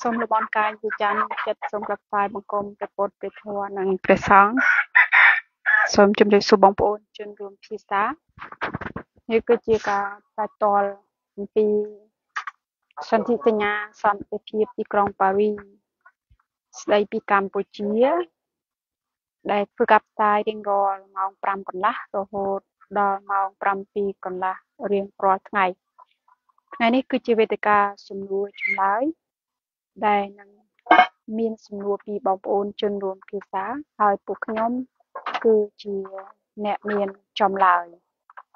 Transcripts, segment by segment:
សូមលំអរកាយជាចាន់ចិត្តសូមប្រផ្សាយបង្គំព្រះពុទ្ធព្រះធម៌និងព្រះសង្ឃសូមជម្រាបសួរបងប្អូនជនរួមភាសានេះគឺជាការតាច់តល់អំពីសន្ធិសញ្ញាសន្តិភាពទីក្រុងប៉ារីស្ដីពីកម្ពុជា ដែលធ្វើការផ្សាយរៀងរាល់ម៉ោង5កន្លះរហូតដល់ម៉ោង7កន្លះរៀងរាល់ថ្ងៃថ្ងៃនេះគឺជាវេទិកាសំណួរចម្លើយ ដែលនឹងមានសំណួរពីបងប្អូនជនរួមភាសាហើយពួកខ្ញុំគឺជាអ្នកមានចម្លើយ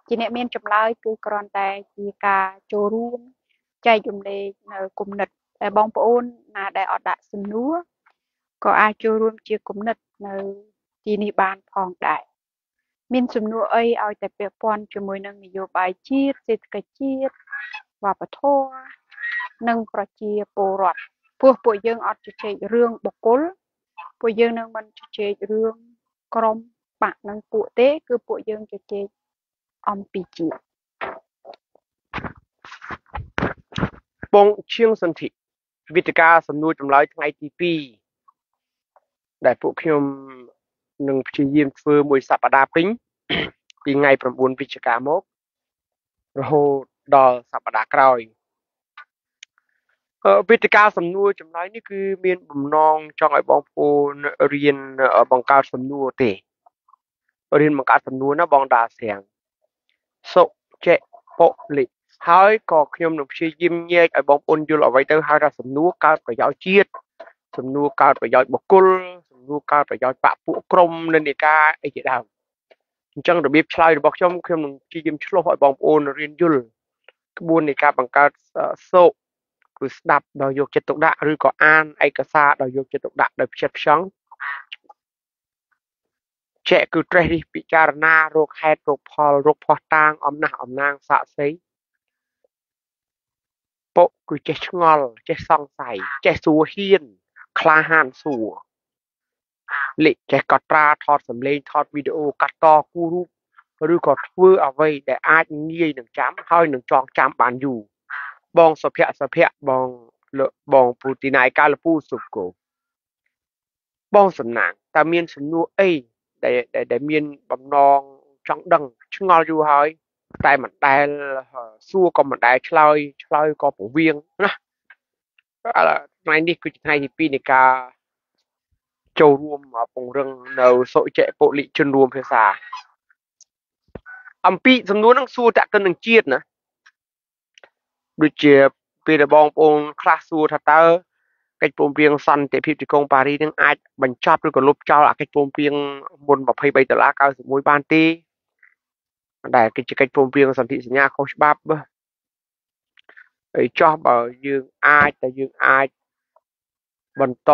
ជាអ្នកមានចម្លើយគឺគ្រាន់តែជាការចូលរួមចែករំលែកនៅគំនិតតែបងប្អូនណាដែលអត់ដាក់សំណួរក៏អាចចូលរួមជាគំនិតនៅទីនេះបានផងដែរមានសំណួរអីឲ្យតែពាក់ព័ន្ធជាមួយនឹងនយោបាយជាតិសេដ្ឋកិច្ចជាតិវប្បធម៌និងប្រជាពលរដ្ឋ ព្រោះពួកយើងអត់ជជែករឿងបុគ្គលពួកយើងនឹងមិនជជែករឿងក្រុមបាក់នឹងពួកទេ គឺពួកយើងជជែកអំពីជាតិបងឈៀងសន្ធិវិទ្យការសំណួរចម្លើយថ្ងៃទី2ដែលពួកខ្ញុំនឹងព្យាយាមធ្វើមួយសប្តាហ៍ពេញពីថ្ងៃ9វិច្ឆិកាមករហូតដល់សប្តាហ៍ក្រោយ វេទិកាសំណួរចម្លើយនេះគឺមានបំណងចង់ឲ្យបងប្អូនរៀនបង្កើតសំណួរទេរៀនបង្កើតសំណួរណាបងដាស្រាំងសុចេពុលិហើយក៏ខ្ញុំនឹងព្យាយាមញែកឲ្យបងប្អូនយល់អ្វីទៅហៅថាសំណួរកើតប្រយោជន៍ជាតិសំណួរកើតប្រយោជន៍បុគ្គលសំណួរកើតប្រយោជន៍បពពួកក្រុមនិន្នាការអីជាដើមអញ្ចឹងរបៀបឆ្លើយរបស់ខ្ញុំខ្ញុំនឹងព្យាយាមឆ្លោះឲ្យបងប្អូនរៀនយល់ក្បួននៃការបង្កើតសោក គឺស្ដាប់ដោយយកចិត្តទុកដាក់ឬក៏អានឯកសារដោយយកចិត្តទុកដាក់ដោយផ្ចិតផ្ចង់ចែកគឺត្រេះរិះពិចារណារោគហេតុរោគផលរោគផោះតាងអំណះអំណាងសាកសីពុកគឺចេះឆ្ងល់ចេះសង្ស័យចេះសួរហ៊ានក្លាហានសួរលេខចេះកត់ត្រាថតសម្លេងថតវីដេអូកាត់តគូរូបឬក៏ធ្វើអ្វីដែលអាចងាយនឹងចាំហើយនឹងចងចាំបានយូរ បងសុភ័ក្រសុភ័ក្របងបងពូទីណៃកាលពូសុគោបងសំណាងតើមានសំណួរអីដែលដែលមានបំណងចង់ដឹងឆ្ងល់យូរហើយតែមិនដែលសួរក៏មិនដែលឆ្លើយឆ្លើយក៏ពវៀងណាថ្ងៃនេះគឺជាថ្ងៃទី2នៃការចូលរួមពង្រឹងនៅសុចៈពលិជនរួមភាសាអំពីសំណួរនឹងសួរតាក់ទិននឹងជាតិណា ដូចជាពេលដែលបងប្អូនខ្លះសួរថាតើកិច្ចព្រមព្រៀងសន្តិភាពទីក្រុងប៉ារីនឹងអាចបញ្ចប់ឬក៏លុបចោលអកិច្ចព្រមព្រៀងមុន23ដុល្លារ91បានទេដែលគឺជាកិច្ចព្រមព្រៀងសន្ធិសញ្ញាខុសច្បាប់ហើយចោះបើយើងអាចតែយើងអាចបន្ត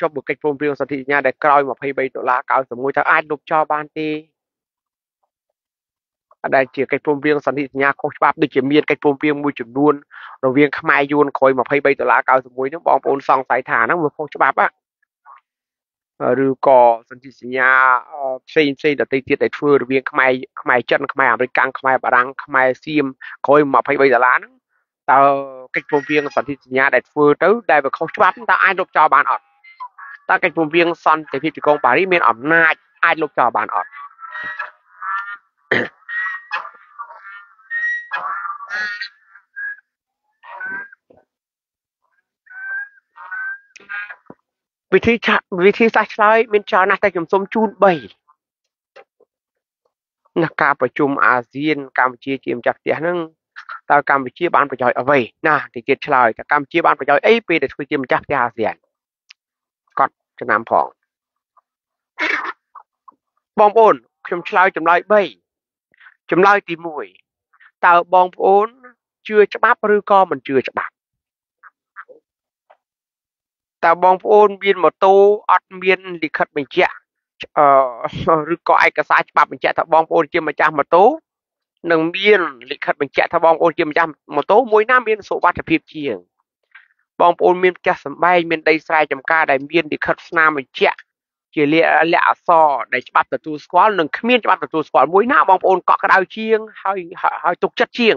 ចុះបើកិច្ចព្រមព្រៀងសន្ធិសញ្ញាដែលក្រោយ23ដុល្លារ91តើអាចលុបចោលបានទេ ដែលជាកិច្ចព្រមព្រៀងសន្ធិសញ្ញាខុសច្បាប់ដូចជាមានកិច្ចព្រមព្រៀងមួយចំនួនរវាងខ្មែរយួនក្រោយ23ដុល្លារ91ហ្នឹងបងប្អូនសង្ស័យថាហ្នឹងវាខុសច្បាប់ឬក៏សន្ធិសញ្ញាផ្សេងផ្សេងដទៃទៀតដែលធ្វើរវាងខ្មែរខ្មែរចិនខ្មែរអាមេរិកខ្មែរបារាំងខ្មែរសៀមក្រោយ23ដុល្លារហ្នឹងតើកិច្ចព្រមព្រៀងសន្ធិសញ្ញាដែលធ្វើទៅដែលវាខុសច្បាប់តើអាចលុបចោលបានអត់តើកិច្ចព្រមព្រៀងសន្តិភាពទីក្រុងប៉ារីមានអំណាចអាចលុបចោលបានអត់ វិធីឆាវិធីសាស្ត្រឆ្លើយមានច្រើនណាស់តែខ្ញុំសូមជូន3ណាការប្រជុំអាស៊ានកម្ពុជាជាម្ចាស់ផ្ទះហ្នឹងតើកម្ពុជាបានប្រយោជន៍អ្វីណាទីទៀតឆ្លើយតើកម្ពុជាបានប្រយោជន៍អីពេលដែលធ្វើជាម្ចាស់ផ្ទះអាស៊ានកត់ចំណាំផងបងប្អូនខ្ញុំឆ្លើយចម្លើយ3ចម្លើយទី1តើបងប្អូនជឿច្បាប់ឬក៏មិនជឿច្បាប់ តើបងប្អូនមានម៉ូតូអត់មានលិខិតបញ្ជាក់អឺឬក៏ឯកសារច្បាប់បញ្ជាក់ថាបងប្អូនជាម្ចាស់ម៉ូតូនឹងមានលិខិតបញ្ជាក់ថាបងប្អូនជាម្ចាស់ម៉ូតូមួយណាមានសុវត្ថិភាពជាងបងប្អូនមានផ្ទះសម្បែងមានដីស្រែចម្ការដែលមានលិខិតស្នាមបញ្ជាក់ជាលក្ខលក្ខអសរដែលច្បាប់ទទួលស្គាល់និងគ្មានច្បាប់ទទួលស្គាល់មួយណាបងប្អូនកក់ក្ដៅជាងហើយហើយទុកចិត្តជាង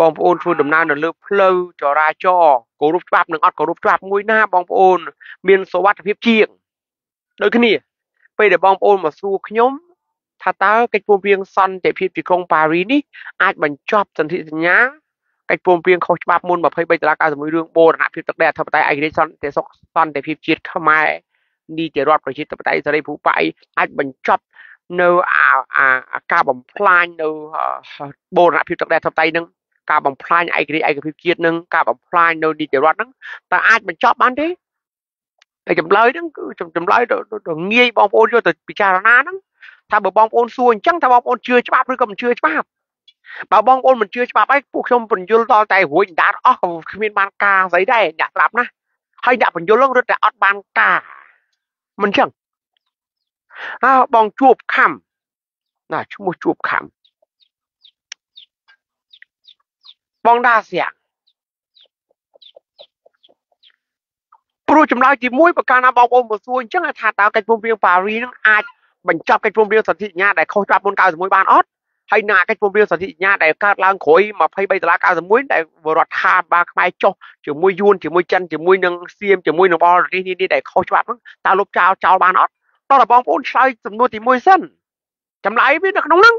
បងប្អូនធ្វើដំណើរនៅលើផ្លូវចរាចរណ៍គោរពច្បាប់និងអត់គោរពច្បាប់មួយណាបងប្អូន មានសុវត្ថិភាពជាងដូចគ្នា ពេលដែលបងប្អូនមកសួរខ្ញុំថាតើកិច្ចព្រមព្រៀងសន្តិភាពទីក្រុងប៉ារីនេះអាចបញ្ចប់សន្ធិសញ្ញាកិច្ចព្រមព្រៀងខុសច្បាប់មុន23ដុល្លារ91រឿងបូរណភាពទឹកដីអធិបតេយ្យឯករាជ្យសន្តិសុខសន្តិភាពជាតិខ្មែរនីតិរដ្ឋប្រជាធិបតេយ្យសេរីភូប៉ៃអាចបញ្ចប់នៅអាអាការបំផ្លាញនៅបូរណភាពទឹកដីអធិបតេយ្យនឹង ការបំផ្លាញឯករាជ្យឯកភាពជាតិនឹងការបំផ្លាញនៅនីតិរដ្ឋនឹងតើអាចបញ្ចប់បានទេតែចម្លើយហ្នឹងគឺចម្លើយទៅងាយបងប្អូនយកទៅពិចារណាហ្នឹងថាបើបងប្អូនសួរអញ្ចឹងថាបងប្អូនជឿច្បាប់ឬក៏មិនជឿច្បាប់បើបងប្អូនមិនជឿច្បាប់អីពួកខ្ញុំបញ្យលដល់តែរួចដាតអស់ក៏គ្មានបានការស្អីដែរអ្នកស្លាប់ណាហើយអ្នកបញ្យលហ្នឹងរត់តែអត់បានការមិនអញ្ចឹងអើបងជួបខំណាឈ្មោះជួបខំ បងដាសៀងព្រោះចម្លើយទី1ប្រការណាបងប្អូនមកសួរអញ្ចឹងថាតើកិច្ចព្រមព្រៀងប៉ារីនឹងអាចបញ្ចប់កិច្ចព្រមព្រៀងសន្ធិសញ្ញាដែលខុសច្បាប់មុន91បានអត់ហើយណាកិច្ចព្រមព្រៀងសន្ធិសញ្ញាដែលកើតឡើងក្រោយ23ដុល្លារ91ដែលរដ្ឋាភិបាលខ្មែរចុះជាមួយយួនជាមួយចិនជាមួយនឹងសៀមជាមួយនឹងបរទេសនេះដែលខុសច្បាប់ហ្នឹងតើលុបចោលចោលបានអត់តើបងប្អូនឆ្លើយសំណួរទី1សិនចម្លើយវានៅក្នុងហ្នឹង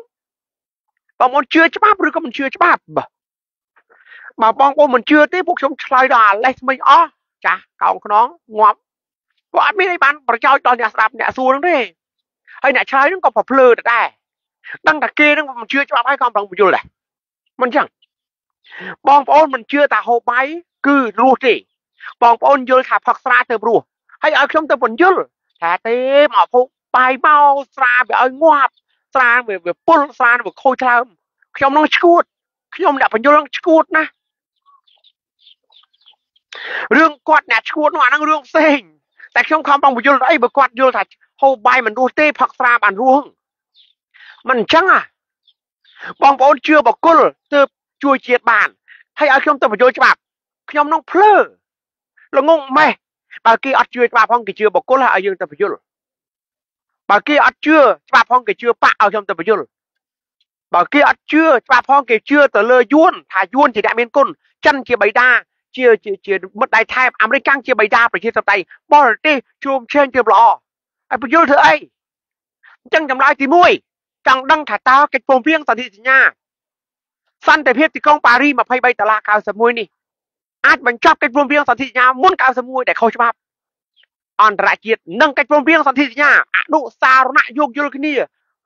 បងប្អូនជឿច្បាប់ឬក៏មិនជឿច្បាប់បាទ បើបងប្អូនមិនជឿទេពួកខ្ញុំឆ្លើយដល់អាលេសមិញអស់ចាស់កោងខ្នងងាប់គាត់អត់មានអីបានប្រយោជន៍ដល់អ្នកស្ដាប់អ្នកសួរហ្នឹងទេហើយអ្នកឆ្លើយហ្នឹងក៏ប្រភ្លឺទៅដែរដឹងតែគេហ្នឹងមិនជឿច្បាប់ហើយក៏ប្រឹងបញ្យល់ដែរមិនចឹងបងប្អូនមិនជឿថាហូបបាយគឺរស់ទេបងប្អូនយល់ថាផឹកស្រាទៅរស់ហើយឲ្យខ្ញុំទៅបញ្យល់ថាទេមកភុកបាយមកស្រាវាឲ្យងាប់ស្រាវាពុលស្រាវាខូចឆ្លើមខ្ញុំនឹងឈួតខ្ញុំអ្នកបញ្យល់នឹងឈួតណា រឿងគាត់អ្នកឈួតនោះអាហ្នឹងរឿងផ្សេងតែខ្ញុំខំបងបញ្យល់អីបើគាត់យល់ថាហូបបាយមិនរស់ទេផឹកស្រាបានរស់មិនអញ្ចឹងអាបងប្អូនជឿបកគលទើបជួយជាតិបានហើយឲ្យខ្ញុំទៅបញ្យល់ច្បាប់ខ្ញុំនឹងភ្លើល្ងងម៉េះបើគេអត់ជឿច្បាប់ផងគេជឿបកគលហើយឲ្យយើងទៅបញ្យល់បើគេអត់ជឿច្បាប់ផងគេជឿបាក់ឲ្យខ្ញុំទៅបញ្យល់បើគេអត់ជឿច្បាប់ផងគេជឿទៅលើយួនថាយួនជាអ្នកមានគុណចិនជាបៃតា ជាជាជាមិត្តដៃថែបអាមេរិកកាំងជាបៃតាប្រជាធិបតេយ្យបរទេសជួមឆេងជាល្អហើយបញ្យល់ធ្វើអីអញ្ចឹងចម្លើយទី1ចង់ដឹងថាតើកិច្ចព្រមព្រៀងសន្ធិសញ្ញាសន្តិភាពទីក្រុងប៉ារី23ដុល្លារ91នេះអាចបញ្ចប់កិច្ចព្រមព្រៀងសន្ធិសញ្ញាមុន91ដែលខុសច្បាប់អន្តរជាតិនិងកិច្ចព្រមព្រៀងសន្ធិសញ្ញាអនុសារណៈយោគយល់គ្នា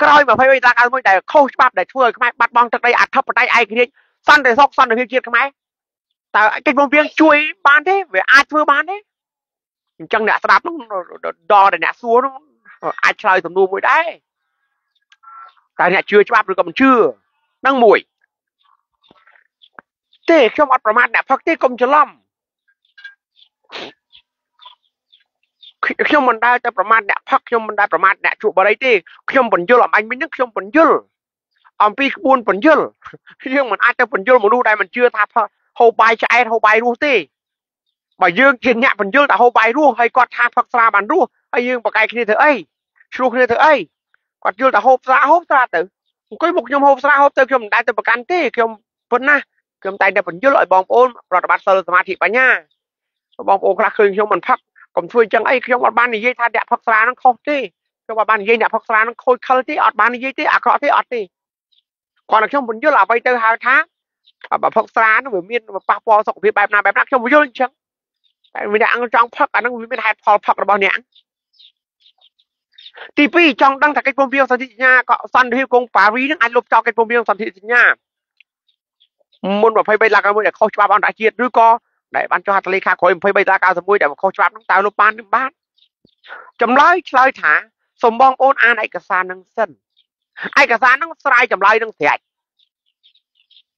ក្រោយ23ដុល្លារ91ដែលខុសច្បាប់ដែលធ្វើឲ្យខ្មែរបាត់បង់ទឹកដីអធិបតេយ្យឯករាជ្យសន្តិសុខសន្តិភាពជាតិខ្មែរ តើកិច្ចព្រមព្រៀងជួយបានទេវាអាចធ្វើបានទេអញ្ចឹងអ្នកស្ដាប់នោះដល់តែអ្នកសួរនោះអាចឆ្លើយសំណួរមួយដែរតើអ្នកជឿច្បាប់ឬក៏មិនជឿនឹងមួយទេខ្ញុំអត់ប្រមាថអ្នកផឹកទេកុំច្រឡំខ្ញុំមិនដែលទៅប្រមាថអ្នកផឹកខ្ញុំមិនដែលប្រមាថអ្នកជក់បរិយទេខ្ញុំបញ្យល់អំអញមិញហ្នឹងខ្ញុំបញ្យល់អំពីក្បួនបញ្យល់យើងមិនអាចទៅបញ្យល់មនុស្សដែលមិនជឿថា ហូបបាយឆ្អែតហូបបាយរស់ទេបើយើងជាអ្នកបញ្យល់តែហូបបាយរស់ហើយគាត់ថាផឹកស្រាបានរស់ហើយយើងបកកាយគ្នាធ្វើអីឆ្លោះគ្នាធ្វើអីគាត់យល់តែហូបស្រាហូបស្រាទៅអង្គុយមកខ្ញុំហូបស្រាហូបទៅខ្ញុំមិនដែលទៅប្រកាន់ទេខ្ញុំប៉ុណ្ណាខ្ញុំតែតែបញ្យល់ឲ្យបងប្អូនប្រតិបត្តិសិលសមាធិបញ្ញាបងប្អូនខ្លះឃើញខ្ញុំមិនផឹកកុំធ្វើអញ្ចឹងអីខ្ញុំអត់បាននិយាយថាអ្នកផឹកស្រាហ្នឹងខុសទេខ្ញុំអត់បាននិយាយអ្នកផឹកស្រាហ្នឹងខូចខលទេអត់បាននិយាយទេអាក្រក់ទេអត់ទេគាត់តែខ្ញុំបញ្យល់អ្វីទៅហៅថា បើផឹកស្រានោះវាមានប៉ះពាល់សុខភាពបែបណាបែបណាខ្ញុំយល់អញ្ចឹងតែវាអ្នកអង្គចង់ផឹកអាហ្នឹងវាមានហេតុផលផឹករបស់អ្នកទី2ចង់ដឹងថាកិច្ចព្រមព្រៀងសន្ធិសញ្ញាក៏សន្តិភាពកុងប៉ារីនឹងអាចលុបចោលកិច្ចព្រមព្រៀងសន្ធិសញ្ញាមុន23លាក់មួយដែលខុសច្បាប់អន្តរជាតិឬក៏ដែលបានចុះហត្ថលេខាក្រោយ23លាក់91ដែលខុសច្បាប់នឹងតើលុបបានឬបានចម្លើយឆ្លើយថាសូមបងប្អូនអានឯកសារនឹងសិនឯកសារនឹងស្រាយចម្លើយនឹងស្រាច់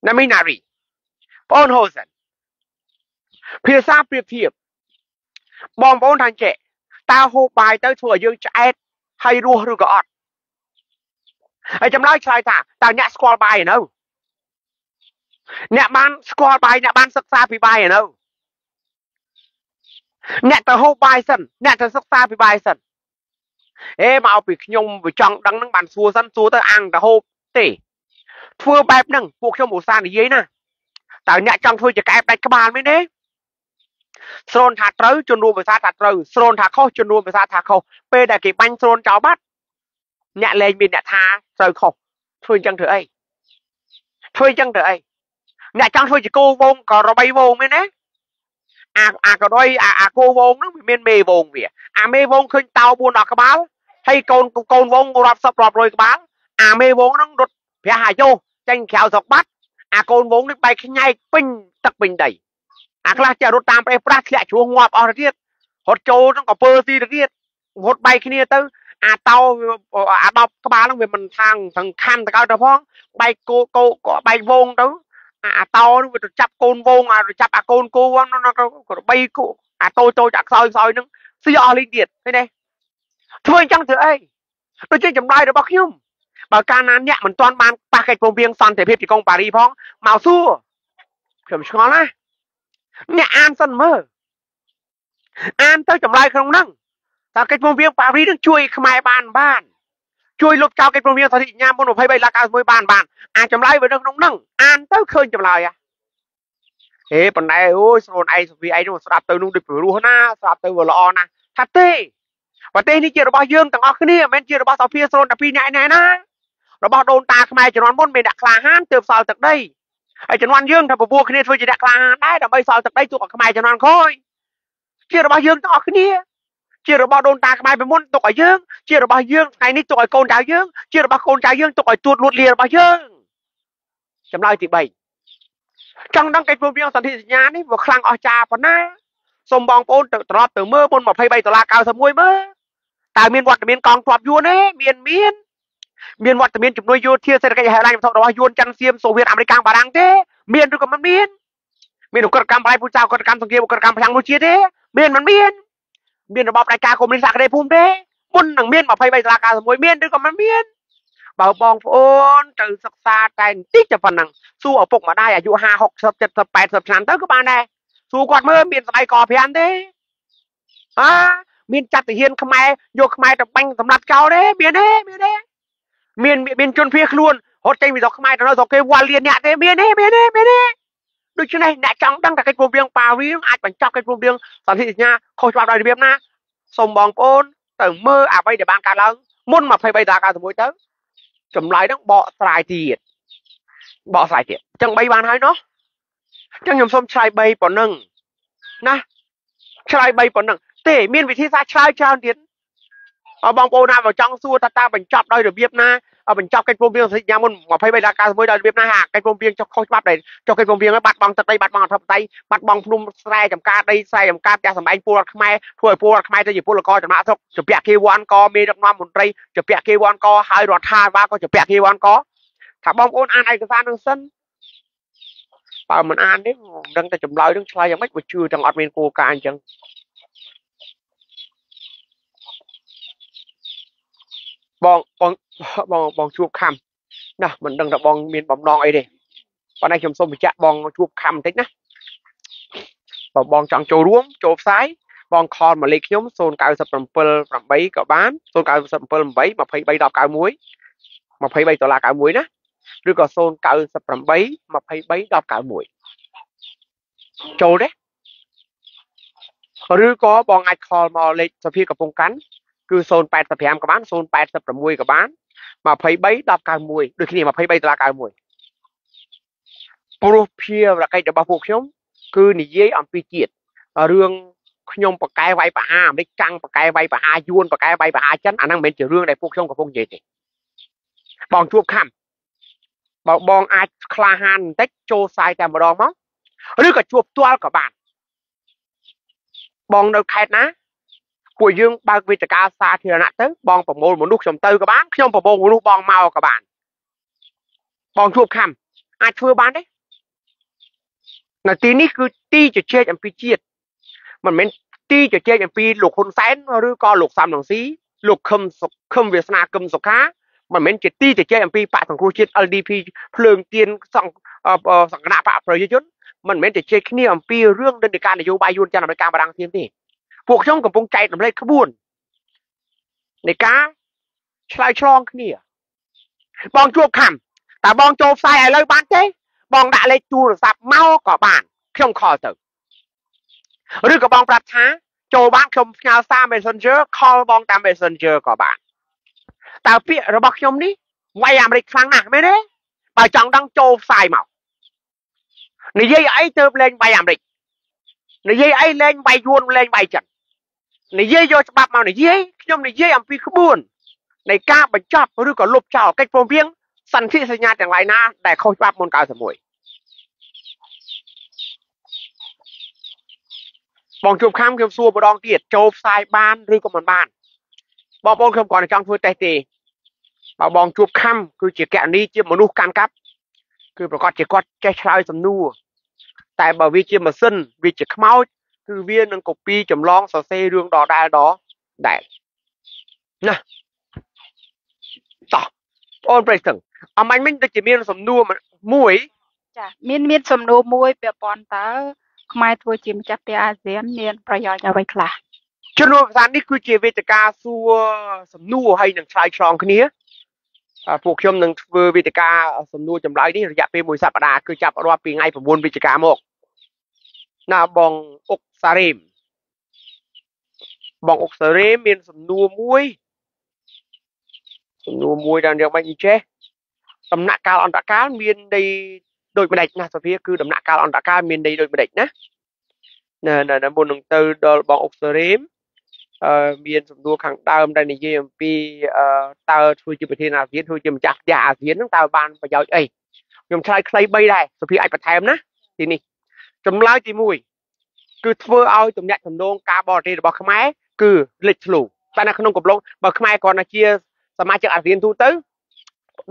ណាមីណារីបងហូសិនភាសាប្រៀបធៀបបងប្អូនថាចេះតើហូបបាយទៅធ្វើឲ្យយើងឆ្អែតហើយរស់ឬក៏អត់ហើយចម្លើយឆ្លើយថាតើអ្នកស្គាល់បាយនៅអ្នកបានស្គាល់បាយអ្នកបានសិក្សាពីបាយនៅអ្នកទៅហូបបាយសិនអ្នកទៅសិក្សាពីបាយសិនអេមកពីខ្ញុំវាចង់ដឹងហ្នឹងបានសួរសិនសួរទៅអាំងទៅហូបទេ ធ្វើបែបហ្នឹងពួកខ្ញុំឧស្សាហ៍និយាយណាតើអ្នកចង់ធ្វើជាកែបដាច់ក្បាលមែនទេស្រនថាត្រូវជនរួមភាសាថាត្រូវស្រនថាខុសជនរួមភាសាថាខុសពេលដែលគេបាញ់ស្រនចោលបាត់អ្នកលេងមានអ្នកថាត្រូវខុសធ្វើអញ្ចឹងធ្វើអីធ្វើអញ្ចឹងធ្វើអីអ្នកចង់ធ្វើជាគោវងក៏របីវងមែនទេអាអាក៏ដោយអាអាគោវងហ្នឹងវាមានមេវងវាអាមេវងឃើញតោ4ដល់ក្បាលហើយកូនកូនវងរាប់សិបរាប់រយក្បាលអាមេវងហ្នឹងរត់ ព្រះអាយុចេញក្រៅស្រុកបាត់អាកូនវងនេះបែកខ្ញែកពេញទឹកពេញដីអាខ្លះចេះរត់តាមប្រេះប្រាស់ធ្លាក់ជ្រោះងាប់អស់ទៅទៀតរត់ចូលហ្នឹងក៏ពើស៊ីទៅទៀតរត់បែកគ្នាទៅអាតោអា10ក្បាលហ្នឹងវាមិនខាងសង្ខាន់ទៅកៅទៅផងបែកគោគោក៏បែកវងទៅអាតោហ្នឹងវាទៅចាប់កូនវងអាទៅចាប់អាកូនគោហ្នឹងក៏បីគោអាតូចតូចអាខ្សោយខ្សោយហ្នឹងស៊ីអស់លីងទៀតឃើញទេធ្វើអញ្ចឹងធ្វើអីដូចជាចម្លើយរបស់ខ្ញុំ បើកាលណាអ្នកមិនទាន់បានប៉ះកិច្ចព្រមព្រៀងសន្តិភាពទីក្រុងប៉ារីផងមកសួរខ្ញុំឆ្ងល់ណាអ្នកអានសិនមើលអានទៅចម្លើយក្នុងហ្នឹងតើកិច្ចព្រមព្រៀងប៉ារីនឹងជួយខ្មែរបានបានជួយលុបចោលកិច្ចព្រមព្រៀងសន្តិញ្ញាមុន23លា91បានបានអាចចម្លើយវានៅក្នុងហ្នឹងអានទៅឃើញចម្លើយហ៎ហេប៉ុន្តែអូយស្រូនឯងសុភីឯងនោះស្ដាប់ទៅនោះដូចព្រោះណាស្ដាប់ទៅវាល្អណាស់ថាទេប្រទេសនេះជារបស់យើងទាំងអស់គ្នាមិនមែនជារបស់សុភីស្រូនតែពីរនាក់ឯណា របស់ដូនតាខ្មែរជំនាន់មុនមានអ្នកក្លាហានទើបសល់ទឹកដីហើយជំនាន់យើងថាពពោះគ្នាធ្វើជាអ្នកក្លាហានដែរដើម្បីសល់ទឹកដីទុកឲ្យខ្មែរជំនាន់ក្រោយជារបស់យើងទាំងអស់គ្នាជារបស់ដូនតាខ្មែរពីមុនទុកឲ្យយើងជារបស់យើងថ្ងៃនេះទុកឲ្យកូនចៅយើងជារបស់កូនចៅយើងទុកឲ្យទួតលួតលារបស់យើងចម្លើយទី3ចង់ដឹងកិច្ចព្រមព្រៀងសន្ធិសញ្ញានេះវាខ្លាំងអស្ចារ្យប៉ុណ្ណាសូមបងប្អូនទៅត្រឡប់ទៅមើលមុន23ដុល្លារ91មើលតើមានវត្តមានកងទ័ពយួនទេមានមាន មានវត្តមានជំនួយយោធាសេដ្ឋកិច្ចហិរញ្ញវត្ថុរបស់យួនចិនសៀមសូវៀតអាមេរិកបារាំងទេមានឬក៏មិនមានមានឧក្រិដ្ឋកម្មបាយពូជសាឧក្រិដ្ឋកម្មសង្គ្រាមឧក្រិដ្ឋកម្មប្រឆាំងនោះជាតិទេមានមិនមានមានរបបផ្ដាច់ការកុម្មុយនីសអក្សរភូមិទេមុននឹងមាន23ដុល្លារ91មានឬក៏មិនមានបើបងប្អូនទៅសិក្សាតែបន្តិចតែប៉ុណ្ណឹងសួរឪពុកម្ដាយអាយុ50 60 70 80ឆ្នាំទៅក៏បានដែរសួរគាត់មើលមានស្បែកកប្រាំទេហាមានចាត់ទាហានខ្មែរយកខ្មែរទៅបាញ់សម្លាប់ចោលទេមានទេមានទេ មានមានជនភៀសខ្លួនរត់ចេញពីស្រុកខ្មែរទៅនៅស្រុកគេវល់លៀនអ្នកទេមានទេមានទេមានទេដូច្នេះអ្នកចង់ដឹងថាកិច្ចព្រមព្រៀងប៉ារីអាចបញ្ចប់កិច្ចព្រមព្រៀងសន្ធិសញ្ញាខុសច្បាប់ដោយរបៀបណាសូមបងប្អូនទៅមើលអ្វីដែលបានកើតឡើងមុន23តា91ទៅចម្លើយហ្នឹងបកស្រាយទៀតបកស្រាយទៀតអញ្ចឹង3បានហើយណោះអញ្ចឹងខ្ញុំសូមឆ្លើយ3ប៉ុណ្ណឹងណាឆ្លើយ3ប៉ុណ្ណឹងទេមានវិធីសាស្ត្រឆ្លើយច្រើនទៀត បងប្អូនណាបើចង់សួរថាតើបញ្ចប់ដោយរបៀបណាបញ្ចប់កិច្ចព្រមព្រៀងសន្យាមុន23ដល់91ដោយរបៀបណាហាកិច្ចព្រមព្រៀងចុះខុសច្បាប់ដែរចុះកិច្ចព្រមព្រៀងបាត់បង់ទឹកដីបាត់បង់អធិបតេយ្យបាត់បង់ភ្នំស្រែចម្ការដីស្រែចម្ការផ្ទះសម្បែងពលរដ្ឋខ្មែរធ្វើឲ្យពលរដ្ឋខ្មែរទៅជាពលករចំណាក់ស្រុកជពាក់គេវ៉ាន់កមេដឹកនាំមន្ត្រីជពាក់គេវ៉ាន់កហើយរដ្ឋាភិបាលក៏ជពាក់គេវ៉ាន់កថាបងប្អូនអានឯកសារនឹងសិនបើមិនអានទេមិនដឹងតែចម្លើយនឹងឆ្លើយយ៉ាងម៉េចបើជឿទាំងអត់មានគោលការណ៍អញ្ចឹង បងបងបងបងជួបខំណាមិនដឹងថាបងមានបំណងអីទេប៉ុន្តែខ្ញុំសូមបញ្ជាក់បងជួបខំបន្តិចណាបើបងចង់ចូលរួមចូលផ្សាយបងខលមកលេខខ្ញុំ0978ក៏បាន0978 23 1091 23ដុល្លារ91ណាឬក៏098 23 1091ចូលទេឬក៏បងអាចខលមកលេខសភាកំពង់កាន់ គឺ085ក៏បាន086ក៏បាន23 1091ដូចគ្នា23ដុល្លារ91ព្រោះភារកិច្ចរបស់ពួកខ្ញុំ គឺនិយាយអំពីជាតិរឿងខ្ញុំបកកែវាយបហាអាមេរិកកាំងបកកែវាយបហាយួនបកកែវាយបហាចិនអាហ្នឹងមិនមែនជារឿងដែលពួកខ្ញុំកំពុងនិយាយទេបងជួបខំបើបងអាចក្លាហានបន្តិចចូលផ្សាយតែម្ដងមកឬក៏ជួបផ្ទាល់ក៏បានបងនៅខេត្តណា ពួកយើងបើកវេទិកាសាធារណៈទៅបងប្រមូលមនុស្សខ្ញុំទៅក៏បានខ្ញុំប្រមូលមនុស្សបងមកក៏បានបងជួបខំអាចធ្វើបានទេនៅទីនេះគឺទីជជែកអំពីជាតិមិនមែនទីជជែកអំពីលោកហ៊ុនសែនឬក៏លោកសំរងស៊ីលោកខឹមខឹមវាសនាគឹមសុខាមិនមែនជាទីជជែកអំពីបកសង្គ្រោះជាតិ LDP ភ្លើងទៀនសង្សង្កណបកប្រជាជនមិនមែនជជែកគ្នាអំពីរឿងនិន្នាការនយោបាយយួនចិនអាមេរិកបារាំងទៀតទេ ពួកខ្ញុំកំពុងចែករំលែកក្បួននៃការឆ្លើយឆ្លងគ្នាបងជួបខំតើបងចូលផ្សាយឥឡូវបានទេ បងដាក់លេខទូរស័ព្ទមកក៏បានខ្ញុំខលទៅឬក៏បងប្រាប់ថាចូលបានខ្ញុំផ្ញើសារ Messenger ខលបងតាម Messenger ក៏បានតើពាក្យរបស់ខ្ញុំនេះវាយអាមេរិកខ្លាំងណាស់មែនទេបើចង់ដឹងចូលផ្សាយមកនិយាយអីទៅលេងវាយអាមេរិកនិយាយអីលេងវាយយួនលេងវាយចិន និយាយយកច្បាប់មកនិយាយខ្ញុំនិយាយអំពីក្បួននៃការបញ្ចប់ឬក៏លុបចោលកិច្ចព្រមព្រៀងសន្ធិសញ្ញាទាំងឡាយណាដែលខុសច្បាប់មុន91បងជួបខាំខ្ញុំសួរម្ដងទៀតចូលផ្សាយបានឬក៏មិនបានបងប្អូនខ្ញុំគ្រាន់តែចង់ធ្វើតេស្តទេបើបងជួបខំគឺជាកណនីជាមនុស្សកាន់កាប់គឺប្រកាសជាគាត់ចេះឆ្លើយសំណួរតែបើវាជាម៉ាស៊ីនវាជាខ្មោច គឺវានឹងកូពីចម្លងសរសេររឿងដដែលដដែលណាតោះអូនប្រិយស្ទឹងអមាញ់មិញដូចជាមានសំណួរមួយចាមានមានសំណួរមួយពាក់ព័ន្ធតើខ្មែរធ្វើជាម្ចាស់ផ្ទះអាស៊ានមានប្រយោជន៍អ្វីខ្លះជំនួសភាសានេះគឺជាវេទិកាសួរសំណួរហើយនឹងឆ្លើយឆ្លងគ្នាពួកខ្ញុំនឹងធ្វើវេទិកាសំណួរចម្លើយនេះរយៈពេលមួយសប្តាហ៍គឺចាប់រាប់ពីថ្ងៃ9វិច្ឆិកាមក ណាបងអុកសារ៉េមបងអុកសារ៉េមមានសំណួរមួយសំណួរមួយដែលយ៉ាងម៉េចចេះដំណាក់កាលអន្តរកាលមានន័យដូចម្ដេចណាសភាគឺដំណាក់កាលអន្តរកាលមានន័យដូចម្ដេចណាណាណាមុននឹងទៅដល់បងអុកសារ៉េមអឺមានសំណួរខាងដើមដែលនិយាយអំពីអឺតើធ្វើជាប្រធានអាស៊ានធ្វើជាម្ចាស់ផ្ទះអាស៊ានហ្នឹងតើបានប្រយោជន៍អីខ្ញុំឆ្លើយខ្លី3ដែរសុភាអាចបន្ថែមណាទីនេះ ចម្លើយទី1គឺធ្វើឲ្យទំនាក់ទំនងការបរទេសរបស់ខ្មែរគឺលេចធ្លូតែនៅក្នុងកំឡុងបើខ្មែរគ្រាន់តែជាសមាជិកអាស៊ានទូទៅ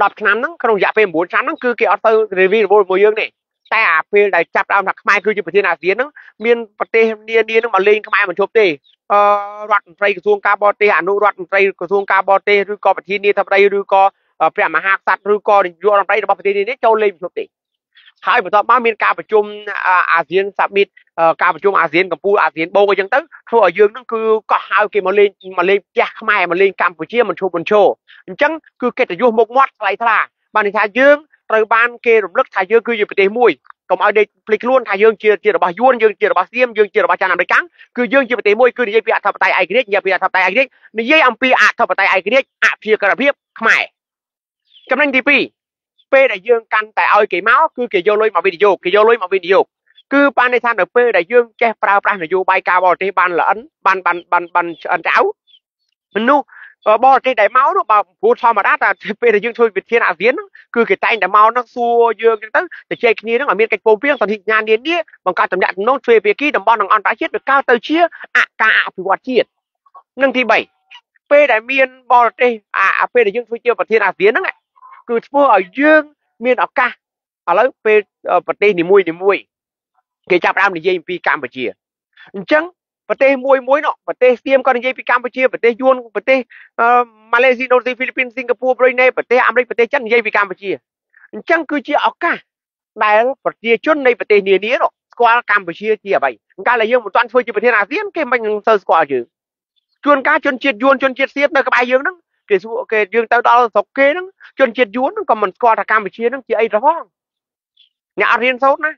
10ឆ្នាំហ្នឹងក្នុងរយៈពេល9ឆ្នាំហ្នឹងគឺគេអត់ទៅ review របស់យើងទេតែអាពេលដែលចាប់ដើមថាខ្មែរគឺជាប្រធានអាស៊ានហ្នឹងមានប្រទេសនានាហ្នឹងមកលេងខ្មែរមិនជប់ទេអឺរដ្ឋមន្ត្រីក្រសួងការបរទេសអនុរដ្ឋមន្ត្រីក្រសួងការបរទេសឬក៏ប្រធានាធិបតីឬក៏ព្រះមហាក្សត្រឬក៏នាយករដ្ឋមន្ត្រីរបស់ប្រទេសនេះចូលលេងមិនជប់ទេ ហើយបន្ទាប់មកមានការប្រជុំអាស៊ានសាមីតការប្រជុំអាស៊ានកម្ពុជាអាស៊ានបូកអញ្ចឹងទៅធ្វើឲ្យយើងនឹងគឺក៏ហៅគេមកលេងមកលេងផ្ទះខ្មែរមកលេងកម្ពុជាមិនឈប់មិនឈរអញ្ចឹងគឺកិត្តិយសមុខមាត់ថ្លៃថ្លាបានន័យថាយើងត្រូវបានគេរំលឹកថាយើងគឺជាប្រទេសមួយកុំឲ្យដេកភ្លេចខ្លួនថាយើងជាជារបស់យួនយើងជារបស់សៀមយើងជារបស់ចានអាមេរិកគឺយើងជាប្រទេសមួយគឺនិយាយពីអធិបតេយ្យឯករាជ្យនិយាយពីអធិបតេយ្យឯករាជ្យនិយាយអំពីអធិបតេយ្យឯករាជ្យអភិក្រិភាពខ្មែរចំណុចទី2 ពេលដែលយើងកាន់តែឲ្យគេមកគឺគេយកលុយមកវិនិយោគគេយកលុយមកវិនិយោគគឺបានន័យថានៅពេលដែលយើងចេះប្រើប្រាស់នយោបាយការបរទេសបានល្អិនបានបានបានបានឆ្អិនចៅមនុស្សបរទេសដែលមកនោះបើព្រោះធម្មតាតែពេលដែលយើងធ្វើវិធានអាស៊ានហ្នឹងគឺគេតែងតែមកហ្នឹងសួរយើងចឹងទៅទៅជែកគ្នាហ្នឹងឲ្យមានកិច្ចពោលព្រៀងសន្ធិញ្ញានានាបង្កើតតំណាក់តំណងទ្វេភាគីតំបន់និងអន្តរជាតិវាកើតទៅជាអការអភិវឌ្ឍជាតិនឹងទី3ពេលដែលមានបរទេសអាពេលដែលយើងធ្វើជាប្រធានអាស៊ានហ្នឹង គឺធ្វើឲ្យយើងមានឱកាសឥឡូវពេលប្រទេសនីមួយនីមួយគេចាប់ផ្ដើមនិយាយអំពីកម្ពុជាអញ្ចឹងប្រទេសមួយមួយនោះប្រទេសសៀមក៏និយាយពីកម្ពុជាប្រទេសយួនប្រទេសម៉ាឡេស៊ីឥណ្ឌូនេស៊ីហ្វីលីពីនសិង្ហបុរីប្រ៊ុយណេប្រទេសអាមេរិកប្រទេសចិននិយាយពីកម្ពុជាអញ្ចឹងគឺជាឱកាសដែលប្រជាជននៃប្រទេសនានានោះស្គាល់កម្ពុជាជាអ្វីកាលដែលយើងមិនទាន់ធ្វើជាប្រធានអាស៊ានគេមិននឹងទៅស្គាល់យើងជួនកាលជនជាតិយួនជនជាតិសៀមនៅក្បែរយើងហ្នឹង គេសួរគេយើងទៅដល់ស្រុកគេហ្នឹងជនជាតិយួនហ្នឹងក៏មិនស្គាល់ថាកម្ពុជាហ្នឹងជាអីទៅផងអ្នកអត់រៀនសូត្រណា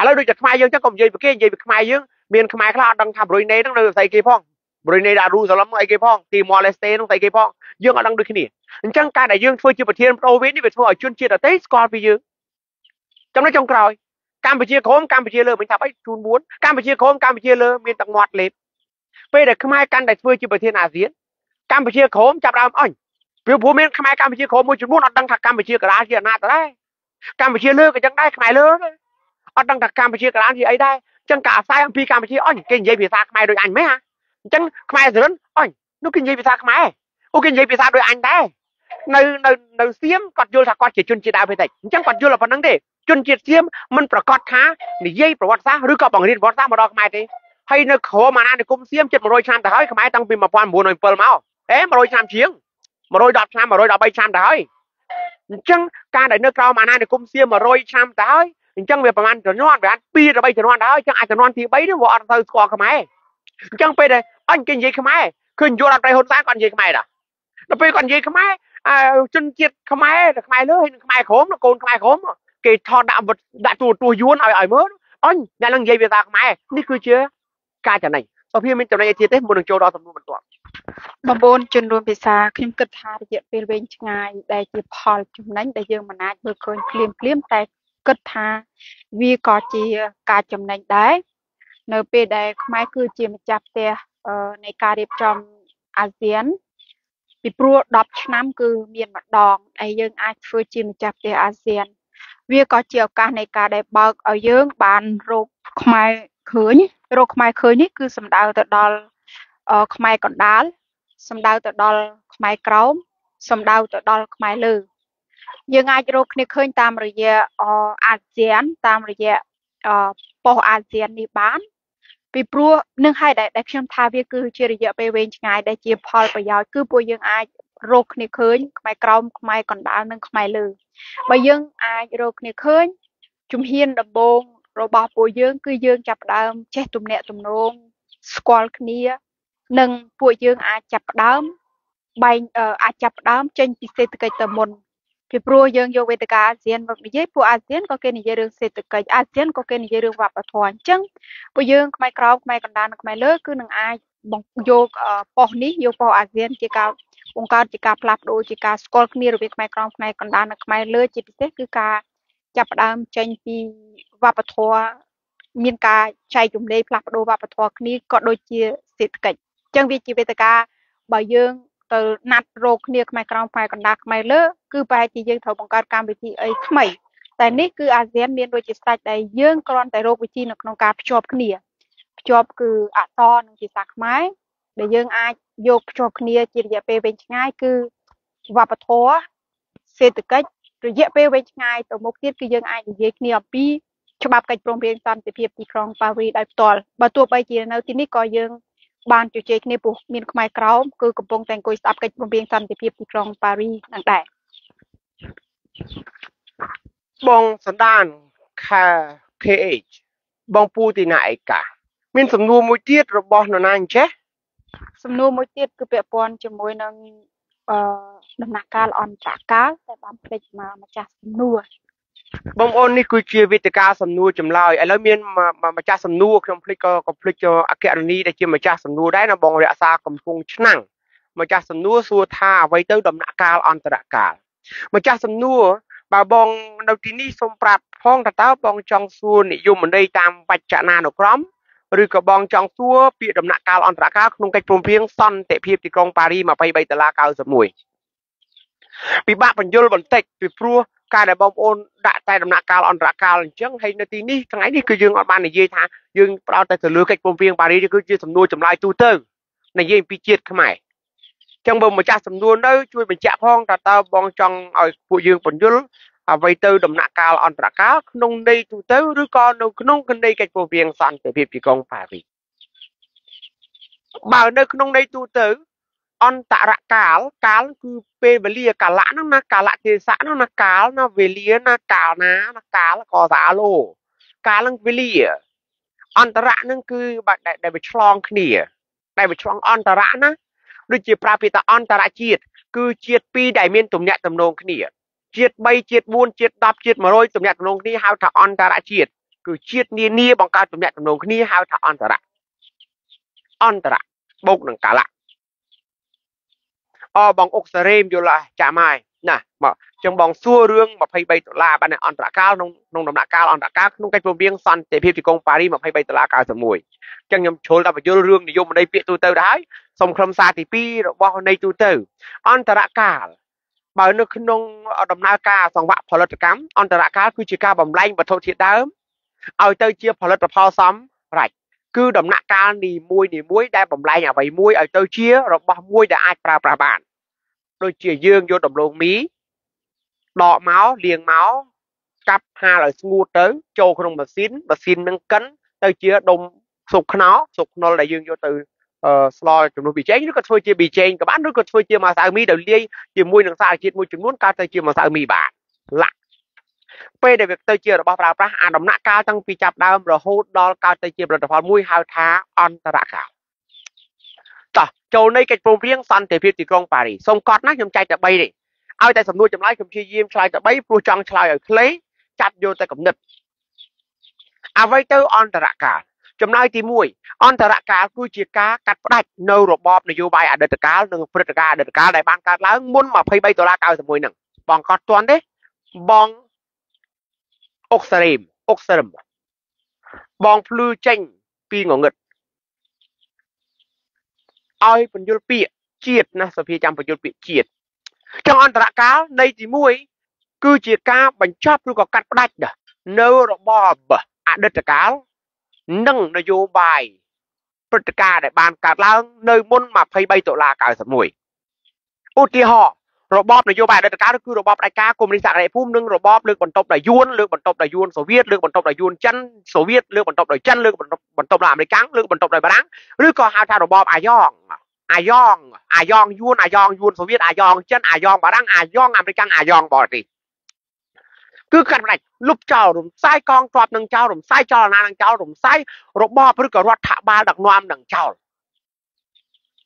ឥឡូវដូចតែខ្មែរយើងចឹងក៏និយាយពីគេនិយាយពីខ្មែរយើងមានខ្មែរខ្លះអត់ដឹងថាប្រុយណេហ្នឹងនៅស្អីគេផងប្រុយណេដាក់រូសាឡឹមអីគេផងទីម៉ាឡេស្តេហ្នឹងស្អីគេផងយើងអត់ដឹងដូចគ្នាអញ្ចឹងការដែលយើងធ្វើជាប្រធានប្រូវីននេះវាធ្វើឲ្យជនជាតិដទៃស្គាល់ពីយើងចំណុចចុងក្រោយកម្ពុជាក្រមកម្ពុជាលើមិនថាអីជូន4កម្ពុជាក្រមកម្ពុជាលើមានទឹកមាត់លេបពេលដែលខ្មែរកាន់តែធ្វើជាប្រធានអាស៊ាន កម្ពុជាក្រមចាប់ដើមអញព្រោះព្រោះមានខ្មែរកម្ពុជាក្រមមួយចំនួនអត់ដឹងថាកម្ពុជាកណ្ដាលជាអាណាទៅដែរកម្ពុជាលើក៏ចឹងដែរខ្មែរលើអត់ដឹងថាកម្ពុជាកណ្ដាលជាអីដែរចឹងការអាស្រ័យអំពីកម្ពុជាអញគេនិយាយភាសាខ្មែរដូចអញមែនហ៎អញ្ចឹងខ្មែរសរិនអញនោះគេនិយាយភាសាខ្មែរអូគេនិយាយភាសាដូចអញដែរនៅនៅនៅសៀមគាត់យល់ថាគាត់ជាជនជាតិដើមពេតិចអញ្ចឹងគាត់យល់តែប៉ុណ្្នឹងទេជនជាតិសៀមមិនប្រកាសថានិយាយប្រវត្តិសាស្ត្រឬក៏បង្រៀនប្រវត្តិសាស្ត្រមកដល់ខ្មែរទេហើយនៅក្រមអាណានិគមសៀមជិត100ឆ្នាំទៅហើយខ្មែរតាំងពី1907មក អេ100ឆ្នាំជាង110ឆ្នាំ113ឆ្នាំទៅហើយអញ្ចឹងការដែលនៅក្រោមអាណានិគមសៀម100ឆ្នាំទៅហើយអញ្ចឹងវាប្រហែលជំនាន់ប្រហែល2ទៅ3ជំនាន់ដែរអញ្ចឹងអាចជំនាន់ទី3នេះវាអត់ទៅស្គាល់ខ្មែរអញ្ចឹងពេលដែលអញគេនិយាយខ្មែរឃើញយល់អត់ប្រៃហ៊ុនសែនគាត់និយាយខ្មែរដែរដល់ពេលគាត់និយាយខ្មែរអើជនជាតិខ្មែរខ្មែរលើហើយនឹងខ្មែរក្រមកូនខ្មែរក្រមគេថតដាក់ដាក់ទូទួយួនឲ្យឲ្យមើលអញអ្នកនឹងនិយាយភាសាខ្មែរនេះគឺជាការចំណេញសុភាមានចំណេញអីទៀតទេមុននឹងចូលដល់សំណួរបន្ទាប់ បងប្អូនជនរួមភាសាខ្ញុំគិតថារយៈពេលវែងឆ្ងាយដែលជាផលចំណេញដែលយើងមិនអាចមើលឃើញភ្លាមភ្លាមតែគិតថាវាក៏ជាការចំណេញដែរនៅពេលដែលខ្មែរគឺជាម្ចាស់ផ្ទះនៃការរៀបចំអាស៊ានពីព្រោះ10ឆ្នាំគឺមានម្ដងដែលយើងអាចធ្វើជាម្ចាស់ផ្ទះអាស៊ាន វាក៏ជាឱកាសនៃការដែលបើកឲ្យយើងបានរកខ្មែរឃើញរកខ្មែរឃើញនេះគឺសំដៅទៅដល់ ខ្មែរកណ្ដាលសំដៅទៅដល់ខ្មែរក្រោមសំដៅទៅដល់ខ្មែរលើយើងអាចរកគ្នាឃើញតាមរយៈអាស៊ានតាមរយៈប៉ុស្តិ៍អាស៊ាននេះបានពីព្រោះនឹងហើយដែលខ្ញុំថាវាគឺជារយៈពេលវែងឆ្ងាយដែលជាផលប្រយោជន៍គឺពួកយើងអាចរកគ្នាឃើញខ្មែរក្រោមខ្មែរកណ្ដាលនិងខ្មែរលើបើយើងអាចរកគ្នាឃើញជំហានដំបូងរបស់ពួកយើង គឺយើងចាប់ផ្ដើមចេះទំនាក់ទំនងស្គាល់គ្នា និងពួកយើងអាចចាប់ផ្ដើមបែងអាចចាប់ផ្ដើមចេញពីសេដ្ឋកិច្ចទៅមុនពីព្រោះយើងយកវេទិកាអាស៊ានមកនិយាយពួកអាស៊ានក៏គេនិយាយរឿងសេដ្ឋកិច្ចអាស៊ានក៏គេនិយាយរឿងវប្បធម៌អញ្ចឹងពួកយើងខ្មែរក្រោមខ្មែរកណ្ដាលនិងខ្មែរលើគឺនឹងអាចយកប៉ុស្តិ៍នេះយកប៉ុស្តិ៍អាស៊ានជាការបង្កើតជាការផ្លាស់ប្ដូរជាការស្គាល់គ្នារវាងខ្មែរក្រមខ្មែរកណ្ដាលនិងខ្មែរលើជាពិសេសគឺការចាប់ផ្ដើមចេញពីវប្បធម៌មានការចែករំលែកផ្លាស់ប្ដូរវប្បធម៌គ្នាក៏ដូចជាសេដ្ឋកិច្ចអញ្ចឹងវាជាវេទិកាបើយើងទៅណាត់រកគ្នាខ្មែរក្រមខ្មែរកណ្ដាលខ្មែរលើគឺប្រហែលជាយើងត្រូវបង្កើតកម្មវិធីអីថ្មីតែនេះគឺអាស៊ានមានដូចជាស្ដេចដែលយើងគ្រាន់តែរកវិធីនៅក្នុងការភ្ជាប់គ្នាភ្ជាប់គឺអក្សរនិងភាសាខ្មែរដែលយើងអាចយកភ្ជាប់គ្នាជារយៈពេលវែងឆ្ងាយគឺវប្បធម៌សេដ្ឋកិច្ចរយៈពេលវែងឆ្ងាយទៅមុខទៀតគឺយើងអាចនិយាយគ្នាអំពីច្បាប់កិច្ចព្រមព្រៀងសន្តិភាពទីក្រុងប៉ារីដោយផ្ទាល់បើទោះបីជានៅទីនេះក៏យើង បានជជែកគ្នាពោះមានខ្មែរក្រោមគឺកំពុងតែអង្គុយស្ដាប់កិច្ចព្រមព្រៀងសន្តិភាពទីក្រុងប៉ារីនឹងដែរបងសណ្ដានខា KH បងពូទីណាឯកាមានសំណួរមួយទៀតរបស់នរណាអញ្ចេះសំណួរមួយទៀតគឺពាក់ព័ន្ធជាមួយនឹងអឺដំណាក់កាលអន្តរកាលតែបានភ្លេចមកម្ចាស់សំណួរ បងប្អូននេះគឺជាវេទិកាសំណួរចម្លើយឥឡូវមានម្ចាស់សំណួរខ្ញុំភ្លេចក៏ក៏ភ្លេចអគ្គរនីដែលជាម្ចាស់សំណួរដែរណាបងរក្សាកំពុងឆ្នាំងម្ចាស់សំណួរសួរថាអ្វីទៅដំណាក់កាលអន្តរកាលម្ចាស់សំណួរបើបងនៅទីនេះសូមប្រាប់ផងតើតើបងចង់សួរនិយមន័យតាមបច្ចនានុក្រមឬក៏បងចង់សួរពាក្យដំណាក់កាលអន្តរកាលក្នុងកិច្ចព្រមព្រៀងសន្តិភាពទីក្រុងប៉ារី23ដុល្លារ91ពិបាកបញ្យលបន្តិចពីព្រោះ ការដែលបងប្អូនដាក់តែដំណាក់កាលអន្តរកាលអញ្ចឹងហើយនៅទីនេះថ្ងៃនេះគឺយើងអត់បាននិយាយថាយើងផ្ដោតតែទៅលើកិច្ចព្រមព្រៀងប៉ារីគឺជាសំណួរចម្លើយទូទៅនិយាយពីជាតិខ្មែរចឹងបើម្ចាស់សំណួរនៅជួយបញ្ជាក់ផងតើតើបងចង់ឲ្យពួកយើងបញ្យលអ្វីទៅដំណាក់កាលអន្តរកាលក្នុងន័យទូទៅឬក៏នៅក្នុងន័យកិច្ចព្រមព្រៀងសន្តិភាពទីក្រុងប៉ារីបើនៅក្នុងន័យទូទៅ អន្តរកាលកាលគឺពេលវេលាកាលៈហ្នឹងណាកាលៈទេសៈហ្នឹងណាកាលណាវេលាណាកាលណាណាកាលក៏សាលោកាលហ្នឹងវេលាអន្តរៈហ្នឹងគឺដែលវាឆ្លងគ្នាដែលវាឆ្លងអន្តរៈណាដូចជាប្រើពាក្យថាអន្តរជាតិគឺជាតិពីរដែលមានទំនាក់ទំនងគ្នាជាតិ3ជាតិ4ជាតិ10ជាតិ100ទំនាក់ទំនងគ្នាហៅថាអន្តរជាតិគឺជាតិនានាបង្កើតទំនាក់ទំនងគ្នាហៅថាអន្តរៈអន្តរៈបូកនឹងកាលៈ អបងអុកសារ៉េមយល់ចាំហើយណាមកចឹងបងសួររឿង23ដុល្លារបានអន្តរកាលក្នុងក្នុងដំណាក់កាលអន្តរកាលក្នុងកិច្ចព្រមព្រៀងសន្តិភាពទីក្រុងប៉ារី23ដុល្លារ91ចឹងខ្ញុំជ្រុលដល់បញ្យលរឿងនិយមន័យពាក្យទូទៅទៅហើយសូមក្រុមសារទី2របស់ន័យទូទៅអន្តរកាលបើនៅក្នុងដំណើរការសង្វាក់ផលិតកម្មអន្តរកាលគឺជាការបំលែងវត្ថុធាតុដើមឲ្យទៅជាផលិតផលសំរេច គឺដំណាក់កាលនីមួយនីមួយដែលបំលែងអ្វីមួយឲ្យទៅជារបស់មួយដែលអាចប្រើប្រាស់បានដូចជាយើងយកដំឡូងមីដកមកលាងមកកាប់ហាលឲ្យស្ងួតទៅចូលក្នុងម៉ាស៊ីនម៉ាស៊ីននឹងកិនទៅជាដុំសុកខ្នោសុកខ្នុលដែលយើងយកទៅស្លចំនួនប៊ីចេងឬក៏ធ្វើជាប៊ីចេងក៏បានឬក៏ធ្វើជាម្សៅមីដែលលាយជាមួយនឹងសារជាតិមួយចំនួនកើតទៅជាម្សៅមីបានឡាក់ ពេលដែលវាទៅជារបស់ប្រើប្រាស់អាដំណាក់កាលតាំងពីចាប់ដើមរហូតដល់កើតទៅជាផលិតផលមួយហៅថាអន្តរកាលតោះចូលនៃកិច្ចព្រមព្រៀងសន្តិភាពទីក្រុងប៉ារីសសូមកត់ណាខ្ញុំចែកតែ3ទេឲ្យតែសំណួរចម្លើយខ្ញុំព្យាយាមឆ្លើយតែ3ព្រោះចង់ឆ្លើយឲ្យខ្លីចាប់យកតែគំនិតអ្វីទៅអន្តរកាលចំណុចទី1អន្តរកាលគឺជាការកាត់ផ្ដាច់នៅរបបនយោបាយអតីតកាលនិងព្រឹត្តិការណ៍អតីតកាលដែលបានកើតឡើងមុន23ដុល្លារ91ហ្នឹងបងកត់ទាន់ទេបង អុកសារ៉េមអុកសារឹមបងភ្លឺចេញពីងងឹតឲ្យបញ្យលពាក្យជាតិណាសភាចាំបញ្យលពាក្យជាតិចង់អន្តរកាលនៃទី1គឺជាការបញ្ចប់ឬក៏កាត់ផ្ដាច់នៅរបបអតីតកាលនិងនយោបាយព្រឹត្តិការណ៍ដែលបានកើតឡើងនៅមុន23តុលា91ឧទាហរណ៍ របបនយោបាយអតីតកាលគឺរបបផ្ដាច់ការកុម្មុយនីសសហរដ្ឋភូមិនិងរបបលើកបន្ទប់ដោយយួនលើកបន្ទប់ដោយយួនសូវៀតលើកបន្ទប់ដោយយួនចិនសូវៀតលើកបន្ទប់ដោយចិនលើកបន្ទប់បន្ទប់ដោយអាមេរិកលើកបន្ទប់ដោយបារាំងឬក៏ហៅថារបបអាយ៉ងអាយ៉ងអាយ៉ងយួនអាយ៉ងយួនសូវៀតអាយ៉ងចិនអាយ៉ងបារាំងអាយ៉ងអាមេរិកអាយ៉ងបរទេសគឺកាត់ផ្ដាច់លុបចោលរំសាយកងទ័ពនឹងចោលរំសាយចលនានឹងចោលរំសាយរបបឬក៏រដ្ឋបាលដឹកនាំនឹងចោល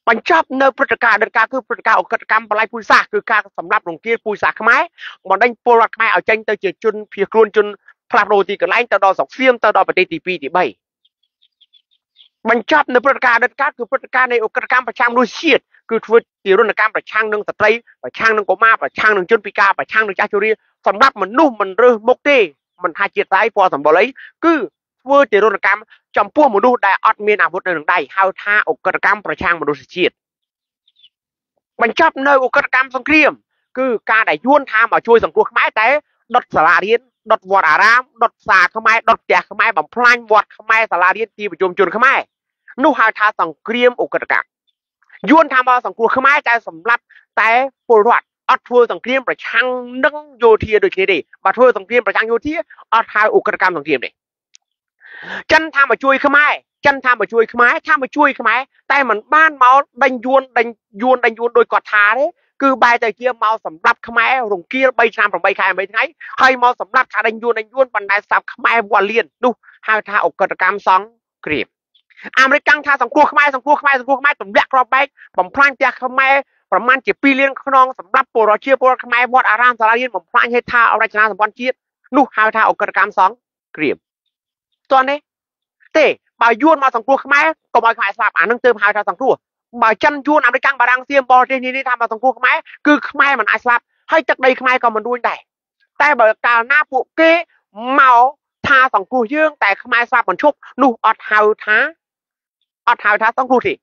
បញ្ចប់នៅព្រឹត្តិការណ៍ដិតការគឺព្រឹត្តិការណ៍អកតកម្មបល័យពុយសាសគឺការសម្លាប់រង្គាលពុយសាសខ្មែរបណ្ដេញពលរដ្ឋខ្មែរឲ្យចេញទៅជាជនភៀសខ្លួនជនផ្លាស់ប្ដូរទីកន្លែងទៅដល់ស្រុកសៀមទៅដល់ប្រទេសទី2ទី3បញ្ចប់នៅព្រឹត្តិការណ៍ដិតការគឺព្រឹត្តិការណ៍នៃអកតកម្មប្រចាំមនុស្សជាតិគឺធ្វើជារនកម្មប្រឆាំងនឹងស្ត្រីប្រឆាំងនឹងកុមារប្រឆាំងនឹងជនពិការប្រឆាំងនឹងចាស់ជរាសម្រាប់មនុស្សមិនរើសមុខទេមិនថាជាតិស្អីពណ៌សម្បុរអីគឺ ធ្វើជារនកម្មចំពោះមនុស្សដែលអត់មានអាវុធនៅនឹងដៃហៅថាអកតកម្មប្រឆាំងមនុស្សជាតិបញ្ចប់នៅអកតកម្មសង្គ្រាមគឺការដែលយួនថាមកជួយសង្គ្រោះខ្មែរតែដុតសាលារៀនដុតវត្តអារាមដុតផ្សារខ្មែរដុតផ្ទះខ្មែរបំផ្លាញវត្តខ្មែរសាលារៀនទីប្រជុំជនខ្មែរនោះហៅថាសង្គ្រាមអកតកម្មយួនថាមកសង្គ្រោះខ្មែរតែសម្រាប់តែពលរដ្ឋអត់ធ្វើសង្គ្រាមប្រឆាំងនឹងយោធាដូចគ្នាទេបើធ្វើសង្គ្រាមប្រឆាំងយោធាអត់ហៅអ ுக ្រិតកម្មសង្គ្រាមទេ ចិនថាមកជួយខ្មែរចិនថាមកជួយខ្មែរថាមកជួយខ្មែរតែมันបានមកដេញយួនដេញយួនដេញយួនដោយគាត់ថាទេគឺបែរទៅជាមកសម្រាប់ខ្មែររង្គាល3ឆ្នាំ8ខែ8ថ្ងៃហើយមកសម្រាប់ថាដេញយួនដេញយួនបណ្តែសាប់ខ្មែរវល់លៀននោះហៅថាអ ுக ្រិតកម្មសង្គ្រាមអាមេរិកថាសង្គ្រោះខ្មែរសង្គ្រោះខ្មែរសង្គ្រោះខ្មែរទម្លាក់ក្របបែកបំផ្លាញផ្ទះខ្មែរប្រមាណជា2លានខ្នងសម្រាប់ពលរដ្ឋជាពលរដ្ឋខ្មែរវត្តអារាមសាលារៀនបំផ្លាញហេដ្ឋាអរចនាសម្ព័ន្ធជាតិនោះហៅថាអក្រិតកម្មសង្គ្រាម តើនេះទេបើយួនមកសង្គ្រោះខ្មែរកុំឲ្យខ្មែរស្លាប់អានឹងទើបហៅថាសង្គ្រោះបើចិនយួនអាមេរិកបារាំងសៀមបរទេសនេះនេះថាមកសង្គ្រោះខ្មែរគឺខ្មែរមិនអាចស្លាប់ហើយទឹកដីខ្មែរក៏មិនរួញដែរតែបើកាលណាពួកគេមកថាសង្គ្រោះយើងតែខ្មែរស្លាប់មិនឈប់នោះអត់ហៅថាអត់ហៅថាសង្គ្រោះទេ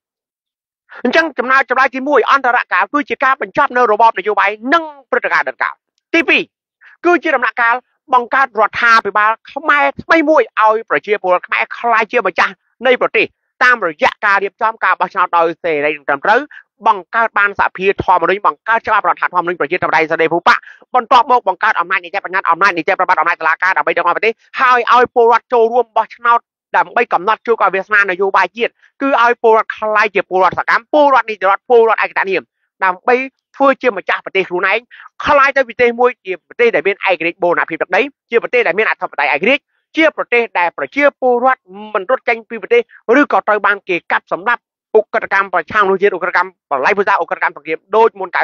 អញ្ចឹងចំណាយចម្លើយទី1អន្តរកាលគឺជាការបញ្ចប់នៅរបបនយោបាយនិងព្រឹត្តិការណ៍ដិតកាលទី2គឺជាដំណាក់កាល បង្កើតរដ្ឋាភិបាលខ្មែរថ្មីមួយឲ្យប្រជាពលរដ្ឋខ្មែរក្លាយជាម្ចាស់នៃប្រទេសតាមរយៈការរៀបចំការបោះឆ្នោតដោយសេរីនិងត្រឹមត្រូវបង្កើតបានសហភាពធម្មនិញបង្កើតច្បាប់រដ្ឋធម្មនុញ្ញប្រជាធិបតេយ្យសេរីភូប៉បន្ទាប់មកបង្កើតអំណាចនីតិបញ្ញត្តិអំណាចនីតិប្រវត្តិអំណាចតុលាការដើម្បីដឹកនាំប្រទេសហើយឲ្យពលរដ្ឋចូលរួមបោះឆ្នោតដើម្បីកំណត់ជោគវាសនានយោបាយជាតិគឺឲ្យពលរដ្ឋខ្លាយជាពលរដ្ឋសកម្មពលរដ្ឋនីតិរដ្ឋពលរដ្ឋឯកតនិយម ដើម្បីធ្វើជាម្ចាស់ប្រទេសខ្លួនឯងខ្លាយទៅប្រទេសមួយជាប្រទេសដែលមានឯករាជ្យបូរណភាពទឹកដីជាប្រទេសដែលមានអធិបតេយ្យឯករាជ្យជាប្រទេសដែលប្រជាពលរដ្ឋមិនរត់ចេញពីប្រទេសឬក៏ត្រូវបានគេកាប់សម្លាប់ឧក្រិដ្ឋកម្មប្រឆាំងមនុស្សជាតិឧក្រិដ្ឋកម្មបល័យភាសាឧក្រិដ្ឋកម្មសង្គ្រាមដូចមុន91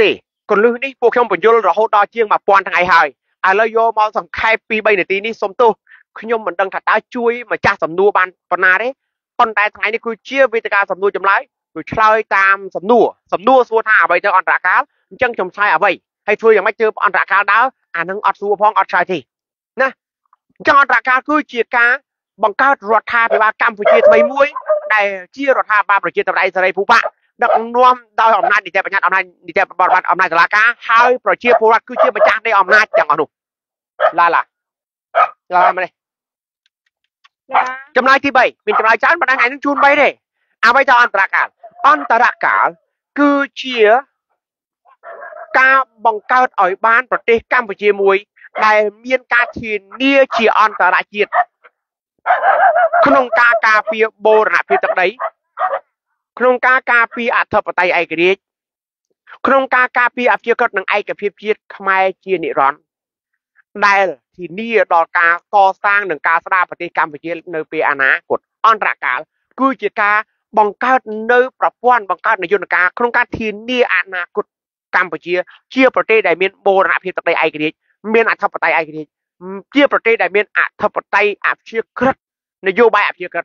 ទេកលឹះនេះពួកខ្ញុំបញ្យលរហូតដល់ជាង1000ថ្ងៃហើយឥឡូវយកមកសង្ខេបពី3នាទីនេះសុំទោសខ្ញុំមិនដឹងថាតើជួយម្ចាស់សំណួរបានប៉ុណ្ណាទេ ប៉ុន្តែថ្ងៃនេះគឺជាវេទិកាសំណួរចម្លើយគឺឆ្លើយតាមសំណួរសំណួរសួរថាអ្វីទៅអន្តរកាលអញ្ចឹងខ្ញុំឆ្លើយអ្វីហើយធ្វើយ៉ាងម៉េចជើអន្តរកាលដើរអានឹងអត់សួរផងអត់ឆ្លើយទេណាអញ្ចឹងអន្តរកាលគឺជាការបង្កើតរដ្ឋាភិបាលកម្ពុជាថ្មីមួយដែលជារដ្ឋាភិបាលប្រជាធិបតេយ្យសេរីភូប៉ាដឹកនាំដោយអំណាចនីតិបញ្ញត្តិអំណាចនីតិបដិបត្តិអំណាចតុលាការហើយប្រជាពលរដ្ឋគឺជាម្ចាស់នៃអំណាចទាំងអស់នោះឡាឡាឡាមកនេះ ចំណាយទី3មានចំណាយច្រើនប៉ុន្តែថ្ងៃនេះជូន3ទេអ្វីទៅអន្តរកាលអន្តរកាលគឺជាការបង្កើតឲ្យបានប្រទេសកម្ពុជាមួយដែលមានការធានាជាអន្តរជាតិក្នុងការការពារបូរណភាពទឹកដីក្នុងការការពារអធិបតេយ្យឯករាជ្យក្នុងការការពារអព្យាក្រឹតនិងឯកភាពជាតិខ្មែរជានិរន្តរ៍ ដែលធានាដល់ការកសាងនិងការស្ដារប្រទេសកម្ពុជានៅពេលអនាគតអន្តរកាលគឺជាការបង្កើតនៅប្រព័ន្ធបង្កើតនយោបាយក្នុងការធានាអនាគតកម្ពុជាជាប្រទេសដែលមានបូរណភាពទឹកដីឯករាជ្យមានអធិបតេយ្យឯករាជ្យជាប្រទេសដែលមានអធិបតេយ្យអព្យាក្រឹតនយោបាយអព្យាក្រឹត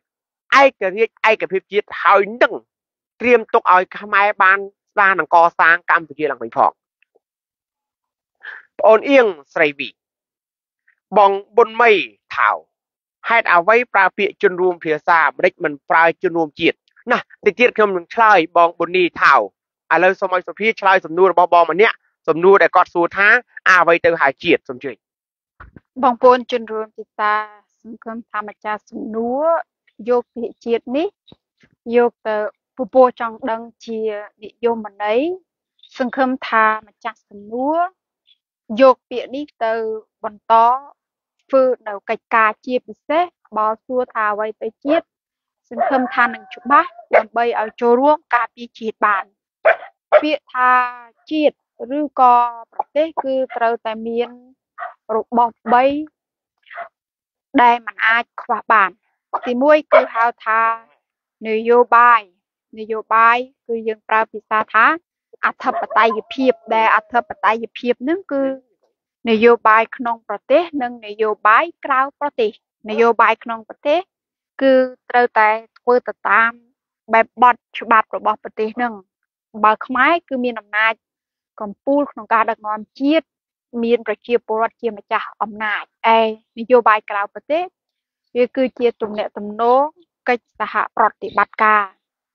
ឯករាជ្យឯកភាពជាតិហើយនឹងត្រៀមទុកឲ្យខ្មែរបានស្ដារនិងកសាងកម្ពុជាឡើងវិញផងប្អូនអៀងស្រីវី បងប៊ុនមីថៅហេតុអ្វីប្រើពាក្យជនរួមភាសាអាមេរិកមិនប្រើជនរួមជាតិណាតិចទៀតខ្ញុំនឹងឆ្លើយបងប៊ុននីថៅឥឡូវសូមឲ្យសុភាឆ្លើយសំណួររបស់បងម្នាក់សំណួរដែលគាត់សួរថាអ្វីទៅហៅជាតិសូមជួយបងប្អូនជនរួមភាសាសង្គមធម្មចាសំណួរយកពាក្យជាតិនេះយកទៅពពោះចង់ដឹងជានិយមន័យសង្ឃឹមថាម្ចាស់សំណួរយកពាក្យនេះទៅបន្ត ធ្វើនៅកិច្ចការជាពិសេសបើសួរថាអ្វីទៅជាតិសង្ឃឹមថានឹងច្បាស់ដើម្បីឲ្យចូលរួមការពារជាតិបានពាក្យថាជាតិឬក៏ប្រទេសគឺត្រូវតែមានរបប3ដែលมันអាចខ្វះបាន ទី1គឺហៅថានយោបាយនយោបាយគឺយើងប្រើភាសាថាអធិបតេយ្យភាពដែលអធិបតេយ្យភាពនឹងគឺ នយោបាយក្នុងប្រទេស និងនយោបាយក្រៅប្រទេស នយោបាយក្នុងប្រទេស គឺត្រូវតែធ្វើទៅតាមបែបបទច្បាប់របស់ប្រទេសនឹងបើខ្មែរគឺមានអំណាចកម្ពុជាក្នុងការដឹកនាំជាតិមានប្រជាពលរដ្ឋជាម្ចាស់អំណាចឯនយោបាយក្រៅប្រទេសវាគឺជាទំនាក់ទំនងកិច្ចសហប្រតិបត្តិការ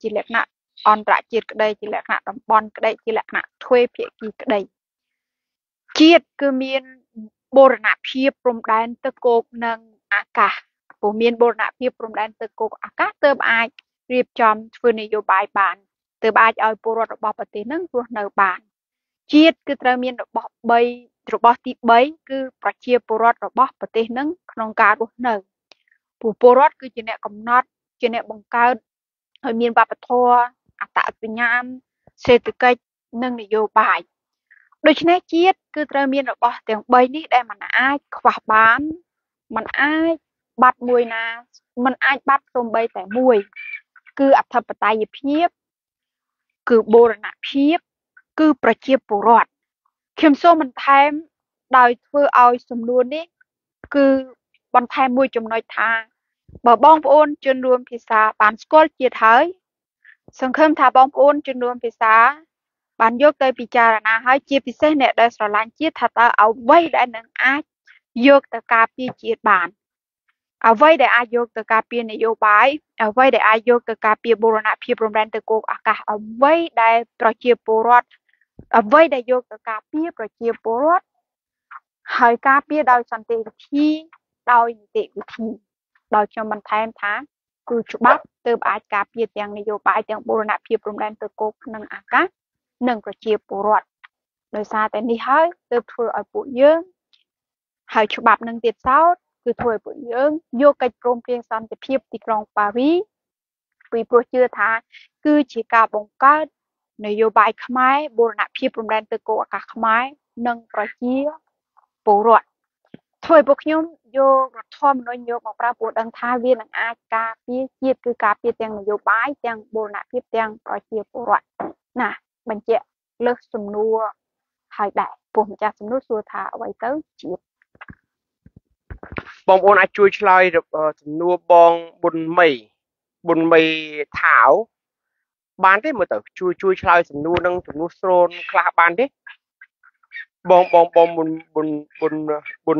ជាលក្ខណៈអន្តរជាតិក្តីជាលក្ខណៈតំបន់ក្តីជាលក្ខណៈទ្វេភាគីក្តី ជាតិគឺមានបូរណភាពព្រំដែនទឹកគោកនិងអាកាសព្រោះមានបូរណភាពព្រំដែនទឹកគោកអាកាសទើបអាចរៀបចំធ្វើនយោបាយបានទើបអាចឲ្យពលរដ្ឋរបស់ប្រទេសនឹងរស់នៅបានជាតិគឺត្រូវមានរបស់3របស់ទី3គឺប្រជាពលរដ្ឋរបស់ប្រទេសនឹងក្នុងការរស់នៅពលពលរដ្ឋគឺជាអ្នកកំណត់ជាអ្នកបង្កើតឲ្យមានវប្បធម៌អត្តសញ្ញាណសេដ្ឋកិច្ចនិងនយោបាយ ដូច្នេះជាតិគឺត្រូវមានរបស់ទាំង3នេះដែលมันអាចខ្វះបានมันអាចបាត់មួយណាมันអាចបាត់សូម្បីតែមួយគឺអធិបតេយ្យភាពគឺបូរណភាពគឺប្រជាពលរដ្ឋខ្ញុំសូមបន្ថែមដោយធ្វើឲ្យសំណួរនេះគឺបន្ថែមមួយចំណុចថាបើបងប្អូនជនរួមភាសាបានស្គាល់ជាតិហើយសង្ឃឹមថាបងប្អូនជនរួមភាសា បានយកទៅពិចារណាហើយជាពិសេសអ្នកដែលស្រឡាញ់ជាតិថាតើអ្វីដែលនឹងអាចយកទៅការពារជាតិបានអ្វីដែលអាចយកទៅការពារនយោបាយអ្វីដែលអាចយកទៅការពារបូរណភាពរំលែនទៅគោកអាកាសអ្វីដែលប្រជាពលរដ្ឋអ្វីដែលយកទៅការពារប្រជាពលរដ្ឋហើយការពារដោយសន្តិវិធីដោយនីតិវិធីដោយខ្ញុំបន្ថែមថាគឺច្បាប់ទើបអាចការពារទាំងនយោបាយទាំងបូរណភាពរំលែនទៅគោកនិងអាកាស និងប្រជាពលរដ្ឋដោយសារតែនេះហើយទើបធ្វើឲ្យពួកយើងហើយច្បាប់នឹងទៀតសោតគឺធ្វើឲ្យពួកយើងយកកិច្ចព្រមព្រៀងសន្តិភាពទីក្រុងប៉ារីពីព្រោះជឿថាគឺជាការបង្កើតនយោបាយខ្មែរបូរណភាពព្រំដែនទឹកគោកអាកាសខ្មែរនិងប្រជាពលរដ្ឋធ្វើឲ្យពួកខ្ញុំយករដ្ឋធម្មនុញ្ញយកមកប្រើព្រោះដឹងថាវានឹងអាចការពារជាតិគឺការពារទាំងនយោបាយទាំងបូរណភាពទាំងប្រជាពលរដ្ឋណា បញ្ជាក់លើសសំណួរហើយដែរពោះម្ចាស់សំណួរសួរថាអ្វីទៅជាតិបងប្អូនអាចជួយឆ្លើយសំណួរបងប៊ុនមីប៊ុនមីថាវបានទេមើលទៅជួយជួយឆ្លើយសំណួរនឹងសំណួរស្រោនខ្លះបានទេបងបងបងប៊ុនប៊ុនប៊ុនប៊ុន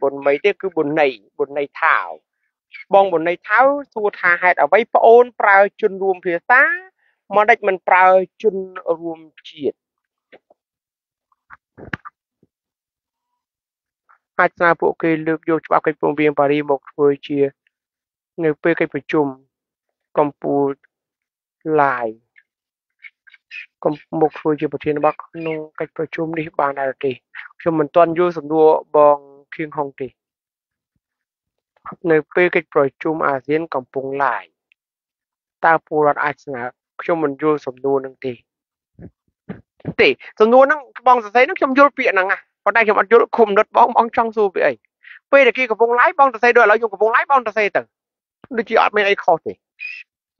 ប៊ុនមីទេគឺប៊ុនណៃប៊ុនណៃថាវបងប៊ុនណៃថាវសួរថាហេតុអ្វីប្អូនប្រើជនរួមភាសា មកដេចមិនប្រើជនរួមជាតិអាចស្នើពួកគេលើកយកច្បាប់កិច្ចព្រមព្រៀងប៉ារីមកធ្វើជា នៅពេលកិច្ចប្រជុំកម្ពុជាឡាយកំមុខធ្វើជាប្រធានបទក្នុងកិច្ចប្រជុំនេះបានដែរទេខ្ញុំមិនទាន់យល់សំណួរបងខៀងហុងទេនៅពេលកិច្ចប្រជុំអាស៊ានកំពុងឡាយតើពលរដ្ឋអាចស្នើ ខ្ញុំមិនយល់សំណួរនឹងទេទេសំណួរហ្នឹងបងសរសេរហ្នឹងខ្ញុំយល់ពាក្យហ្នឹងណាប៉ុន្តែខ្ញុំអត់យល់គុំដុតបងបងចង់សួរពីអីពេលដែលគេកំពុងឡាយបងសរសេរដូចឥឡូវខ្ញុំកំពុងឡាយបងសរសេរទៅដូចជាអត់មានអីខុសទេ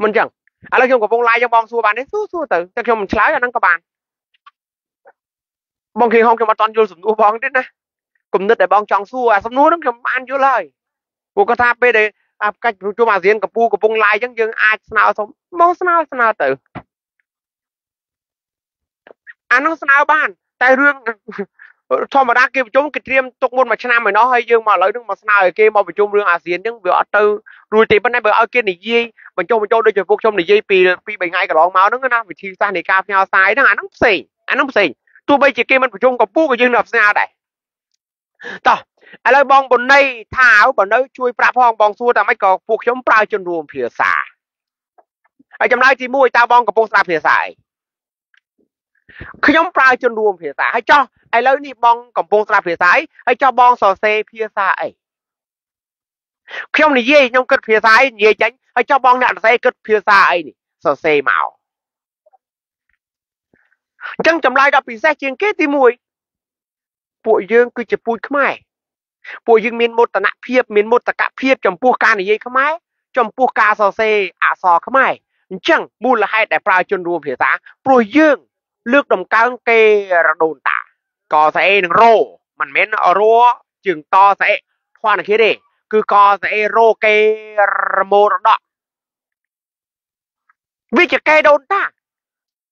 មិនចឹងឥឡូវខ្ញុំកំពុងឡាយចឹងបងសួរបានទេសួរសួរទៅតែខ្ញុំមិនឆ្លើយអាហ្នឹងក៏បានបងឃើញហងខ្ញុំអត់តន់យល់សំណួរបងទេណាគំនិតដែលបងចង់សួរអាសំណួរហ្នឹងខ្ញុំបានយល់ហើយពួកគាត់ថាពេលដែល អាកាច់ប្រជុំអាស៊ានកម្ពុជាកំពុងឡាយអញ្ចឹងយើងអាចស្នើសុំមកស្នើស្នើទៅអានោះស្នើបាន តែរឿងធម្មតាគេប្រជុំគេត្រៀមទុកមុនមួយឆ្នាំឯណោះហើយយើងមកឥឡូវហ្នឹងមកស្នើឲ្យគេមកប្រជុំរឿងអាស៊ានអញ្ចឹងវាអត់ទៅរួចទេប៉ុន្តែបើឲ្យគេនិយាយបញ្ចុះបញ្ចូលដូចជាពួកខ្ញុំនិយាយពីពី3ថ្ងៃកន្លងមកហ្នឹងណាវិធីសាស្ត្រនៃការផ្ញើសារហ្នឹងអាហ្នឹងផ្សេងអាហ្នឹងផ្សេងទោះបីជាគេមិនប្រជុំកម្ពុជាក៏យើងនៅផ្សារដែរតោះ ឥឡូវបងបណៃថាអើបើនៅជួយប្រាប់ផងបងសួរតែមិនក៏ពួកខ្ញុំប្រើជនរួមភាសាហើយចម្លើយទី1តើបងកំពុងស្ដាប់ភាសាអីខ្ញុំប្រើជនរួមភាសាហើយចោះឥឡូវនេះបងកំពុងស្ដាប់ភាសាអីហើយចោះបងសរសេរភាសាអីខ្ញុំនិយាយខ្ញុំគិតភាសាអីនិយាយចាញ់ហើយចុះបងអ្នកសរសេរគិតភាសាអីនេះសរសេរមកអញ្ចឹងចម្លើយដល់ពិសេសជាងគេទី1ពួកយើងគឺជាពូជខ្មែរ ពួកយើងមានមោទនភាពមានមោទកភាពចំពោះការនិយាយខ្មែរចំពោះការសរសេរអក្សរខ្មែរអញ្ចឹងមូលហេតុដែលប្រើជនរួមភាសាព្រោះយើងលើកដំកើងគេរដូនតាកស្អេនឹងរោមិនមែនរោជើងតស្អេធនគេទេគឺកស្អេរោគេរមរដកវាជាកេដូនតា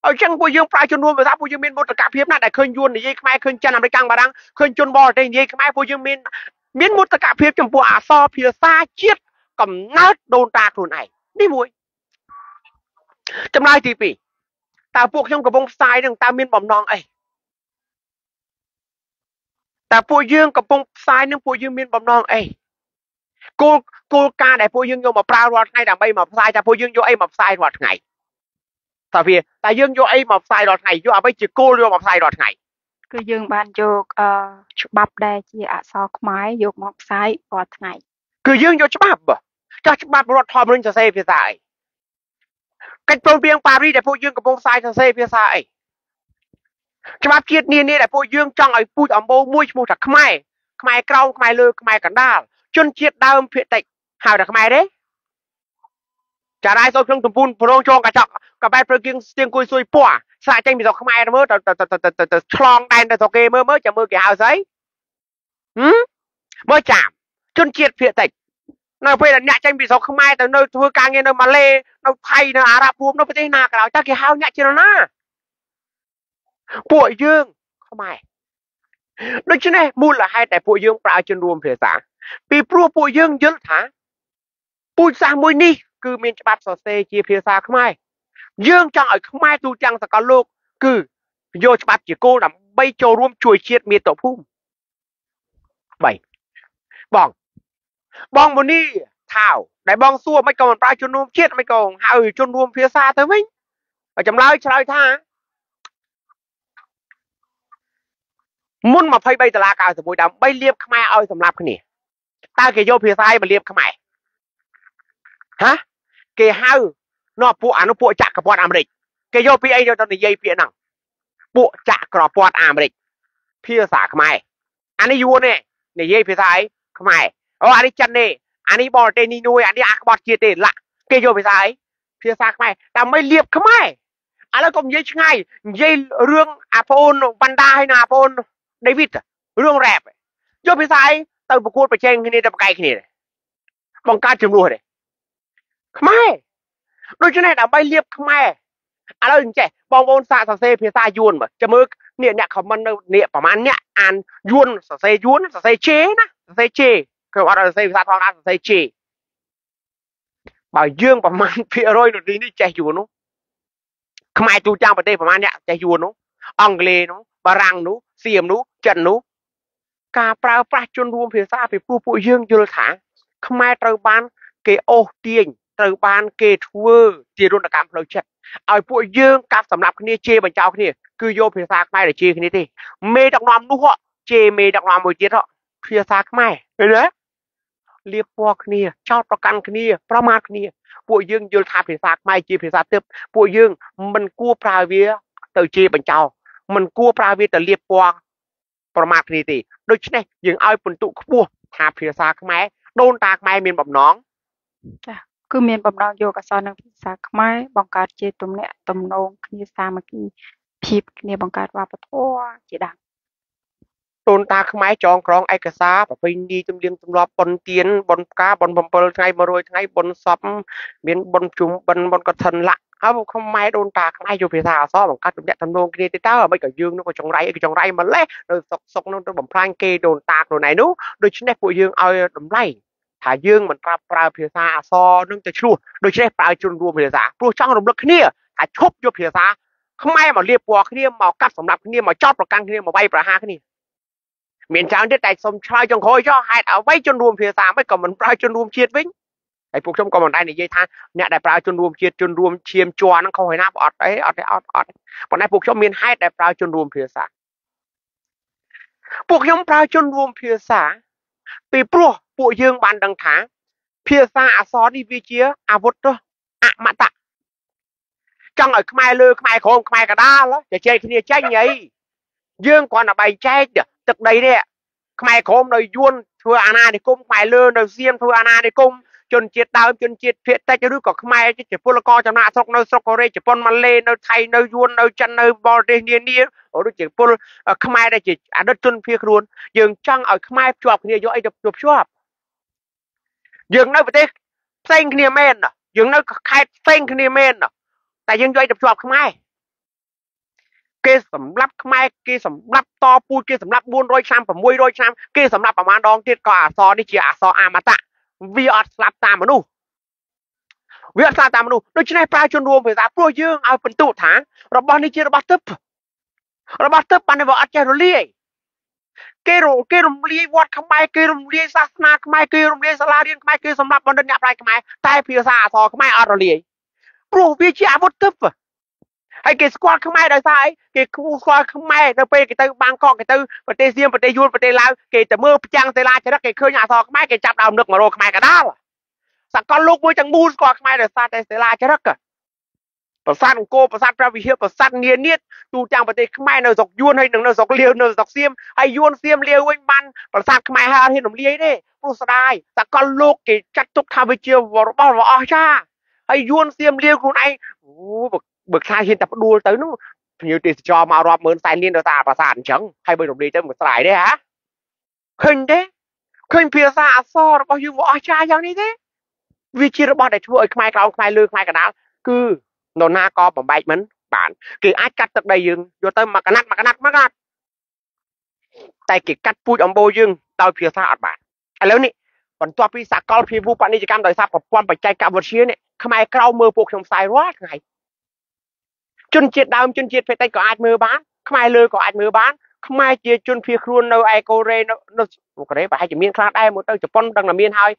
អញ្ចឹងពួកយើងប្រើជំនួសភាសាពួកយើងមានមោទកភាពណាស់ដែលឃើញយួននិយាយខ្មែរឃើញចិនអាមេរិកកាំងបារាំងឃើញជនបរទេសនិយាយខ្មែរពួកយើងមានមានមោទកភាពចំពោះអក្សរភាសាជាតិកំណើតដូនតាខ្លួនឯងនេះមួយចម្លើយទី2តើពួកខ្ញុំកំពុងផ្សាយនឹងតើមានបំណងអីតើពួកយើងកំពុងផ្សាយនឹងពួកយើងមានបំណងអីគោលគោលការណ៍ដែលពួកយើងយកមកប្រើរាល់ថ្ងៃដើម្បីមកផ្សាយតើពួកយើងយកអីមកផ្សាយរាល់ថ្ងៃ តើវាតើយើងយកអីមកផ្សាយរាល់ថ្ងៃយកអ្វីជាគោលយកមកផ្សាយរាល់ថ្ងៃគឺយើងបានយកអឺច្បាប់ដែលជាអក្សរខ្មែរយកមកផ្សាយរាល់ថ្ងៃគឺយើងយកច្បាប់ចោះច្បាប់រដ្ឋធម្មនុញ្ញសរសេរភាសាអីកិច្ចព្រមព្រៀងប៉ារីសដែលពួកយើងកំពុងផ្សាយសរសេរភាសាអីច្បាប់ជាតិនានាដែលពួកយើងចង់ឲ្យពូជអម្បូរមួយឈ្មោះថាខ្មែរខ្មែរក្រោមខ្មែរលើខ្មែរកណ្ដាលជនជាតិដើមភាគតិចហៅថាខ្មែរទេ ចារាយសូវក្នុងទំពូនប្រងចងកញ្ចក់កបែតព្រឹកគៀងស្ទៀងគួយសួយពណ៌ស្រាក់ចេញពីស្រុកខ្មែរមើលទៅទៅឆ្លងដែនទៅស្រុកគេមើលមើលចាំមើលគេហៅស្អីហឹមមើលចាំជនជាតិភាគតិចនៅពេលដែលអ្នកចេញពីស្រុកខ្មែរទៅនៅធ្វើការងារនៅម៉ាឡេនៅថៃនៅអារ៉ាប់រួមនៅប្រទេសណាក៏ដោយតើគេហៅអ្នកជាណាពួកយើងខ្មែរដូច្នេះមូលហេតុតែពួកយើងប្រើជនរួមភាសាពីព្រោះពួកយើងយល់ថាពូជសាសន៍មួយនេះ គឺមានច្បាប់សរសេរជាភាសាខ្មែរយើងចង់ឲ្យខ្មែរទូទាំងសកលលោក គឺយកច្បាប់ជាគោលដើម្បីចូលរួមជួយជាតិមាតុភូមិ3បងបងមូនីថាវដែលបងសួរមិនក៏មិនប្រើជនរួមជាតិមិនក៏ហៅជនរួមភាសាទៅវិញចម្លើយឆ្លើយថាមុន23ដុល្លារ91ដើម្បីលៀបខ្មែរឲ្យសម្លាប់គ្នាតើគេយកភាសាឯមកលៀបខ្មែរហា គេហៅនោះពួកអានោះពួកចក្រពត្តិអាមេរិកគេយកពីអីទៅនិយាយពាក្យហ្នឹងពួកចក្រពត្តិអាមេរិកភាសាខ្មែរអានេះយួនទេនិយាយភាសាអីខ្មែរអូអានេះចិនទេអានេះបរទេសនេះនួយអានេះអាក្បត់ជាតិទេឡាក់គេយកភាសាអីភាសាខ្មែរដើម្បីលៀបខ្មែរឥឡូវកុំនិយាយឆ្ងាយនិយាយរឿងអាប្អូនវ៉ាន់ដាហើយណាអាប្អូនដេវីតរឿងរ៉េបយកភាសាអីទៅប្រកួតប្រជែងគ្នាទៅប្រកែកគ្នាបង្កើតចំនួនទេ ខ្មែរដូច្នេះដើម្បីលៀបខ្មែរឥឡូវអញ្ចេះបងប្អូនសាកសរសេរភាសាយួនមើលចាំមើលនេះអ្នកខមមិននៅនេះប្រហែលអ្នកអានយួនសរសេរយួនសរសេរជេណាសរសេរជេគឺអត់សរសេរភាសាថងណាសរសេរជេបើយើងប្រហែលភាគរយនៅទីនេះចេះយួននោះខ្មែរទូទាំងប្រទេសប្រហែលអ្នកចេះយួននោះអង់គ្លេសនោះបារាំងនោះសៀមនោះចិននោះការប្រើប្រាស់ជនរួមភាសាពីព្រោះពួកយើងយល់ថាខ្មែរត្រូវបានគេអូសទាញ ត្រូវបានគេធ្វើជារនកម្មផ្លូវចិត្តឲ្យពួកយើងកាប់សម្លាប់គ្នាជេរបញ្ចោលគ្នាគឺយកភាសាខ្មែរទៅជេរគ្នាទេមេដឹកនាំនោះជេរមេដឹកនាំមួយទៀតភាសាខ្មែរឃើញទេលៀបពណ៌គ្នាចោតប្រកាន់គ្នាប្រមាថគ្នាពួកយើងយល់ថាភាសាខ្មែរជាភាសាទើបពួកយើងមិនគួរប្រើវាទៅជេរបញ្ចោលមិនគួរប្រើវាទៅលៀបពណ៌ប្រមាថគ្នាទេដូច្នេះយើងឲ្យពិន្ទុខ្ពស់ថាភាសាខ្មែរដូនតាខ្មែរមានបំណងចា គឺមានបំណងយកអក្សរនិងភាសាខ្មែរ បង្កើតជាទំនាក់ទំនងគ្នាសាមគ្គីភាពគ្នាបង្កើតវប្បធម៌ជាដើមដូនតាខ្មែរចងក្រងឯកសារប្រពៃណីទំនៀមទម្លាប់បុណ្យទានបុណ្យផ្កាបុណ្យ7ថ្ងៃ100ថ្ងៃបុណ្យសពមានបុណ្យជុំបិណ្ឌបុណ្យកឋិនលក្ខហើយខ្មែរដូនតាខ្មែរយកភាសាអសរបង្កើតទំនាក់ទំនងគ្នាទៅតើអ្វីក៏យើងនោះក៏ចង្រៃក៏ចង្រៃម្លេះនៅសុកសុកនោះទៅបំផ្លាញគេដូនតាខ្លួនឯងនោះដូច្នេះពួកយើងឲ្យតម្លៃ ថាយើងមិនប្រើប្រើភាសាអសរនឹងទៅឆ្លោះដូច្នេះប្រើជនរួមភាសាព្រោះចង់រំលឹកគ្នាថាឈប់យកភាសាខ្មែរមកលៀបពណ៌គ្នាមកកាត់សម្រាប់គ្នាមកចោតប្រកាន់គ្នាមកវាយប្រហារគ្នាមានច្រើនទៀតតែសុំឆ្លើយចុងក្រោយចុះហេតុអ្វីជនរួមភាសាមិនក៏មិនប្រើជនរួមជាតិវិញហើយពួកខ្ញុំក៏មិនដែរនិយាយថាអ្នកដែលប្រើជនរួមជាតិជនរួមឈាមជ័រហ្នឹងខុសហើយណាអត់អីអត់ទេអត់អត់ប៉ុន្តែពួកខ្ញុំមានហេតុដែលប្រើជនរួមភាសាពួកខ្ញុំប្រើជនរួមភាសា ពីព្រោះពួកយើងបានដឹងថា ភាសាអសរនេះវាជាអាវុធទៅអមតៈចង់ឲ្យខ្មែរលើខ្មែរក្រោមខ្មែរកដាលជជែកគ្នាចេញអីយើងគ្រាន់តែបែងចែកទឹកដីនេះខ្មែរក្រោមនៅយួនធ្វើអាណានិគមខ្មែរលើនៅសៀមធ្វើអាណានិគម ជនជាតិដើមជនជាតិភាគតិចឬក៏ខ្មែរជាពលករចំណាក់ស្រុកនៅស្រុកកូរ៉េជប៉ុនម៉ាឡេនៅថៃនៅយួននៅចិននៅបរទេសនានាឬជាពលខ្មែរដែលជាអតីតជនភៀសខ្លួនយើងចង់ឲ្យខ្មែរភ្ជាប់គ្នាយកអីទៅភ្ជាប់យើងនៅប្រទេសផ្សេងគ្នាមែនយើងនៅខេត្តផ្សេងគ្នាមែនតែយើងយកអីទៅភ្ជាប់ខ្មែរគេសម្លាប់ខ្មែរគេសម្លាប់តពូជគេសម្លាប់400ឆ្នាំ600ឆ្នាំគេសម្លាប់ប្រមាណដងទៀតក៏អសរនេះជាអសរអមតៈ វាអត់ស្លាប់តាមមនុស្សវាអត់ស្លាប់តាមមនុស្សដូច្នេះប្រើជនរួមភាសាព្រោះយើងឲ្យបន្ទុកថារបស់នេះជារបស់ទឹករបស់ទឹកបានវាអត់ចេះរលាយគេរគេរំលាយវត្តខ្មែរគេរំលាយសាសនាខ្មែរគេរំលាយសាលារៀនខ្មែរគេសម្រាប់បណ្ឌិតអ្នកប្រាជ្ញខ្មែរតែភាសាអក្សរខ្មែរអត់រលាយព្រោះវាជាអាវុធទឹក ហើយគេស្គាល់ខ្មែរដោយសារអីគេគូស្គាល់ខ្មែរនៅពេលគេទៅបាងកកគេទៅប្រទេសសៀមប្រទេសយួនប្រទេសឡាវគេទៅមើលផ្ចាំងសិលាចរិតគេឃើញអក្សរខ្មែរគេចាប់ដើមនឹកមករកខ្មែរកដាលសកលលោកមួយទាំងមូលស្គាល់ខ្មែរដោយសារតែសិលាចរិតប្រាសាទអង្គរប្រាសាទព្រះវិហារប្រាសាទនានាទូទាំងប្រទេសខ្មែរនៅស្រុកយួនហើយនិងនៅស្រុកលាវនៅស្រុកសៀមហើយយួនសៀមលាវវិញបានប្រាសាទខ្មែរហើយអត់ហ៊ានរំលាយទេព្រោះស្ដាយសកលលោកគេចាត់ទុកថាវាជារបស់របស់អស្ចារ្យហើយយួនសៀមលាវខ្លួនឯងអូបើ ខ្លាចហ៊ានតែផ្ដួលទៅនោះភ្ញៀវទេសចរមករាប់ម៉ឺនសែនលានទៅតាមប្រាសាទអញ្ចឹងហើយបើរំលាយទៅមិនស្រ័យទេហាឃើញទេឃើញភាសាអក្សររបស់យើងវាអស្ចារ្យយ៉ាងនេះទេវាជារបស់ដែលធ្វើឲ្យខ្មែរក្រោមខ្មែរលើខ្មែរកណ្ដាលគឺនរណាក៏បំបែកមិនបានគេអាចកាត់ទឹកដីយើងយកទៅមកកណាត់មកកណាត់មកកណាត់តែគេកាត់ពូជអំបូរយើងដោយភាសាអត់បានឥឡូវនេះបន្ទាប់ពីសកលភាវូបនិច្ចកម្មដោយសារប្រព័ន្ធបច្ចេកវិទ្យានេះខ្មែរក្រៅមើលពួកខ្ញុំផ្សាយរាល់ថ្ងៃ ជនជាតិដើមជនជាតិភេតិចក៏អាចមើលបានខ្មែរលើក៏អាចមើលបានខ្មែរជាជនភៀសខ្លួននៅឯកូរ៉េនៅនៅកូរ៉េប្រហែលជាមានខ្លះដែរមកទៅជប៉ុនដឹងតែមានហើយ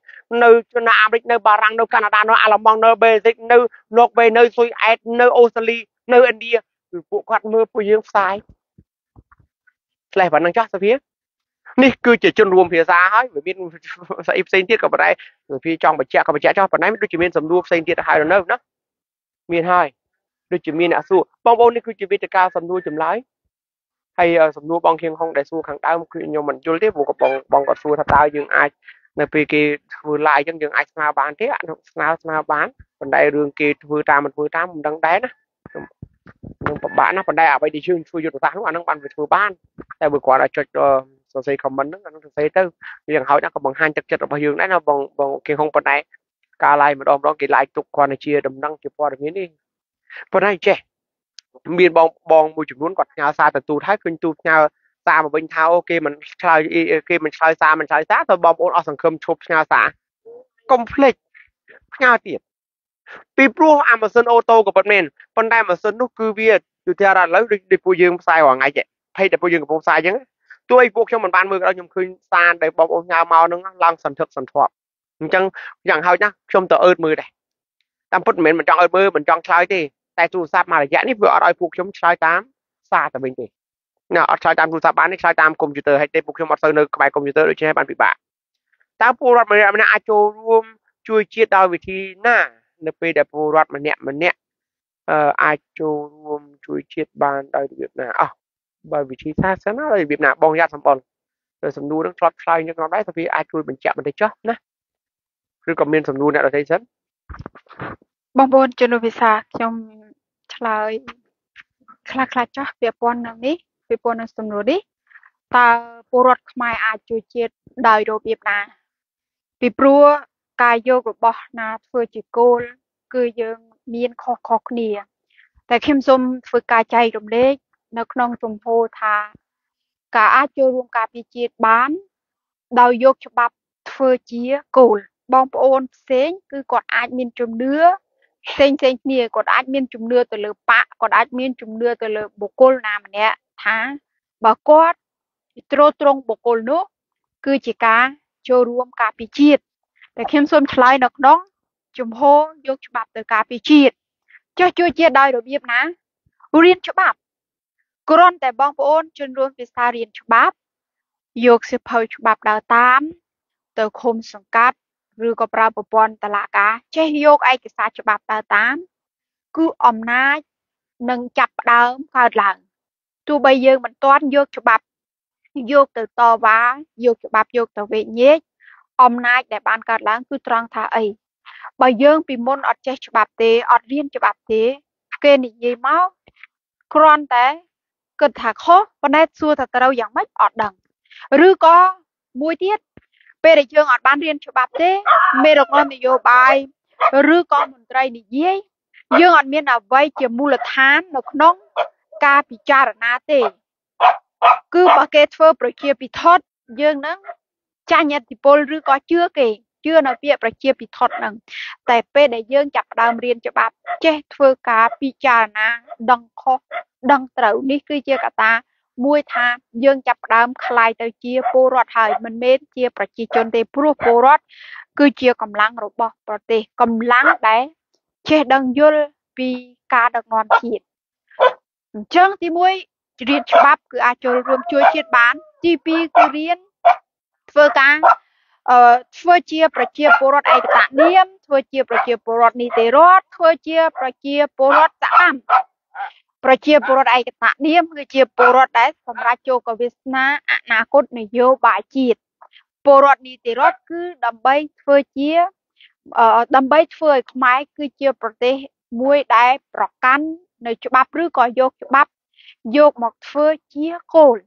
នៅនៅអាមេរិកនៅបារាំងនៅកាណាដានៅអាល្លឺម៉ង់នៅបេសិកនៅណូវេនៅស៊ុយអែតនៅអូស្ត្រាលីនៅឥណ្ឌាគឺពួកគាត់មើលពួកយើងផ្សាយឆ្លេះប៉ុណ្ណឹងចាស់សាភានេះគឺជាជនរួមភាសាហើយវាមានស្អីផ្សេងទៀតក៏ប៉ុន្តែសាភាចង់បញ្ជាក់ក៏បញ្ជាក់ចោះប៉ុន្តែដូចជាមានសំណួរផ្សេងទៀតទៅហើយនៅណាមានហើយ ដូចជាមានអ្នកសួរបងប្អូននេះគឺជាវេទិកាសំណួរចម្លើយហើយសំណួរបងខៀងហុងដែលសួរខាងដើមគឺខ្ញុំមិនយល់ទេព្រោះក៏បងបងគាត់សួរថាតើយើងអាចនៅពេលគេធ្វើ live អញ្ចឹងយើងអាចស្នើបានទេស្នើស្នើបានប៉ុន្តែរឿងគេធ្វើតាមមិនធ្វើតាមមិនដឹងដែរណាខ្ញុំខ្ញុំពិបាកណាស់ប៉ុន្តែអ្វីដែលយើងធ្វើយុទ្ធសាស្ត្រនោះអានឹងបានវាធ្វើបានតែបើគាត់អាចចុចសរសេរ comment ហ្នឹងអានឹងសរសេរទៅយ៉ាងហោចណាស់ក៏បង្ហាញទឹកចិត្តរបស់យើងដែរណាបងបងគេហុងប៉ុន្តែការ live ម្ដងម្ដងគេ live ទុកគ្រាន់តែជាដំណឹងជាព័ត៌មាននេះ ប៉ុន្តែចេះមានបងបងមួយចំនួនគាត់ផ្ញើសារទៅទូតហើយឃើញទូតផ្ញើសារមកវិញថាអូគេមិនឆ្លើយគេមិនឆ្លើយសារមិនឆ្លើយសារទៅបងប្អូនអស់សង្ឃឹមឈប់ផ្ញើសារកុំភ្លេចផ្ញើទៀតពីព្រោះអាម៉ាស៊ីនអូតូក៏ពិតមែនប៉ុន្តែម៉ាស៊ីននោះគឺវាទូទៅរ៉ាឥឡូវដូចពួកយើងផ្សាយរាល់ថ្ងៃចេះភ័យតែពួកយើងកំពុងផ្សាយអញ្ចឹងទោះឲ្យពួកខ្ញុំមិនបានមើលក៏ដោយខ្ញុំឃើញសារដែលបងប្អូនញ៉ាំមកនឹងឡើងសន្ធឹកសន្ធាប់អញ្ចឹងយ៉ាងហោចណាស់ខ្ញុំទៅអឺតមើលដែរតាមពិតមិនមែនមិនចង់អឺតមើលមិនចង់ឆ្លើយទេ តែទូរស័ព្ទមួយរយៈនេះវាអត់ឲ្យពួកខ្ញុំឆ្លើយតាមសារទៅវិញទេណាអត់ឆ្លើយតាមទូរស័ព្ទបានទេឆ្លើយតាមកុំព្យូទ័រហើយទេពួកខ្ញុំអត់ទៅនៅក្បែរកុំព្យូទ័រដូច្នេះបានពិបាកតើពលរដ្ឋម្នាក់ម្នាក់អាចចូលរួមជួយជាតិដោយវិធីណានៅពេលដែលពលរដ្ឋម្នាក់ម្នាក់អឺអាចចូលរួមជួយជាតិបានដោយរបៀបណាអោះបើវិធីសាស្ត្រសិនណាដោយរបៀបណាបងយ៉ាត់សម្បល់ទៅសំណួរនឹងឆ្លត់ឆ្លើយនឹងក្នុងដែរតែវាអាចជួយបញ្ជាក់បន្តិចចុះណាឬក៏មានសំណួរអ្នកដទៃសិនបងប្អូនជនវិសាខ្ញុំ ឆ្លើយខ្លះខ្លះចោះពាក់ព័ន្ធនឹងនេះពាក់ព័ន្ធនឹងសំណួរនេះតើពលរដ្ឋខ្មែរអាចជួយជាតិដោយរបៀបណា ពីព្រោះការយករបស់ណាធ្វើជាគោលគឺយើងមានខុសៗគ្នា តែខ្ញុំសូមធ្វើការចែករំលែកនៅក្នុងជំហរថា ការអាចចូលរួមការពារជាតិបាន ដោយយកច្បាប់ធ្វើជាគោលបងប្អូនផ្សេងគឺគាត់អាចមានជំនឿ ផ្សេងផ្សេងគ្នាគាត់អាចមានជំនឿទៅលើបកគាត់អាចមានជំនឿទៅលើបុគ្គលណាម្នាក់ថាបើគាត់ទ្រទ្រង់បុគ្គលនោះ គឺជាការចូលរួមការពារជាតិតែខ្ញុំសូមឆ្លើយនៅក្នុងជំហរយកច្បាប់ទៅការពារជាតិចុះជួយជាតិដោយរបៀបណារៀនច្បាប់គ្រាន់តែបងប្អូនជនរួមភាសារៀនច្បាប់យកសិភៅច្បាប់ដើរតាម ទៅឃុំសង្កាត់ ឬក៏ប្រើប្រព័ន្ធតុលាការចេះយកឯកសារច្បាប់ដើរតាម គឺអំណាចនឹងចាប់ផ្ដើមកើតឡើងទោះបីយើងមិនទាន់យកច្បាប់យកទៅតវ៉ាយកច្បាប់យកទៅវេញែកអំណាចដែលបានកើតឡើងគឺត្រង់ថាអីបើយើងពីមុនអត់ចេះច្បាប់ទេអត់រៀនច្បាប់ទេគេនិយាយមកគ្រាន់តែគិតថាខុសប៉ុន្តែសួរថាត្រូវយ៉ាងម៉េចអត់ដឹងឬក៏មួយទៀត ពេលដែលយើងអត់បានរៀនច្បាប់ទេមេដឹកនាំនយោបាយឬក៏មន្ត្រីនិយាយយើងអត់មានអ្វីជាមូលដ្ឋាននៅក្នុងការពិចារណាទេ គឺបើគេធ្វើប្រជាពិធដ្ឋយើងនឹងចាញ់អធិពលឬក៏ជឿគេជឿនៅពាក្យប្រជាពិធដ្ឋហ្នឹងតែពេលដែលយើងចាប់ផ្ដើមរៀនច្បាប់ ចេះធ្វើការពិចារណាដឹងខុសដឹងត្រូវនេះគឺជាកត្តា មួយថាយើងចាប់ផ្ដើមខ្លាយទៅជាពលរដ្ឋហើយមិនមែនជាប្រជាជនទេព្រោះពលរដ្ឋគឺជាកម្លាំងរបស់ប្រទេសកម្លាំងដែលចេះដឹងយល់ពីការដឹកនាំជាតិអញ្ចឹងទី1ជ្រៀតច្បាប់គឺអាចចូលរួមជួយជាតិបាន ទី2គឺរៀនធ្វើការអឺធ្វើជាប្រជាពលរដ្ឋឯកតនាមធ្វើជាប្រជាពលរដ្ឋនីតិរដ្ឋធ្វើជាប្រជាពលរដ្ឋសកម្ម ប្រជាពលរដ្ឋឯកតនាមគឺជាពលរដ្ឋដែលសម្រាប់ចូលកវាសនាអនាគតនយោបាយជាតិពលរដ្ឋនីតិរដ្ឋគឺដើម្បីធ្វើជាដើម្បីធ្វើឲ្យខ្មែរគឺជាប្រទេសមួយដែលប្រកាន់នៅច្បាប់ឬក៏យកច្បាប់យកមកធ្វើជាគោល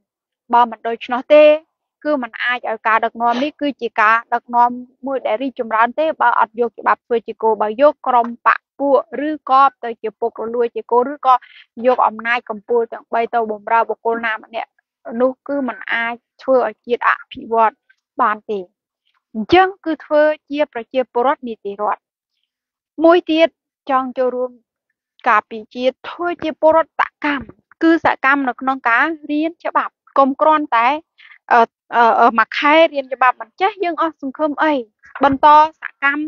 បើមិនដូច្នោះទេ គឺมันអាចឲ្យការដឹកនាំនេះគឺជាការដឹកនាំមួយដែលរីកចម្រើនទេបើអត់យកច្បាប់ធ្វើជាគោលបើយកក្រមបក ពួក ឬក៏ទៅជាពុករលួយ ជាគោលឬក៏យកអំណាចកម្ពុជាទាំង3ទៅបំរើបុគ្គលណាម្នាក់នោះគឺมันអាចធ្វើឲ្យជាតិអភិវឌ្ឍបានទេអញ្ចឹងគឺធ្វើជាប្រជាពលរដ្ឋនីតិរដ្ឋមួយទៀតចង់ចូលរួមការពីជាតិធ្វើជាពលរដ្ឋសកម្មគឺសកម្មនៅក្នុងការរៀនច្បាប់កុំគ្រាន់តែមួយខែរៀនច្បាប់មិនចេះយើងអស់សង្ឃឹមអីបន្តសកម្ម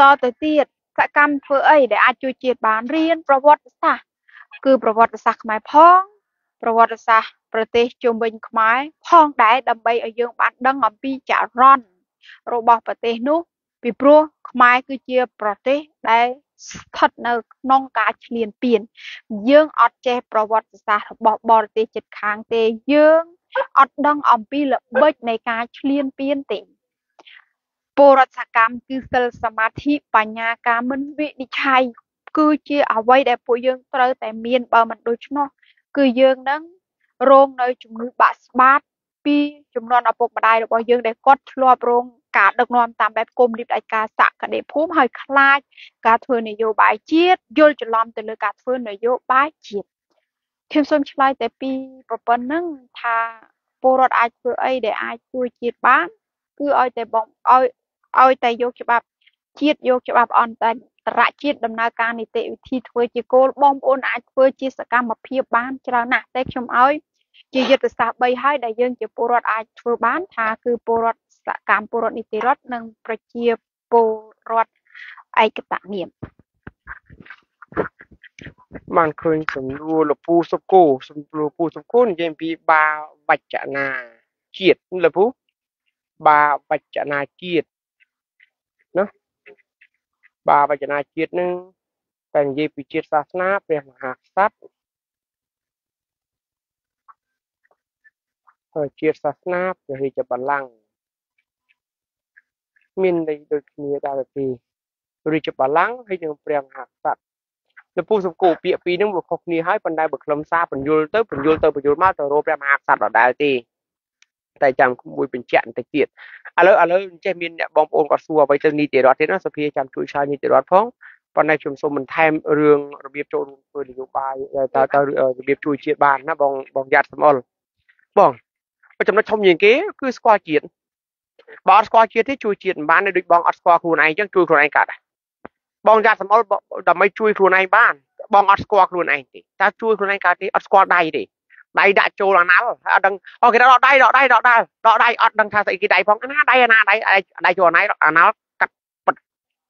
តទៅទៀត សកម្មធ្វើអីដែលអាចជួយជាតិបានរៀនប្រវត្តិសាស្ត្រគឺប្រវត្តិសាស្ត្រខ្មែរផង ប្រវត្តិសាស្ត្រប្រទេសជុំវិញខ្មែរផងដែរដើម្បីឲ្យយើងបានដឹងអំពីចរន្តរបស់ប្រទេសនោះពីព្រោះខ្មែរគឺជាប្រទេសដែលស្ថិតនៅក្នុងការឈ្លានពាន យើងអត់ចេះប្រវត្តិសាស្ត្ររបស់បរទេសជិតខាងទេយើងអត់ដឹងអំពីល្បិចនៃការឈ្លានពានទេ ពលរដ្ឋសកម្ម គឺសិលសមាធិ បញ្ញា ការមិនវិនិច្ឆ័យ គឺជាអ្វីដែលពួកយើងត្រូវតែមាន បើមិនដូច្នោះ គឺយើងនឹងរងនៅជំងឺបាក់ស្បាតពីចំនួនឪពុកម្ដាយរបស់យើងដែលគាត់ធ្លាប់រងការដឹកនាំតាមបែបគុំលីបឯកាសក្តិភូមិហើយខ្លាចការធ្វើនយោបាយជាតិយល់ច្រឡំទៅលើការធ្វើនយោបាយជាតិខ្ញុំសូមឆ្លើយតែពីប្រព័ន្ធហ្នឹងថាពលរដ្ឋអាចធ្វើអីដែលអាចជួយជាតិបានគឺឲ្យតែបងឲ្យ ឲ្យតែយកច្បាប់ជាតិយកច្បាប់អន្តរជាតិដំណើរការនីតិវិធីធ្វើជាគោលបងប្អូនអាចធ្វើជាសកម្មភាពបានច្រើនណាស់តែខ្ញុំឲ្យជាយុទ្ធសាស្ត្រ3ហើយដែលយើងជាពលរដ្ឋអាចធ្វើបានថាគឺពលរដ្ឋសកម្មពលរដ្ឋនីតិរដ្ឋនិងប្រជាពលរដ្ឋឯកតនាមបានឃើញសំណួរលពូសុគោសំណួរពូសុគោនិយាយពីបាវចនាជាតិលពូបាវចនាជាតិណា បាវចនាជាតិនឹងតែនិយាយពីជាតិសាសនាព្រះមហាក្សត្រហើយជាតិសាសនាព្រះរាជបល្ល័ង្កមានន័យដូចគ្នាដែរទេរាជបល្ល័ង្កហើយនិងព្រះមហាក្សត្រនៅពុះសំគូពាក្យពីរហ្នឹងវាខុសគ្នាហើយប៉ុន្តែបើខ្លឹមសារបញ្យលទៅបញ្យលទៅបញ្យលមកទៅរោព្រះមហាក្សត្រដដែលទេ តែចាំមួយបញ្ជាក់បន្តិចទៀតឥឡូវឥឡូវចេះមានអ្នកបងប្អូនគាត់សួរអ្វីទៅនីតិរដ្ឋទៀតណាសភាចាំជួយឆ្លើយនីតិរដ្ឋផងប៉ុន្តែខ្ញុំសូមបន្ថែមរឿងរបៀបចូលរួមធ្វើនយោបាយតើតើរបៀបជួយជាតិបានណាបងបងយ៉ាត់សំអល់បងចំណុចធំជាងគេគឺស្គាល់ជាតិបើអត់ស្គាល់ជាតិទេជួយជាតិមិនបានដូចបងអត់ស្គាល់ខ្លួនឯងអញ្ចឹងជួយខ្លួនឯងកាត់បងយ៉ាត់សំអល់ដើម្បីជួយខ្លួនឯងបានបងអត់ស្គាល់ខ្លួនឯងទេតើជួយខ្លួនឯងកើតទេអត់ស្គាល់ដៃទេ ដៃដាក់ចូលអាណាល់ហើយអត់ដឹងអូគេដកដៃដកដៃដកដៃដកដៃអត់ដឹងថាស្អីគេដៃផងណាដៃអាណាដៃដៃចូលអាណៃអាណាល់កាត់ប៉ាត់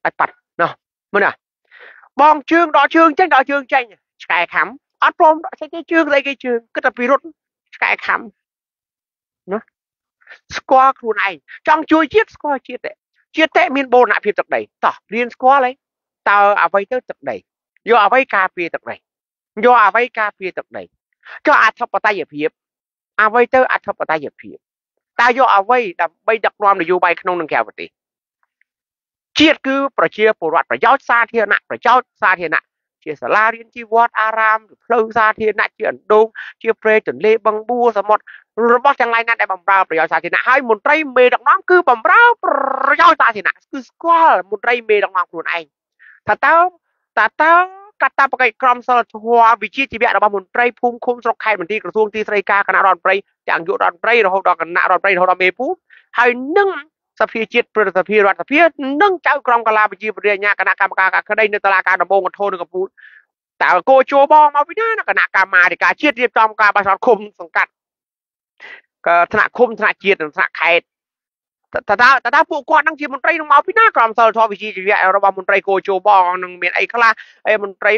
ឲ្យប៉ាត់ណោះមើលណាបងជើងដកជើងចេញដកជើងចេញឆ្កែខំអត់ព្រមស្អីគេជើងស្អីគេជើងគិតតែពីរត់ឆ្កែខំណាស្គាល់ខ្លួនឯងចង់ជួយជាតិស្គាល់ជាតិទេជាតិតែមានបូរណភាពទឹកដីតោះរៀនស្គាល់ហើយតើអ្វីទៅទឹកដីយកអ្វីការពារទឹកដីយកអ្វីការពារទឹកដី ចុះអធិបតេយ្យភាពអ្វីទៅអធិបតេយ្យភាពតើយកអ្វីដើម្បីដឹកនាំនយោបាយក្នុងនិងក្រៅប្រទេសជាតិគឺប្រជាពលរដ្ឋប្រយោជន៍សាធារណៈប្រយោជន៍សាធារណៈជាសាលារៀនជាវត្តអារាមផ្លូវសាធារណៈជាអណ្ដូងជាព្រែកទន្លេបឹងបួសមុទ្ររបស់ទាំងឡាយណាដែលបំរើប្រយោជន៍សាធារណៈហើយមន្ត្រីមេដឹកនាំគឺបំរើប្រយោជន៍សាធារណៈគឺស្គាល់មន្ត្រីមេដឹកនាំខ្លួនឯងថាតើតើតើ កាតព្វកិច្ចក្រមសីលធម៌វិជាជីវៈរបស់មន្ត្រីភូមិឃុំស្រុកខេត្តមន្ទីរក្រសួងទីស្តីការគណៈរដ្ឋមន្ត្រីទាំងយុរដ្ឋមន្ត្រីរហូតដល់គណៈរដ្ឋមន្ត្រីរហូតដល់មេភូមិហើយនឹងសភាជាតិប្រតិសភារដ្ឋសភានិងចៅក្រមកាឡាវិជាបរិញ្ញាគណៈកម្មការការក្តីនៅតុលាការដំបងកន្ធរនៅកំពូលតើគោជួបងមកពីណាគណៈកម្មាធិការជាតិរៀបចំការបោះឆ្នោតឃុំសង្កាត់ក៏ថ្នាក់ឃុំថ្នាក់ជាតិនិងថ្នាក់ខេត្ត តើតើតើពួកគាត់នឹងជាមន្ត្រីនឹងមកពីណាក្រមសិលធម៌វិជាជីវៈរបស់មន្ត្រីគោជោបងនឹងមានអីខ្លះអីមន្ត្រី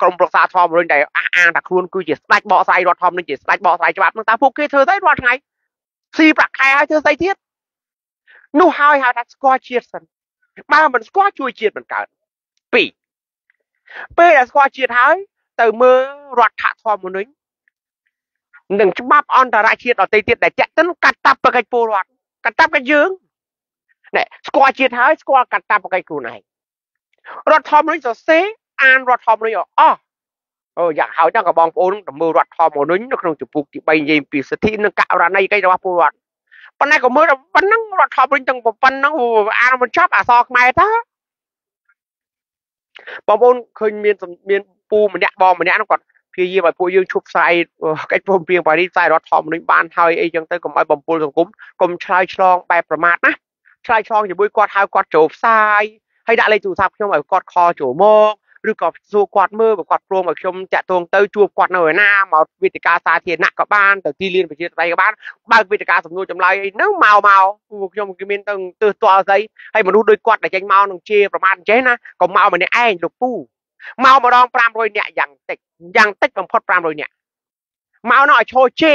ក្រមប្រឹក្សាធម៌រុញដែលអះអាងថាខ្លួនគឺជាស្ដេចបកស្រាយរដ្ឋធម្មនុញ្ញជាស្ដេចបកស្រាយច្បាប់នឹងតើពួកគេធ្វើស្អីរាល់ថ្ងៃស៊ីប្រាក់ខែឲ្យធ្វើស្អីទៀតនោះហើយហៅថាស្គាល់ជាតិសិនបើមិនស្គាល់ជួយជាតិមិនកើតពីរពេលដែលស្គាល់ជាតិហើយ ទៅមើលរដ្ឋធម្មនុញ្ញនិងច្បាប់អន្តរជាតិដទៃទៀតដែលចាក់ទៅកាត់តាប់ប្រកិច្ចពលរដ្ឋ កតាបកិច្ចយើងណែស្គាល់ជាតិហើយស្គាល់កតាបកិច្ចខ្លួនឯងរដ្ឋធម្មនុញ្ញសរសេរអានរដ្ឋធម្មនុញ្ញអស់អូយ៉ាងហើយដល់ក៏បងប្អូនទៅមើលរដ្ឋធម្មនុញ្ញនៅក្នុងជំពូកទី3និយាយពីសិទ្ធិនិងករណីកិច្ចរបស់ពលរដ្ឋប៉ុន្តែក៏មើលតែប៉ុណ្ណឹងរដ្ឋធម្មនុញ្ញទាំងប៉ុណ្ណឹងអានមិនចប់អសរខ្មែរតាបងប្អូនឃើញមានមានពូម្នាក់បងម្នាក់ហ្នឹងគាត់ ព្យាយាមឲ្យពួកយើងឈប់ផ្សាយកិច្ចព្រមព្រៀងប៉ារីសផ្សាយរដ្ឋធម្មនុញ្ញបានហើយអីចឹងទៅកុំឲ្យបំពុលសង្គមកុំឆ្លើយឆ្លងបែបប្រមាថណាឆ្លើយឆ្លងជាមួយគាត់ហៅគាត់ចូលផ្សាយហើយដាក់លេខទូរស័ព្ទខ្ញុំឲ្យគាត់ខលចូលមកឬក៏សួរគាត់មើលបើគាត់ព្រមឲ្យខ្ញុំតាក់ទងទៅជួបគាត់នៅឯណាមកវេទិកាសាធារណៈក៏បានទៅទីលានប្រជាធិបតេយ្យក៏បានបើកវេទិកាសំណួរចម្លើយអីហ្នឹងមកមកពួកខ្ញុំគេមានទៅទើសទាល់ស្អីហើយមនុស្សដូចគាត់ដែលចេញមកនឹងជាប្រមាថអញ្ចេះណាក៏មកម្នាក់ឯងលោកពូ មកម្ដង500នាក់យ៉ាងតិចយ៉ាងតិចបំផុត500នាក់មកនោះឲ្យឈរជេ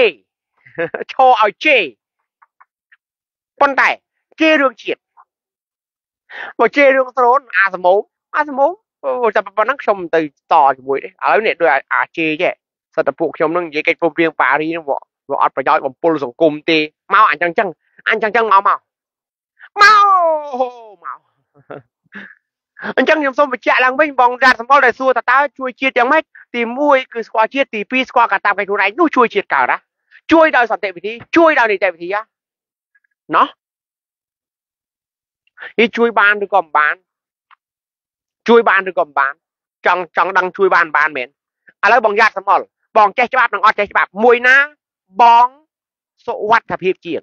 ឈរឲ្យជេប៉ុន្តែជេរឿងជាតិបើជេរឿងស្រោនអាសមោមអាសមោមអូតែប៉ុណ្ណឹងខ្ញុំទៅតជាមួយទេឥឡូវនេះដូចអាជេចេះសិតតែពួកខ្ញុំនឹងនិយាយកិច្ចព្រមព្រៀងប៉ារីនឹងវាអត់ប្រយោជន៍បំពុលសង្គមទេមកអញ្ចឹងចឹងអញ្ចឹងចឹងមកមកមកមក អញ្ចឹងខ្ញុំសូមបញ្ជាក់ឡើងវិញបងរ៉ាត់សម្បល់ដែលសួរតើតើជួយជាតិយ៉ាងម៉េចទី1គឺស្គាល់ជាតិទី2ស្គាល់កាតព្វកិច្ចខ្លួនឯងនោះជួយជាតិកើតណាជួយដោយសន្តិវិធីជួយដោយនីតិវិធីណោះនេះជួយបានឬក៏មិនបាន ជួយបានឬក៏មិនបាន ចង់ចង់ដឹងជួយបានបានមែនឥឡូវបងយ៉ាត់សម្បល់បងចេះច្បាប់និងអត់ចេះច្បាប់មួយណាបងសុវត្ថិភាពជាង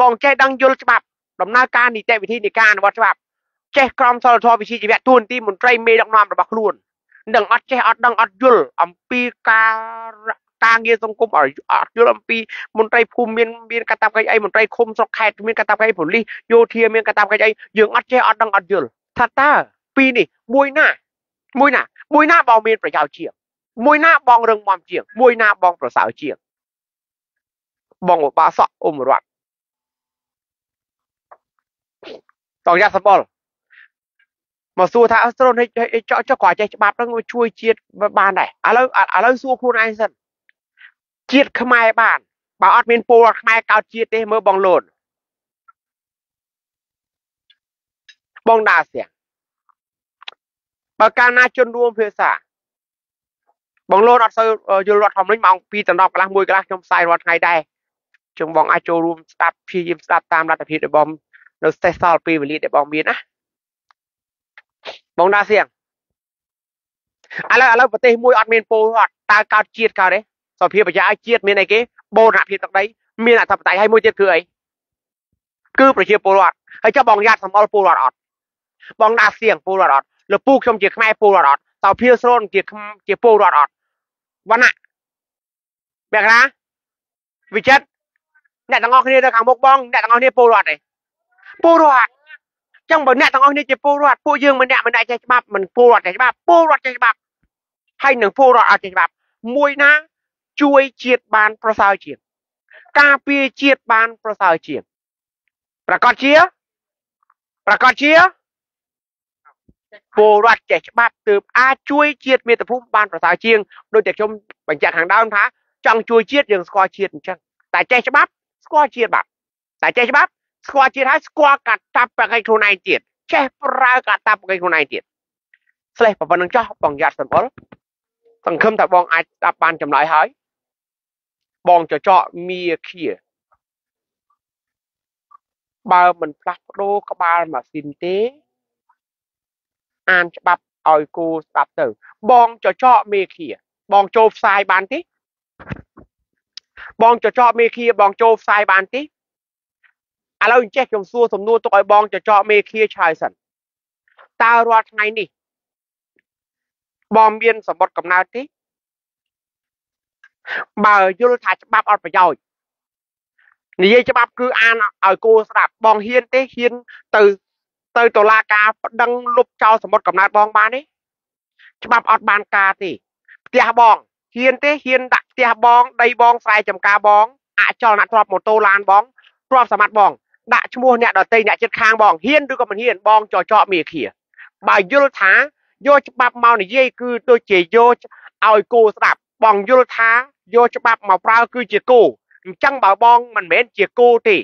បងចេះដឹងយល់ច្បាប់ដំណើរការនីតិវិធីនៃការអនុវត្តច្បាប់ ចេះក្រមសីលធម៌វិជ្ជាជីវៈទួនាទីមន្ត្រីមេដឹកនាំរបស់ខ្លួននឹងអត់ចេះអត់ដឹងអត់យល់អំពីការការងារសង្គមអត់យល់អំពីមន្ត្រីភូមិមានមានកាតព្វកិច្ចអីមន្ត្រីឃុំស្រុកខេត្តមានកាតព្វកិច្ចប៉ូលីសយោធាមានកាតព្វកិច្ចអីយើងអត់ចេះអត់ដឹងអត់យល់ថាតើពីនេះមួយណាមួយណាមួយណាបងមានប្រយោជន៍ជាងមួយណាបងរឹងមាំជាងមួយណាបងប្រសើរជាងបងឧបាសកអ៊ុំរតតោះយ៉ាសបល់ មកសួរថាស្រូនចោចចគាត់ចេះច្បាប់ហ្នឹងជួយជាតិបានដែរឥឡូវឥឡូវសួរខ្លួនឯងសិនជាតិខ្មែរបានបើអត់មានពលខ្មែរកោតជាតិទេមើលបងលូនបងដាសៀងបើកាលណាជនរួមភាសាបងលូនអត់សូវយល់រដ្ឋធម្មនុញ្ញម៉ោង2ដល់10កន្លះ1កន្លះខ្ញុំផ្សាយរាល់ថ្ងៃដែរចឹងបងអាចចូលរួមស្ដាប់ព្យាយាមស្ដាប់តាមលទ្ធភាពរបស់នៅស្តេសលពេលវេលាដែលបងមានណា បងដាសៀងឥឡូវឥឡូវប្រទេសមួយអត់មានពលរដ្ឋតើកើតជាតិកើតទេសភាប្រជាជាតិមានអីគេបូរណភាពទឹកដីមានអធិបតេយ្យហើយមួយទៀតគឺអីគឺប្រជាពលរដ្ឋហើយចុះបងយ៉ាត់សម្អល់ពលរដ្ឋអត់បងដាសៀងពលរដ្ឋអត់លពូខ្ញុំជាខ្មែរពលរដ្ឋអត់តើភៀសស្រូនជាជាពលរដ្ឋអត់វណ្ណៈបែកណាវិចិត្រអ្នកទាំងអស់គ្នានៅខាងមុខបងអ្នកទាំងអស់គ្នាពលរដ្ឋទេពលរដ្ឋ ចឹងបើអ្នកទាំងអស់គ្នាជាពលរដ្ឋពួកយើងម្នាក់ម្នាក់ចេះច្បាប់មិនពលរដ្ឋចេះច្បាប់ពលរដ្ឋចេះច្បាប់ហើយនឹងពលរដ្ឋអត់ចេះច្បាប់មួយណាជួយជាតិបានប្រសើរជាងការពារជាតិបានប្រសើរជាងប្រកាសជាប្រកាសជាពលរដ្ឋចេះច្បាប់ទើបអាចជួយជាតិមាតុភូមិបានប្រសើរជាងដូចតែខ្ញុំបញ្ជាក់ខាងដើមថាចង់ជួយជាតិយើងស្គាល់ជាតិអញ្ចឹងតែចេះច្បាប់ស្គាល់ជាតិបាត់តែចេះច្បាប់ ស្គាល់ជាតិហើយស្គាល់កាតព្វកិច្ចខ្លួនឯងទៀតចេះប្រើកាតព្វកិច្ចខ្លួនឯងទៀតស្លេះប៉ុណ្្នឹងចោះបងយ៉ាត់សម្បុរសង្ឃឹមថាបងអាចស្ដាប់បានចម្លើយហើយបងចចកមីឃាបើមិនផ្លាស់ប្ដូរក្បាលម៉ាស៊ីនទេអានច្បាប់ឲ្យគូស្ដាប់ទៅ បងចចកមេឃាបងចូលផ្សាយបានទេបងចចកមេឃាបងចូលផ្សាយបានទេ ឥឡូវអញ្ចេះខ្ញុំសួរសំណួរទុកឲ្យបងចចកមេឃាឆ្លើយសិនតើរាល់ថ្ងៃនេះបងមានសម្បត្តិកំណើតទេបើយល់ថាច្បាប់អត់ប្រយោជន៍និយាយច្បាប់គឺអានឲ្យគោស្ដាប់បងហ៊ានទេហ៊ានទៅទៅតុលាការប្តឹងលុបចោលសមុទ្រកំណើតបងបានទេច្បាប់អត់បានការទេផ្ទះបងហ៊ានទេហ៊ានដាក់ផ្ទះបង ដីបងស្រែចម្ការបងអចលនទ្រព្យម៉ូតូឡានបងទ្រព្យសម្បត្តិបង ដាក់ឈ្មោះអ្នកដតីអ្នកចិត្តខាងបងហ៊ានឬក៏មិនហ៊ានបងចចកមីឃាបើយល់ថាយកច្បាប់មកនិយាយគឺដូចជាយកឲ្យគោស្ដាប់បងយល់ថាយកច្បាប់មកប្រើគឺជាគោអញ្ចឹងបើបងមិនមែនជាគោទេឥ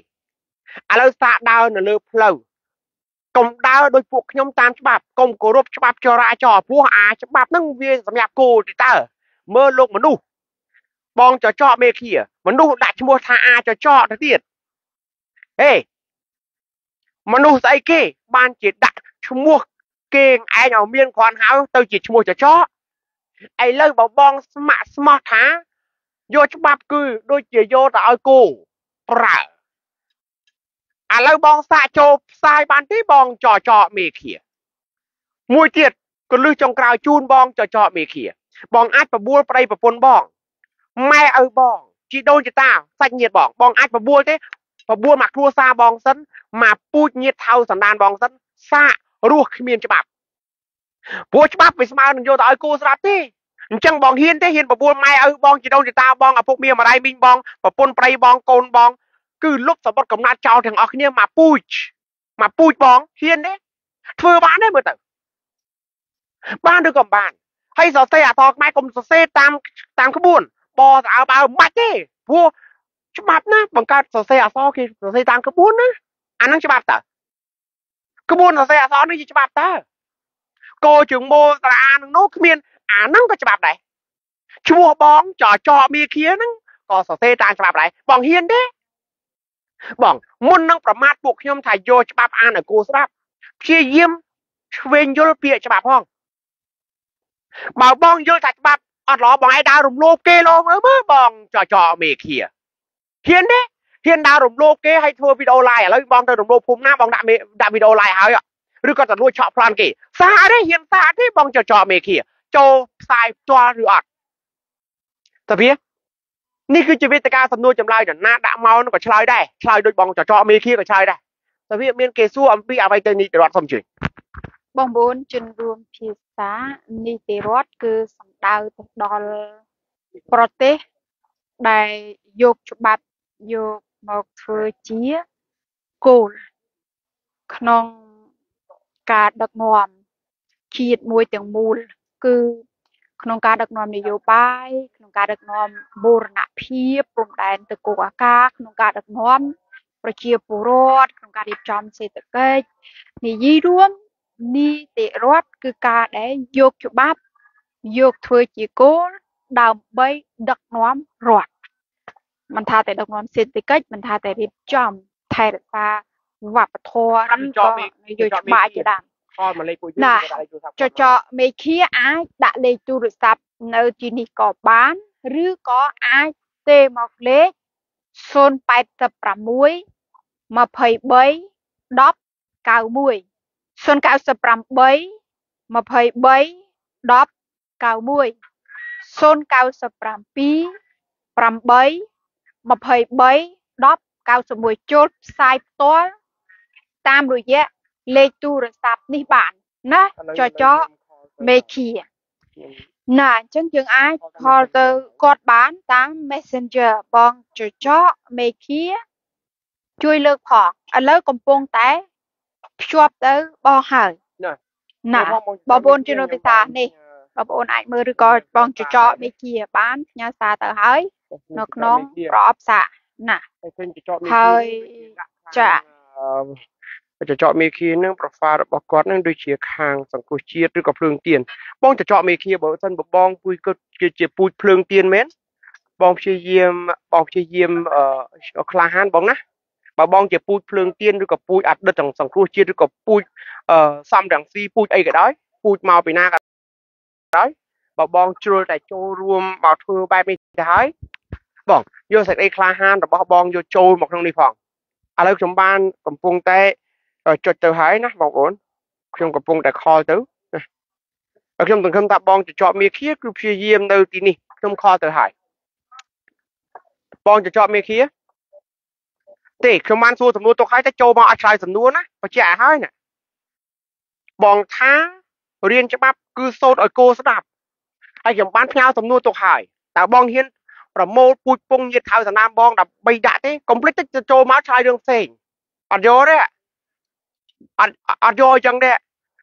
ឡូវសាកដើរនៅលើផ្លូវកុំដើរដោយពួកខ្ញុំតាមច្បាប់កុំគោរពច្បាប់ចរាចរណ៍ព្រោះអាច្បាប់ហ្នឹងវាសម្រាប់គោទេតើមើលលោកមនុស្សបងចចកមេឃាមនុស្សដាក់ឈ្មោះថាអាចចកទៅទៀតហេ មនុស្សស្អីគេបានជាដាក់ឈ្មោះគេឯងឲ្យមានគ្រាន់ហៅទៅជាឈ្មោះចចកឥឡូវបើបងស្ម័គ្រស្មោះថាយកច្បាប់គឺដូចជាយកទៅឲ្យគោប្រើឥឡូវបងសាកចូលផ្សាយបានទេបងចចកមេឃាមួយទៀតកលឹះចុងក្រោយជូនបងចចកមេឃាបងអាចបបួលប្តីប្រពន្ធបងម៉ែឪបងជីដូនជីតាសាច់ញាតិបងបងអាចបបួលទេ បបួលមកគ្រួសារបងសិនមកពូជញាតិថៅសណ្ដានបងសិនសាករស់គ្មានច្បាប់ព្រោះច្បាប់វាស្មើនឹងយកទៅឲ្យគូស្រាប់ទេអញ្ចឹងបងហ៊ានទេហ៊ានបបួលម៉ែឪបងជីដូនជីតាបងឪពុកមាម្ដាយមីងបងប្រពន្ធប្តីបងកូនបង គឺលុបសម្បត្តិកំណត់ចោលទាំងអស់គ្នាមកពូជមកពូជបងហ៊ានទេធ្វើបានទេមើលទៅបានឬក៏បានហើយសរសេរអក្សរខ្មែរកុំសរសេរតាមតាមក្បួនបស្អើបើមិនបាច់ទេព្រោះ ច្បាប់ណាបង្កើតសរសេរអក្សរគេសរសេរតាមក្បួនណាអាហ្នឹងច្បាប់តើក្បួនសរសេរអក្សរនេះជាច្បាប់តើកោជើងម៉ូតារានឹងនោះគ្មានអាហ្នឹងក៏ច្បាប់ដែរឈ្មោះបងចចមីឃាហ្នឹងក៏សរសេរតាមច្បាប់ដែរបងហ៊ានទេបងមុននឹងប្រមាថពួកខ្ញុំថាយកច្បាប់អានឲ្យគូស្ដាប់ព្យាយាមឆ្វេងយល់ពាក្យច្បាប់ផងបើបងយល់ថាច្បាប់អត់ល្អបងឯងដើររំលោភគេលោមើលមើលបងចចមេឃា ហ៊ានទេហ៊ានដើររំលោភគេឲ្យធ្វើវីដេអូ live ឥឡូវបងទៅរំលោភភូមិណាបងដាក់ដាក់វីដេអូ live ហើយឬក៏ទៅលួចឆក់ប្លន់គេសាទេហ៊ានសាទេបងចចមេឃាចូលផ្សាយផ្ទាល់ឬអត់តើវានេះគឺជាវេទិកាសំណួរចម្លើយណាដាក់មកនឹងក៏ឆ្លើយដែរឆ្លើយដូចបងចចមេឃាក៏ឆ្លើយដែរតើវាមានគេសួរអំពីអ្វីទៅនីតិរដ្ឋសូមជួយបងប្អូនជនរួមភាសានីតិរដ្ឋគឺសំដៅទៅដល់ប្រទេសដែលយកច្បាប់ យកមកធ្វើជាគោលក្នុងការដឹកនាំជាតិមួយទាំងមូល គឺក្នុងការដឹកនាំនយោបាយក្នុងការដឹកនាំបូរណភាពព្រំដែនទៅគោកអាកាសក្នុងការដឹកនាំប្រជាពលរដ្ឋក្នុងការរៀបចំសេដ្ឋកិច្ចនិយាយរួមនីតិរដ្ឋគឺការដែលយកច្បាប់យកធ្វើជាគោលដើម្បីដឹកនាំរដ្ឋ មិនថាតែដឹកនាំសេដ្ឋកិច្ចមិនថាតែរៀបចំថែរក្សាវប្បធម៌ឬក៏នយោបាយជាដើមខលមកលេខពួកយើងដាក់លេខទូរស័ព្ទចចមេឃាអាចដាក់លេខទូរស័ព្ទនៅទីនេះក៏បានឬក៏អាចទេមកលេខ086 23 10 91 098 23 10 91 097 8 23 10 91ចូលផ្សាយផ្ទាល់តាមរយៈលេខទូរស័ព្ទនេះបានណាចចមេឃាណាអញ្ចឹងយើងអាចខលទៅគាត់បានតាម Messenger បងចចមេឃាជួយលើកផងឥឡូវកំពុងតែភ្ជាប់ទៅបងហើយណាបងប្អូនជំនុំភាសានេះបងប្អូនអាចមើលឬក៏បងចចមេឃាបានផ្ញើសារទៅហើយ នៅក្នុងប្រអប់សាកណាហើយចាចចកមេឃានឹង profile របស់គាត់នឹងដូចជាខាងសង្គមជាតិឬក៏ភ្លើងទៀនបងចចកមេឃាបើសិនបងពូជគាត់គឺជាពូជភ្លើងទៀនមែនបងព្យាយាមបងព្យាយាមក្លាហានបងណាបើបងជាពូជភ្លើងទៀនឬក៏ពូជអតីតសង្គ្រោះជាតិឬក៏ពូជសំរងស៊ីពូជអីក៏ដោយពូជមកពីណាក៏ដោយបើបងជ្រុលតែចូលរួមមកធ្វើបែបនេះទៅហើយ បងយកសេចក្តីក្លាហានរបស់បងយកចូលមកក្នុងនេះផងឥឡូវខ្ញុំបានកំពុងតែចុចទៅហើយណាបងប្អូនខ្ញុំកំពុងតែខលទៅណាខ្ញុំសង្ឃឹមថាបងចចប់មេឃាគឺព្យាយាមនៅទីនេះខ្ញុំខលទៅហើយបងចចប់មេឃាទេខ្ញុំបានសួរសំណួរទុកហើយតែចូលមកអត់ឆ្លើយសំណួរណាបញ្ជាក់ឲ្យណាបងថារៀនច្បាប់គឺសូត្រឲ្យគោស្ដាប់ហើយខ្ញុំបានផ្ញើសំណួរទុកហើយតើបងហ៊ាន ប្រមូលពូជពងញាតខៅសនាមបងដើម្បីដាក់ទេកុំភ្លេចទៅចូលមកឆ្លើយរឿងផ្សេងអត់យកទេអត់អត់យកអញ្ចឹងទេ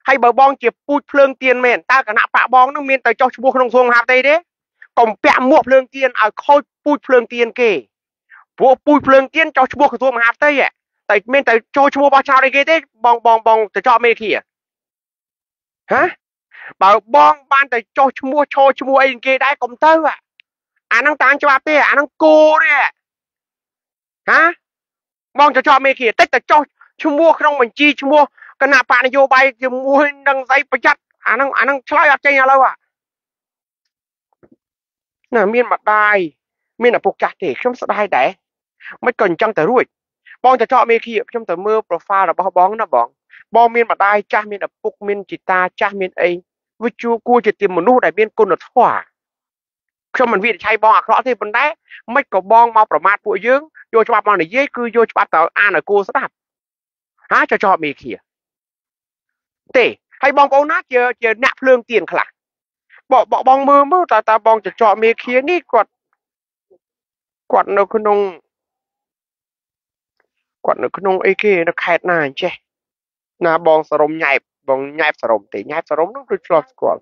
ហើយបើបងជាពូជភ្លើងទៀនមែនតើគណៈបកបងនឹងមានទៅចោះឈ្មោះក្នុងសួងមហាផ្ទៃទេកុំពាក់មួកភ្លើងទៀនឲ្យខូចពូជភ្លើងទៀនគេព្រោះពូជភ្លើងទៀនចោះឈ្មោះក្រសួងមហាផ្ទៃតែមានតែចូលឈ្មោះបោះឆ្នោតអីគេទេបងបងបងទៅចោះមេឃាហ៎បើបងបានតែចោះឈ្មោះឈរឈ្មោះអីគេដែរកុំទៅអា ហ្នឹងតាមច្បាប់ទេអាហ្នឹងគោទេហ៎បងចោះមេឃាតិចតែចោះឈ្មោះក្នុងបញ្ជីឈ្មោះគណៈបកនយោបាយជាមួយនឹងស្អីប្រយ័ត្នអាហ្នឹងអាហ្នឹងឆ្លើយអត់ចេញឥឡូវណាមានម្ដាយមានឪពុកចាស់ទេខ្ញុំស្ដាយដែរមិនក៏អញ្ចឹងទៅរួចបងចចកមេឃីខ្ញុំទៅមើល profile របស់បងណាបងបងមានម្ដាយចាស់មានឪពុកមានជីតាចាស់មានអីវាជួគួរជាទីមនុស្សដែលមានគុណធម៌ ខ្ញុំមិនវិនិច្ឆ័យបងអាក្រក់ទេប៉ុន្តែមិនក៏បងមកប្រមាថពួកយើងយកច្បាប់មកនិយាយគឺយកច្បាប់ទៅអានឲ្យគួរស្ដាប់ហាចចោមេឃាទេហើយបងប្អូនណាជាជាអ្នកភ្លើងទៀនខ្លះបងបងមើលមើលតើតើបងចចោមេឃានេះគាត់គាត់នៅក្នុងគាត់នៅក្នុងអីគេនៅខេត្តណាអញ្ចេះណាបងសរុំញ៉ែបបងញ៉ែបសរុំទេញ៉ែបសរុំនោះដូចឆ្លោះស្គាល់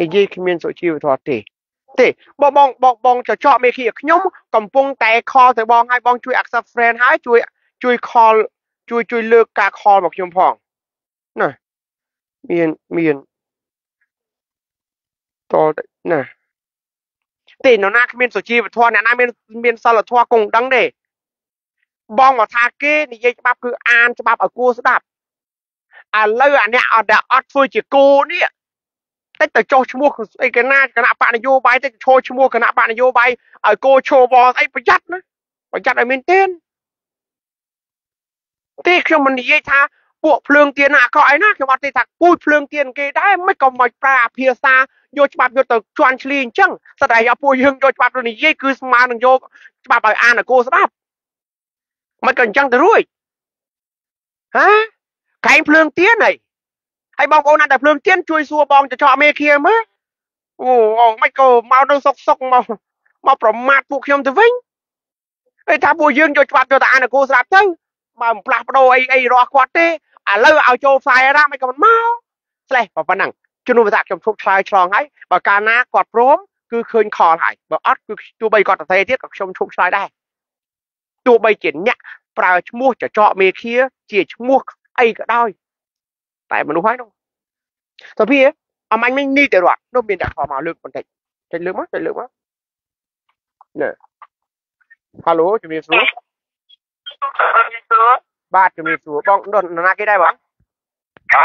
និយាយគ្មានសុជីវធម៌ទេ ទេបងបងបងបងចចកមេឃីខ្ញុំកំពុងតែខលទៅបងឲ្យបងជួយ accept friend ហើយជួយជួយ call ជួយជួយលើកការ call មកខ្ញុំផងណាមានមានតណាទេនរណាគ្មានសុជីវធម៌អ្នកណាមានមានសិលធម៌គង់ដឹងទេបងមកថាគេនិយាយច្បាប់គឺអានច្បាប់ឲ្យគួរស្ដាប់ឥឡូវអាអ្នកអត់អត់ធ្វើជាគោនេះ តិចទៅចោះឈ្មោះអីកណាគណៈបកនយោបាយតិចឈោឈ្មោះគណៈបកនយោបាយឲ្យគោឈោវអីប្រយ័ត្នណាប្រយ័ត្នឲ្យមានទេទេខ្ញុំមិននិយាយថាពួកភ្លើងទៀនអាក្រក់អីណាខ្ញុំអត់ទេថាពូជភ្លើងទៀនគេដែរមិនក៏មកប្រើអាភាសាយកច្បាប់យកទៅជន់ឈ្លីអញ្ចឹងស្ដាយឲ្យពួកយើងយកច្បាប់ទៅនិយាយគឺស្មើនឹងយកច្បាប់ឲ្យអានឲ្យគោស្ដាប់មិនក៏អញ្ចឹងទៅរួចហ៎កែងភ្លើងទៀនអី ហើយបងប្អូនណាតែភ្លើងទៀនជួយសួរបងចចកមេឃាមើលអូអូមិនក៏មកនៅសុកសុកមកមកប្រមាថពួកខ្ញុំទៅវិញហើយថាពួកយើងយកច្បាប់យកទៅអានគោស្រាប់ទៅបើមិនផ្លាស់ប្ដូរអីអីរស់គាត់ទេឥឡូវឲ្យចូលផ្សាយរ៉ាមិនក៏មិនមកស្លេះប៉ុណ្ណឹងជំនុំវិសាខ្ញុំឈប់ឆ្លើយឆ្លងហើយបើកាលណាគាត់ព្រមគឺឃើញខលហើយបើអត់គឺទោះបីគាត់ទៅទេទៀតក៏ខ្ញុំឈប់ឆ្លើយដែរទោះបីជាអ្នកប្រើឈ្មោះចចកមេឃាជាឈ្មោះអីក៏ដោយ តែមនុស្សហើយនោះទៅពីអមាញ់មិញនេះទៅរត់នោះមានតែខមកលើកបន្តិចចុចលើកមកចុចលើកមកណែហៅឡូជំរាបសួរបាទជំរាបសួរបងនរណាគេដែរបងអើ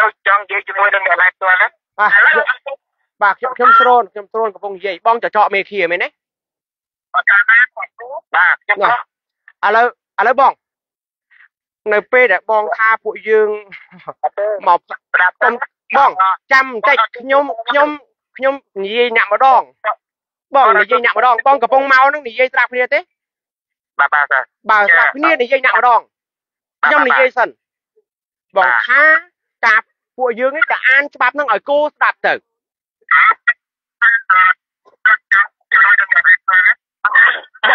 ទៅចង់និយាយជាមួយនឹងអ្នកឡាយផ្ទាល់ណាបាទបាទខ្ញុំខ្ញុំស្រូនខ្ញុំស្រូនកំពុងនិយាយបងចចកមេឃាមែនទេបើកាលណាគាត់ទូបាទខ្ញុំណាក៏ឥឡូវឥឡូវបង នៅពេលដែលបងថាពួកយើងមកប្រាប់កុំបងចាំបន្តិចខ្ញុំខ្ញុំខ្ញុំនិយាយញាក់ម្ដងបងនិយាយញាក់ម្ដងបងកំពុងមកនឹងនិយាយស្ដាប់គ្នាទេបាទបាទបាទបើស្ដាប់គ្នានិយាយញាក់ម្ដងខ្ញុំនិយាយសិនបងថាតាពួកយើងនេះក៏អានច្បាប់នឹងឲ្យគោស្ដាប់ទៅ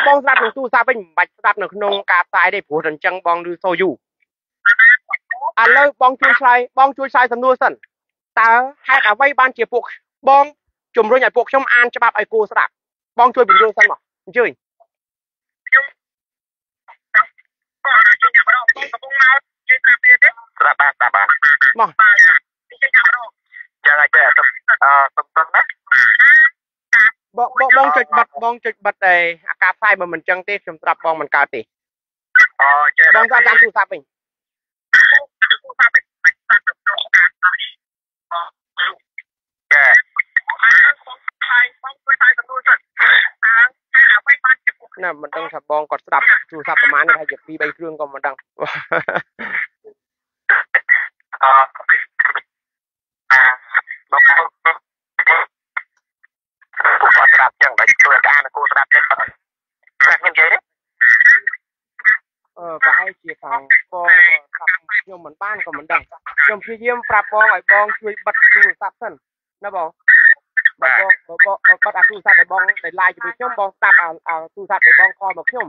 បងស្ដាប់ក្នុងទូរស័ព្ទវិញមិនបាច់ស្ដាប់នៅក្នុងការផ្សាយទេព្រោះតែអញ្ចឹងបងឮសូយូឥឡូវបងជួយឆ្លើយបងជួយឆ្លើយសំណួរសិនតើហេតុអ្វីបានជាពួកបងជំរុញឲ្យពួកខ្ញុំអានច្បាប់ឲ្យគោស្ដាប់បងជួយបញ្យល់សិនមកអញ្ជើញស្រាប់បាទបាទបាទមកចាំតែចេះអឺសុំសុំណាបង បងបងចុចបិទបងចុចបិទឯអាការផ្សាយបើមិនអញ្ចឹងទេខ្ញុំស្ដាប់បងមិនកើតទេអូចេះបងស្ដាប់តាមទូរស័ព្ទវិញចេះណាមិនដឹងថាបងគាត់ស្ដាប់ទូរស័ព្ទប្រហែលនេះហើយជា2 3គ្រឿងក៏មិនដឹងអឺអាបងពួកគាត់ ស្រាប់ចឹងបើជួយអានគូស្រាប់ចឹងគាត់ខ្ញុំនិយាយទេអឺប្រហែលជាខាងបងស្ដាប់ខ្ញុំមិនបានក៏មិនដឹងខ្ញុំព្យាយាមប្រាប់បងឲ្យបងជួយបិទទូរស័ព្ទសិនណាបងបើបងបើបងបិទអាទូរស័ព្ទឲ្យបងដែល live ជាមួយខ្ញុំបងស្ដាប់អាអាទូរស័ព្ទដែលបងខលមកខ្ញុំ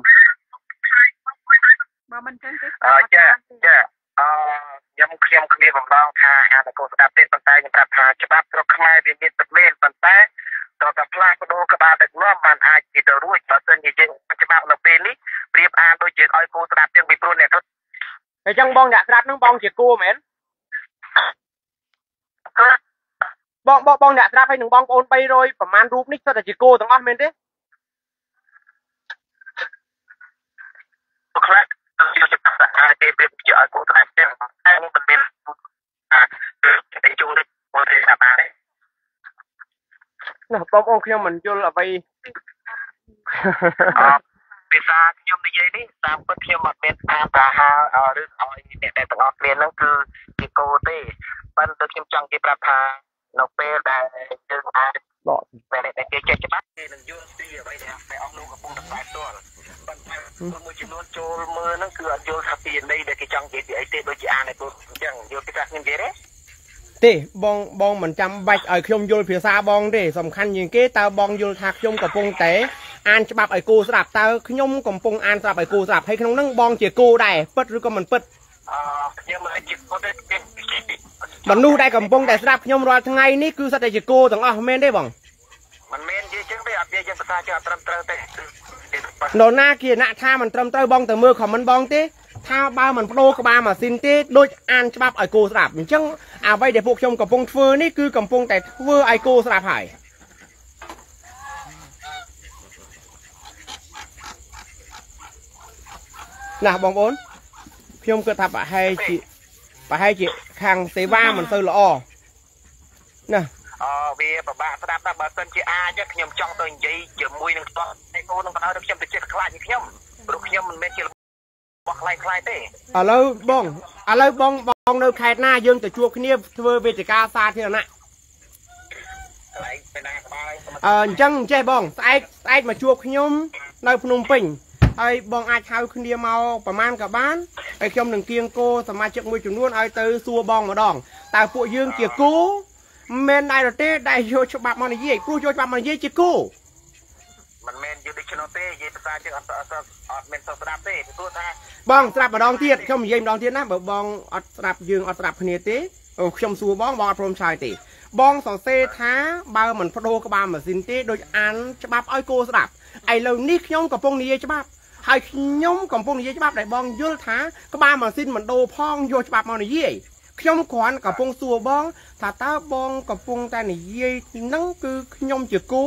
បើមិនចឹងទេអឺចាចាអឺខ្ញុំខ្ញុំគ្មានបំណងថាអានគូស្ដាប់ទេប៉ុន្តែខ្ញុំប្រាប់ថាច្បាប់ស្រុកខ្មែរវាមានទឹកលេនប៉ុន្តែតើតែផ្លាស់ប្ដូរ ក្បាលដឹកនាំបានអាចជាទៅរួចបើសិនជាយើងច្បាប់នៅពេលនេះប្រៀបអានដូចយើងឲ្យគូស្ដាប់ទាំងពីព្រោះអ្នកទៅអញ្ចឹងបងអ្នកស្ដាប់ហ្នឹងបងជាគោមែនបងបងបងអ្នកស្ដាប់ហើយនឹងបងប្អូន300ប្រហែលរូបនេះសុទ្ធតែជាគោទាំងអស់មែនទេខ្លះទៅជាច្បាប់អាចទេប្រៀបជាឲ្យគូស្ដាប់ទាំងតែមិនមានអាតែជួនេះមកទេអាបានទេណាបងប្អូនខ្ញុំមិនយល់អ្វីអឺ ភាសាខ្ញុំនិយាយនេះតាមពិតខ្ញុំអត់មានតាមប្រហែលឬឲ្យអ្នកដែលទាំងអស់គ្នាហ្នឹងគឺជាគោទេប៉ុន្តែខ្ញុំចង់និយាយប្រាប់ថានៅពេលដែលយើងអាចដកពេលដែលគេចេះច្បាប់គេនឹងយល់ពីអ្វីដែលតែអស់លោកកំពុងតែផ្សាយផ្ទាល់ប៉ុន្តែមួយចំនួនចូលមើលហ្នឹងគឺអត់យល់ថាពីនៃដែលគេចង់និយាយពីអីទេដូចជាអានឯពួកអញ្ចឹងយល់ពីថាខ្ញុំនិយាយទេទេបងបងមិនចាំបាច់ឲ្យខ្ញុំយល់ភាសាបងទេសំខាន់ជាងគេតើបងយល់ថាខ្ញុំកំពុងតែ អានច្បាប់ឲ្យគូស្ដាប់តើខ្ញុំកំពុងអានស្ដាប់ឲ្យគូស្ដាប់ហើយក្នុងហ្នឹងបងជាគូដែរពិតឬក៏មិនពិតអឺខ្ញុំមិនជាគាត់ទេគេមនុស្សដែលកំពុងតែស្ដាប់ខ្ញុំរាល់ថ្ងៃនេះគឺសិតតែជាគូទាំងអស់មែនទេបងមិនមែននិយាយអញ្ចឹងទេអត់និយាយយើងភាសាចេះអត់ត្រឹមត្រូវទេនរណាគេណាថាមិនត្រឹមត្រូវបងទៅមើលខមមិនបងទេថាបើមិនបដូរក្បាលម៉ាស៊ីនទេដូចអានច្បាប់ឲ្យគូស្ដាប់អញ្ចឹងអ្វីដែលពួកខ្ញុំកំពុងធ្វើនេះគឺកំពុងតែធ្វើឲ្យគូស្ដាប់ហើយ ណាបងប្អូនខ្ញុំគិតថាប្រហែលជាប្រហែលជាខាងសេវាមិនសូវល្អណាអឺវាពិបាកស្ដាប់ណាស់បើសិនជាអាចខ្ញុំចង់ទៅនិយាយជាមួយនឹងស្បតែគូនឹងបណ្ដោយខ្ញុំទៅចិត្តខ្លាចខ្ញុំព្រោះខ្ញុំមិនមែនជារបស់ខ្លាយខ្លាយទេឥឡូវបងឥឡូវបងបងនៅខេត្តណាយើងទៅជួបគ្នាធ្វើវេទិកាសាធារណៈខ្លាយទៅណាក្បាលអឺអញ្ចឹងចេះបងស្អែកស្អែកមកជួបខ្ញុំនៅភ្នំពេញ ហើយបងអាចហៅគ្នាមកប្រហែលក៏បានហើយខ្ញុំនឹងគៀងគោសមាជិកមួយចំនួនឲ្យទៅសួរបងម្ដងតើពួកយើងជាគូមិនមែនដែរទេដែលយកច្បាប់មកនិយាយព្រោះយកច្បាប់មកនិយាយជាគូមិនមែនយល់ដូចនោះទេនិយាយភាសាជាងអត់អត់អត់មានសស្ដាប់ទេពីព្រោះថាបងស្ដាប់ម្ដងទៀតខ្ញុំនិយាយម្ដងទៀតណាបើបងអត់ស្ដាប់យើងអត់ស្ដាប់គ្នាទេអូខ្ញុំសួរបងបងអត់ព្រមឆ្លើយទេ បងសរសេរថាបើមិនបដូរក្បាលម៉ាស៊ីនទេដូចអានច្បាប់ឲ្យគោស្ដាប់ឥឡូវនេះខ្ញុំកំពុងនិយាយច្បាប់ ហើយខ្ញុំកំពុងនិយាយច្បាប់ដែលបងយល់ថាក្បាលម៉ាស៊ីនមិនដូរផងយកច្បាប់មកនិយាយខ្ញុំគ្រាន់កំពុងសួរបង ថាតើបងកំពុងតែនិយាយហ្នឹងគឺខ្ញុំជាគូ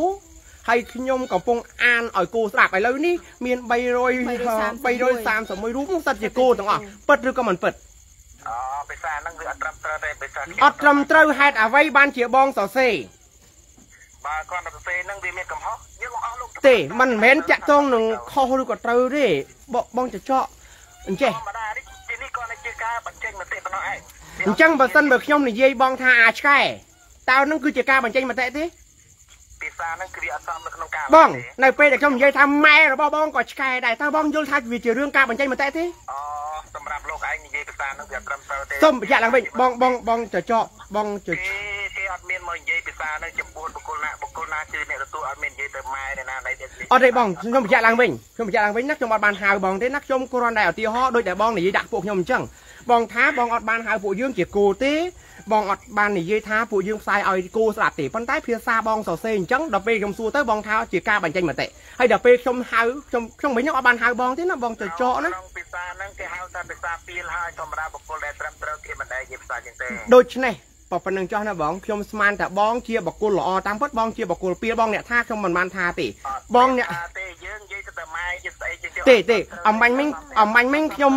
ហើយខ្ញុំកំពុងអានឲ្យគូស្ដាប់ឥឡូវនេះមាន300 331រូបនោះសិតជាគូទាំងអស់ពិតឬក៏មិនពិតអូភាសាហ្នឹងវាអត់ត្រឹមត្រូវទេភាសាអត់ត្រឹមត្រូវហេតុអ្វីបានជាបងសរសេរ បាទគាត់សរសេរហ្នឹងវាមានកំហុសយើងកំហុសលោកទេมันមិនមែនចាក់តងនឹងខុសឬក៏ត្រូវទេបងចចកអញ្ចេះធម្មតានេះនេះគាត់ជាការបញ្ចេញមតិប៉ុណ្ណោះឯងអញ្ចឹងបើសិនបើខ្ញុំនិយាយបងថាអាឆ្កែតើនឹងគឺជាការបញ្ចេញមតិទេភាសាហ្នឹងគឺវាអត់សមនៅក្នុងការបងនៅពេលដែលខ្ញុំនិយាយថាម៉ែរបស់បងក៏ឆ្កែដែរតើបងយល់ថាវាជារឿងការបញ្ចេញមតិទេអូសម្រាប់លោកឯងនិយាយភាសាហ្នឹងវាត្រឹមត្រូវទេសូមបញ្ជាក់ឡើងវិញបងបងបងចចកបងចចគេ អត់មានមកនិយាយភាសាហ្នឹងចំពោះបុគ្គលណាបុគ្គលណាគឺអ្នកទទួលអត់មាននិយាយទៅម៉ែណាណាអត់ទេបងខ្ញុំបញ្ជាក់ឡើងវិញខ្ញុំបញ្ជាក់ឡើងវិញណាខ្ញុំអត់បានហៅបងទេណាខ្ញុំគ្រាន់តែឧទាហរណ៍ដូចដែលបងនិយាយដាក់ពួកខ្ញុំអញ្ចឹងបងថាបងអត់បានហៅពួកយើងជាគោទេបងអត់បាននិយាយថាពួកយើងផ្សាយឲ្យគោស្ដាប់ទេប៉ុន្តែភាសាបងសរសេរអញ្ចឹងដល់ពេលខ្ញុំសួរទៅបងថាជាការបញ្ចេញមតិហើយដល់ពេលខ្ញុំហៅខ្ញុំខ្ញុំវិញអត់បានហៅបងទេណាបងចចកណាក្នុងភាសាហ្នឹងគេហៅថាភាសាពីលហើយធម្មតាបុគ្គលដែលត្រឹមត្រូវគេមិនដែលនិយាយភាសាចឹងទេដូច្នេះ ប៉ុណ្្នឹងចោះណាបងខ្ញុំស្មានតែបងជាបកគលល្អតាមពិតបងជាបកគលពីលបងអ្នកថាខ្ញុំមិនបានថាទេបងអ្នកទេយើងនិយាយទៅតែម៉ែជាស្អីជាទេទេអំបញ្ញមិញអំបញ្ញមិញខ្ញុំ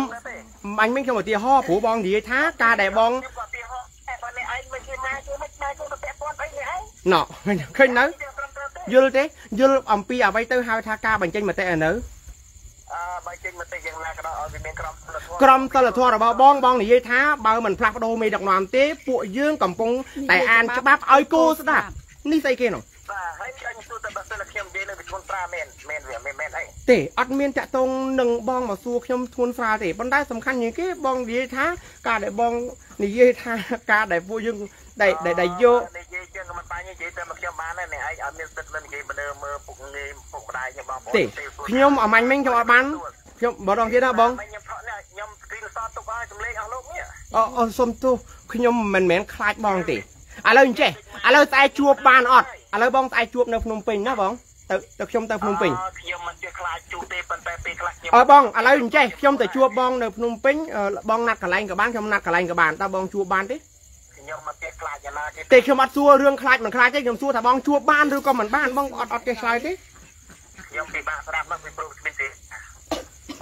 អំបញ្ញមិញខ្ញុំឧទាហរណ៍ព្រោះបងនិយាយថាការដែលបងណោឃើញនៅយល់ទេយល់អំពីអ្វីទៅហៅថាការបញ្ចេញមតិឲ្យនៅអឺ បើចេញមតិយ៉ាងណាក៏ដោយឲ្យវាមានក្រមសីលធម៌ក្រមសីលធម៌របស់បងបងនិយាយថាបើមិនផ្លាស់ប្ដូរមេដឹកនាំទេពួកយើងកំពុងតែអានច្បាប់ឲ្យគោស្ដាប់នេះស្អីគេនោះ បាទហើយខ្ញុំសួរតែបើសិនខ្ញុំនិយាយនៅវិធុនត្រាមែនមែនវាមែនមែនអីទេអត់មានតាក់ទងនឹងបងមកសួរខ្ញុំធ្ងន់ស្រាលទេប៉ុន្តែសំខាន់ជាងគេបងនិយាយថាការដែលបងនិយាយថាការដែលពួកយើងដែលដែលយកនិយាយចឹងក៏មិនបាញ់និយាយទៅមកខ្ញុំបានដែរអ្នកឯងអត់មានសិទ្ធិលើនិយាយមើលមើលពុកងាយពុកម្ដាយខ្ញុំបងប្អូនទេខ្ញុំអាម៉ាញ់មិញខ្ញុំអត់បានខ្ញុំបងដងទៀតណាបងខ្ញុំថតនេះខ្ញុំ screen shot ទុកឲ្យចម្លែកអស់លោកនេះអូអូសុំទោសខ្ញុំមិនមែនខ្លាចបងទេ ឥឡូវអញ្ចេះឥឡូវស្អែកជួបបានអត់ឥឡូវបងស្អែកជួបនៅភ្នំពេញណាបងទៅទៅខ្ញុំទៅភ្នំពេញខ្ញុំមិនជាខ្លាចជួបទេប៉ុន្តែពេលខ្លះខ្ញុំអើបងឥឡូវអញ្ចេះខ្ញុំទៅជួបបងនៅភ្នំពេញបងណាត់កន្លែងក៏បានខ្ញុំណាត់កន្លែងក៏បានតើបងជួបបានទេខ្ញុំមិនចេះខ្លាចយ៉ាងណាទេទេខ្ញុំអត់សួររឿងខ្លាចមិនខ្លាចទេខ្ញុំសួរថាបងជួបបានឬក៏មិនបានបងអត់អត់ចេះឆ្លើយទេខ្ញុំពិបាកស្ដាប់មកពីព្រោះគ្មានទេ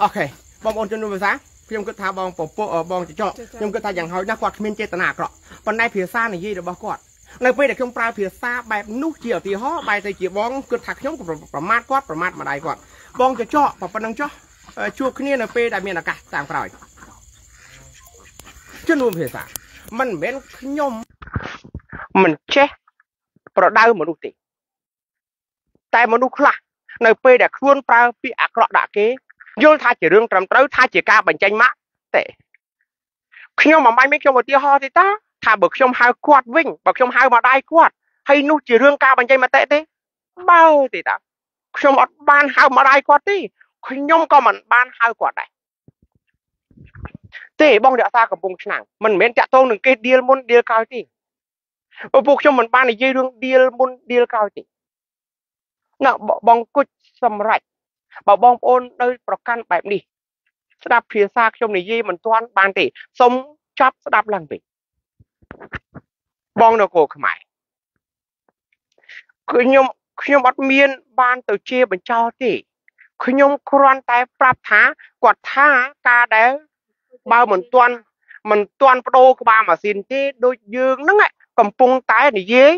អូខេបងប្អូនជនរួមភាសា ខ្ញុំគិតថាបងពពុះបងចចកខ្ញុំគិតថាយ៉ាងហោចណាស់គាត់គ្មានចេតនាអាក្រក់ប៉ុន្តែភាសានិយាយរបស់គាត់នៅពេលដែលខ្ញុំប្រើភាសាបែបនោះជាឧទាហរណ៍បែរទៅជាបងគិតថាខ្ញុំប្រមាថគាត់ប្រមាថម្ដាយគាត់បងចចកប៉ុណ្្នឹងចោះជួបគ្នានៅពេលដែលមានឱកាសតាមក្រោយជនរួមភាសាមិនមែនខ្ញុំមិនចេះប្រដៅមនុស្សទេតែមនុស្សខ្លះនៅពេលដែលខ្លួនប្រើពាក្យអាក្រក់ដាក់គេ យល់ថាជារឿងត្រឹមត្រូវថាជាការបញ្ចេញមកទេខ្ញុំមិនបាញ់មានខ្ញុំឧទាហរណ៍ទេតាថាបើខ្ញុំហៅគាត់វិញបើខ្ញុំហៅមកដៃគាត់ហើយនោះជារឿងការបញ្ចេញមតិទេបើទេតាខ្ញុំអត់បានហៅមកដៃគាត់ទេខ្ញុំក៏មិនបានហៅគាត់ដែរទេបងរក្សាកំពុងឆ្នាំងមិនមែនតាក់ទងនឹងគេឌីលមុនឌីលក្រោយទេពួកខ្ញុំមិនបាននិយាយរឿងឌីលមុនឌីលក្រោយទេណាបងគុជសម្រេច បើបងប្អូននៅប្រកាន់បែបនេះស្ដាប់ភាសាខ្ញុំនិយាយមិនទាន់បានទេសូមចាប់ស្ដាប់ឡើងវិញបងនគរខ្មែរខ្ញុំខ្ញុំអត់មាន បានទៅជាបញ្ចោទេខ្ញុំគ្រាន់តែប្រាប់ថាគាត់ថាការដែលបើមិនទាន់មិនទាន់បដូរក្បាលម៉ាស៊ីនទេដូចយើងហ្នឹងកំពុងតែនិយាយ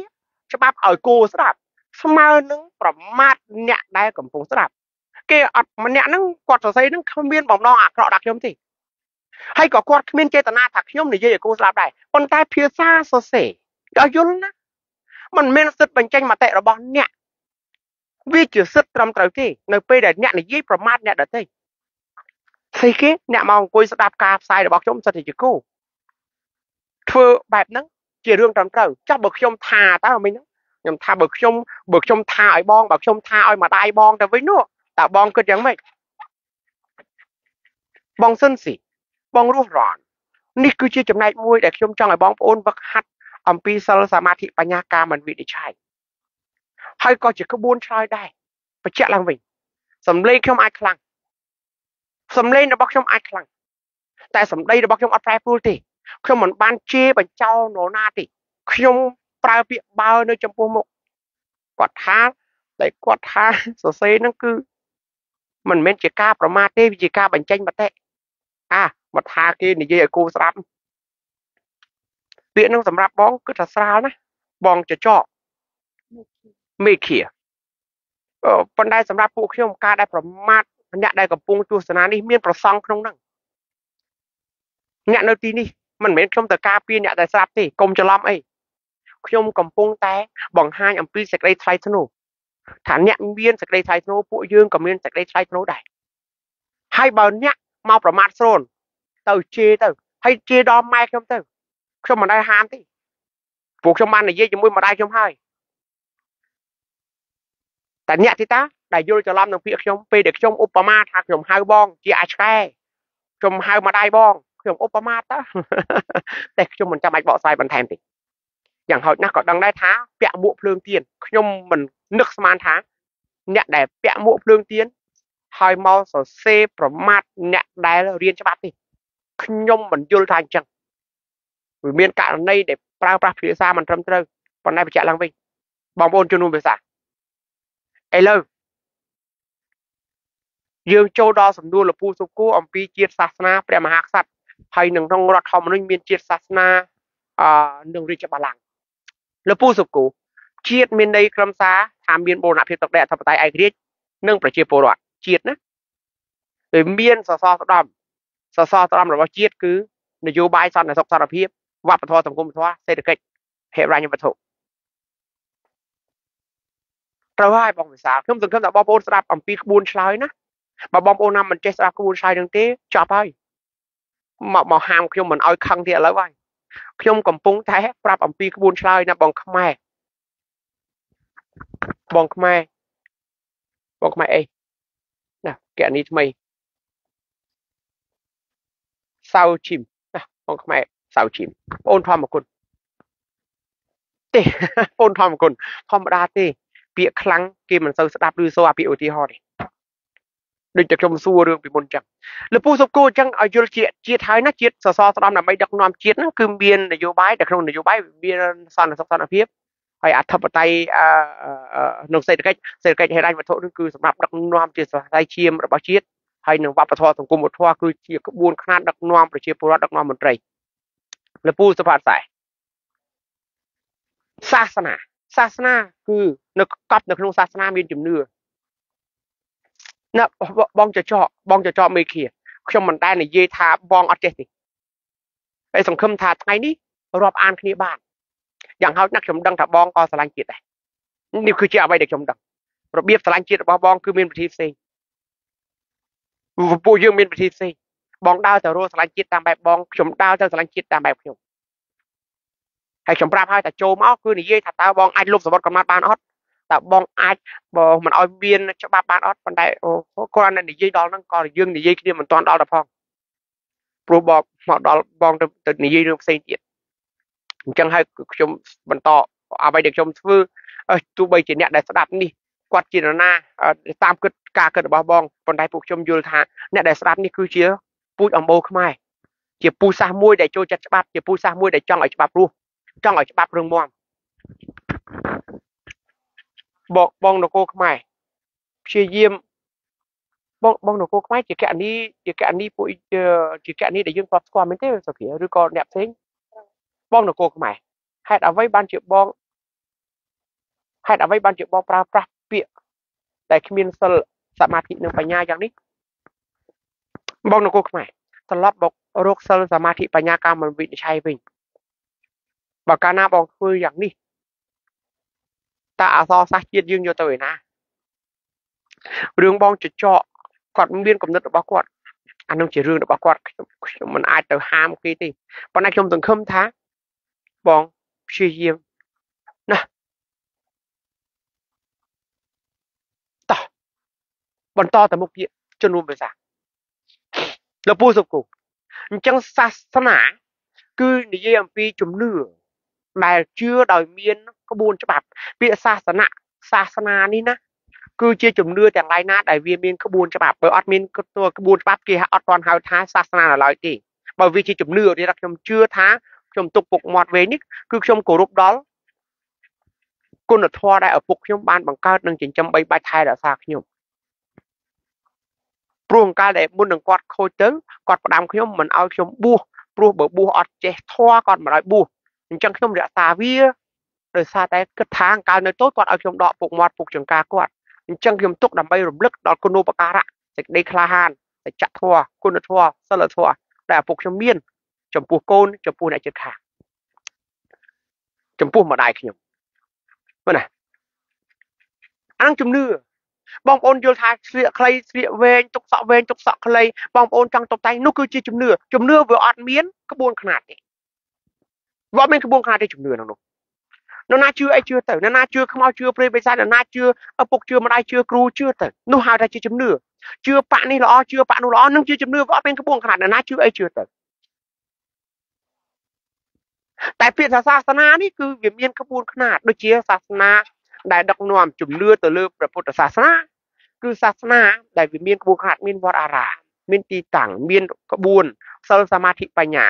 ច្បាប់ឲ្យគោស្ដាប់ស្មើនឹងប្រមាថអ្នកដែលកំពុងស្ដាប់ គេអត់ម្នាក់ហ្នឹងគាត់សរសេរហ្នឹងគ្មានបំណងអាក្រក់ដាក់ខ្ញុំទេហើយក៏គាត់គ្មានចេតនាថាខ្ញុំនិយាយឲ្យគូស្ដាប់ដែរប៉ុន្តែភាសាសរសេរដល់យល់ណាมันមានសិទ្ធិបញ្ចេញមតិរបស់អ្នកវាជាសិទ្ធិត្រឹមត្រូវទេនៅពេលដែលអ្នកនិយាយប្រមាថអ្នកដទៃស្អីគេអ្នកមកអង្គុយស្ដាប់ការផ្សាយរបស់ខ្ញុំសិទ្ធិជាគូធ្វើបែបហ្នឹងជារឿងត្រឹមត្រូវចុះបើខ្ញុំថាតើមិញខ្ញុំថាបើខ្ញុំបើខ្ញុំថាឲ្យបងបើខ្ញុំថាឲ្យម្ដាយបងទៅវិញនោះ តើបងគិតយ៉ាងម៉េចបងសិនស៊ីបងរស់រាននេះគឺជាចំណែកមួយដែលខ្ញុំចង់ឲ្យបងប្អូនវឹកហាត់អំពីសិលសមាធិបញ្ញាការមិនវិនិច្ឆ័យហើយក៏ជាក្បួនឆ្លើយដែរបញ្ជាក់ឡើងវិញសំឡេងខ្ញុំអាចខ្លាំងសំឡេងរបស់ខ្ញុំអាចខ្លាំងតែសម្ដីរបស់ខ្ញុំអត់ប្រែប្រួលទេខ្ញុំមិនបានជេរបញ្ចោលនរណាទេខ្ញុំប្រើពាក្យបើនៅចំពោះមុខគាត់ថាតែគាត់ថាសរសេរហ្នឹងគឺ មិនមែនជាការប្រមាថទេវាជាការបញ្ចេញមតិអាមកថាគេនិយាយឲ្យគូស្ដាប់ពាក្យហ្នឹងសម្រាប់បងគឺថាស្រាលណាបងចចកមេឃាប៉ុន្តែសម្រាប់ពួកខ្ញុំការដែលប្រមាថអ្នកដែលកំពុងទស្សនានេះមានប្រសងក្នុងហ្នឹងអ្នកនៅទីនេះមិនមែនខ្ញុំទៅការពារអ្នកដែលស្រាប់ទេកុំច្រឡំអីខ្ញុំកំពុងតែបង្ហាញអំពីសេចក្តីថ្លៃថ្នូរ ថាអ្នកមានសេចក្តីថ្លៃថ្នូរពួកយើងក៏មានសេចក្តីថ្លៃថ្នូរដែរហើយបើអ្នកមកប្រមាថស្រូនទៅជេរទៅហើយជេរដល់ម៉ែខ្ញុំទៅខ្ញុំមិនដែលហាមទេពួកខ្ញុំបាននិយាយជាមួយម្ដាយខ្ញុំហើយតែអ្នកទីតាដែលយល់ច្រឡំនឹងពាក្យខ្ញុំពេលដែលខ្ញុំឧបមាថាខ្ញុំហៅបង ជាអាចឆ្កែខ្ញុំហៅម្ដាយបងខ្ញុំឧបមាតើតែខ្ញុំមិនចាំបាច់បកស្រាយបន្ថែមទេ យ៉ាងហោចណាស់ក៏ដឹងដែរថាពាក់មួកភ្លើងទៀនខ្ញុំមិននឹកស្មានថាអ្នកដែលពាក់មួកភ្លើងទៀនហើយមកសរសេរប្រមាថអ្នកដែលរៀនច្បាប់ទេខ្ញុំមិនយល់ថាអញ្ចឹងវាមានករណីដែលប្រើប្រាស់ភាសាមិនត្រឹមត្រូវប៉ុន្តែបញ្ជាក់ឡើងវិញបងប្អូនជំនុំភាសាឥឡូវយើងចូលដល់សំណួរលពូសុគូអំពីជាតិសាសនាព្រះមហាក្សត្រហើយនឹងក្នុងរដ្ឋធម្មនុញ្ញមានជាតិសាសនាអឺនឹងរាជបល្ល័ង្ក លពូសុគូជាតិមានន័យក្រមសារថាមានបូរណភាពទឹកដីអធិបតេយ្យឯករាជ្យនិងប្រជាពលរដ្ឋជាតិណាវាមានសសរស្ដំសសរស្ដំរបស់ជាតិគឺនយោបាយសន្តិសុខសន្តិភាពវប្បធម៌សង្គមធម៌សេដ្ឋកិច្ចហិរញ្ញវត្ថុត្រូវហើយបងវិសាលខ្ញុំសង្ឃឹមថាបងប្អូនស្ដាប់អំពីក្បួនឆ្លើយណាបើបងប្អូនណាមិនចេះស្ដាប់ក្បួនឆ្លើយនឹងទេចប់ហើយមកមកហាមខ្ញុំមិនឲ្យខឹងទៀតឥឡូវហើយ ខ្ញុំកំពុងតែប្រាប់អំពីក្បួនឆ្លើយណាបងខ្មែរបងខ្មែរបងខ្មែរអីណាកណនីថ្មីសៅឈីមណាបងខ្មែរសៅឈីមបងធម្មគុណទេបងធម្មគុណធម្មតាទេ ពាក្យខ្លាំងគេមិនសូវស្ដាប់ឬសូអាពាក្យឧទាហរណ៍ទេ ដូចតែខ្ញុំសួររឿងពីមុនចឹងលពូសុបគោចឹងឲ្យយល់ជាជាតិហើយណាជាតិសសរស្ដំដើម្បីដឹកនាំជាតិហ្នឹងគឺមាននយោបាយតែក្នុងនយោបាយមានសន្តិសុខសន្តិភាពហើយអធិបតេយ្យក្នុងសេដ្ឋកិច្ចសេដ្ឋកិច្ចហិរញ្ញវត្ថុនេះគឺសម្រាប់ដឹកនាំជាសរសៃឈាមរបស់ជាតិហើយនឹងវប្បធម៌សង្គមវធម៌គឺជាក្បួនខ្នាតដឹកនាំប្រជាពលរដ្ឋដឹកនាំមន្ត្រីលពូសុផាតសែសាសនាសាសនាគឺនៅកប់នៅក្នុងសាសនាមានជំនឿ ណាបងចចកបងចចកមេឃាខ្ញុំមិនដែលនិយាយថាបងអត់ចេះទេហើយសង្ឃឹមថាថ្ងៃនេះរាប់អានគ្នាបានយ៉ាងហោចណាស់ខ្ញុំដឹងថាបងក៏ស្រឡាញ់ជាតិដែរនេះគឺជាអ្វីដែលខ្ញុំដឹងរបៀបស្រឡាញ់ជាតិរបស់បងគឺមានវិធីផ្សេងពួកយើងមានវិធីផ្សេងបងដើរទៅរស់ស្រឡាញ់ជាតិតាមបែបបងខ្ញុំដើរទៅស្រឡាញ់ជាតិតាមបែបខ្ញុំហើយខ្ញុំប្រាប់ឲ្យតែចូលមកគឺនិយាយថាតើបងអាចលុបសវត្តកំណត់បានអត់ តើបងអាចបើមិនឲ្យមានច្បាប់បានអត់ប៉ុន្តែគ្រាន់តែនិយាយដល់ហ្នឹងក៏យើងនិយាយគ្នាមិនទាន់ដល់ដល់ផងព្រោះបងមកដល់បងទៅនិយាយរឿងផ្សេងទៀតអញ្ចឹងហើយខ្ញុំបន្តអ្វីដែលខ្ញុំធ្វើទោះបីជាអ្នកដែលស្ដាប់នេះគាត់ជានរណាតាមគិតការគិតរបស់បងប៉ុន្តែពួកខ្ញុំយល់ថាអ្នកដែលស្ដាប់នេះគឺជាពូជអម្បូរខ្មែរជាពូជសាសមួយដែលចូលចិត្តច្បាប់ជាពូជសាសមួយដែលចង់ឲ្យច្បាប់រស់ចង់ឲ្យច្បាប់រឹងមាំ បងបងនគរខ្មែរព្យាយាមបងបងនគរខ្មែរជាកណនីជាកណនីពួកជាកណនីដែលយើងគាត់ស្គាល់មែនទេសុភាឬក៏អ្នកផ្សេងបងនគរខ្មែរហេតុអ្វីបានជាបងហេតុអ្វីបានជាបងប្រើប្រាស់ពាក្យតែគ្មានសិលសមាធិនិងបញ្ញាយ៉ាងនេះបងនគរខ្មែរត្រឡប់មករកសិលសមាធិបញ្ញាកម្មវិនិច្ឆ័យវិញបើកាលណាបងធ្វើយ៉ាងនេះ តើអសរសាស្ត្រជាតិយើងយកទៅឯណារឿងបងចចកគាត់មានគំនិតរបស់គាត់អានឹងជារឿងរបស់គាត់ខ្ញុំខ្ញុំមិនអាចទៅហាមគេទេប៉ុន្តែខ្ញុំសង្ឃឹមថាបងព្យាយាមណាតោះបន្តទៅមុខទៀតជំនុំភាសាលោកពូសុគូអញ្ចឹងសាសនាគឺនិយាយអំពីជំនឿ ដែលជឿដោយមានក្បួនច្បាប់ពាក្យសាសនាសាសនានេះណាគឺជាជំនឿទាំងឡាយណាដែលវាមានក្បួនច្បាប់បើអត់មានក្បួនច្បាប់គេអត់ទាន់ហៅថាសាសនានៅឡើយទេបើវាជាជំនឿនេះខ្ញុំជឿថាខ្ញុំទុកពុកមាត់វែងនេះគឺខ្ញុំគោរពដល់គុណធម៌ដែលឪពុកខ្ញុំបានបង្កើតនិងចិញ្ចឹមបីបាច់ថែរក្សាខ្ញុំព្រោះកាលដែលមុននឹងគាត់ខូចទៅគាត់ផ្ដាំខ្ញុំមិនឲ្យខ្ញុំបួសព្រោះបើបួសអត់ចេះធម៌គាត់មិនឲ្យបួស អញ្ចឹងខ្ញុំរក្សាវាដោយសារតែគិតថាកាលនៅតូចគាត់ឲ្យខ្ញុំដកពុកមាត់ពុកចង្ការគាត់អញ្ចឹងខ្ញុំទុកដើម្បីរំលឹកដល់គុណូបការៈសេចក្តីក្លាហានសច្ចធម៌គុណធម៌សិលធម៌ដែលឪពុកខ្ញុំមាន ចំពោះកូនចំពោះអ្នកជិតខាងចំពោះម្ដាយខ្ញុំមើលណាអានឹងជំនឿបងប្អូនយល់ថាស្លៀកខ្លីស្លៀកវែងទុកសក់វែងទុកសក់ខ្លីបងប្អូនចង់តុបតែងនោះគឺជាជំនឿជំនឿវាអត់មានក្បួនខ្នាតទេ វាអត់មានក្បួនខ្នាតទេជំនឿក្នុងនោះនរណាជឿអីជឿទៅនរណាជឿខ្មោចជឿព្រៃបិសាចនរណាជឿឪពុកជឿម្ដាយជឿគ្រូជឿទៅនោះហៅថាជាជំនឿជឿបាក់នេះល្អជឿបាក់នោះល្អនឹងជាជំនឿវាអត់មានក្បួនខ្នាតនរណាជឿអីជឿទៅតែពាក្យសាសនានេះគឺវាមានក្បួនខ្នាតដូចជាសាសនាដែលដឹកនាំជំនឿទៅលើព្រះពុទ្ធសាសនាគឺសាសនាដែលវាមានក្បួនខ្នាតមានវត្តអារាមមានទីតាំងមានក្បួនសិលសមាធិបញ្ញា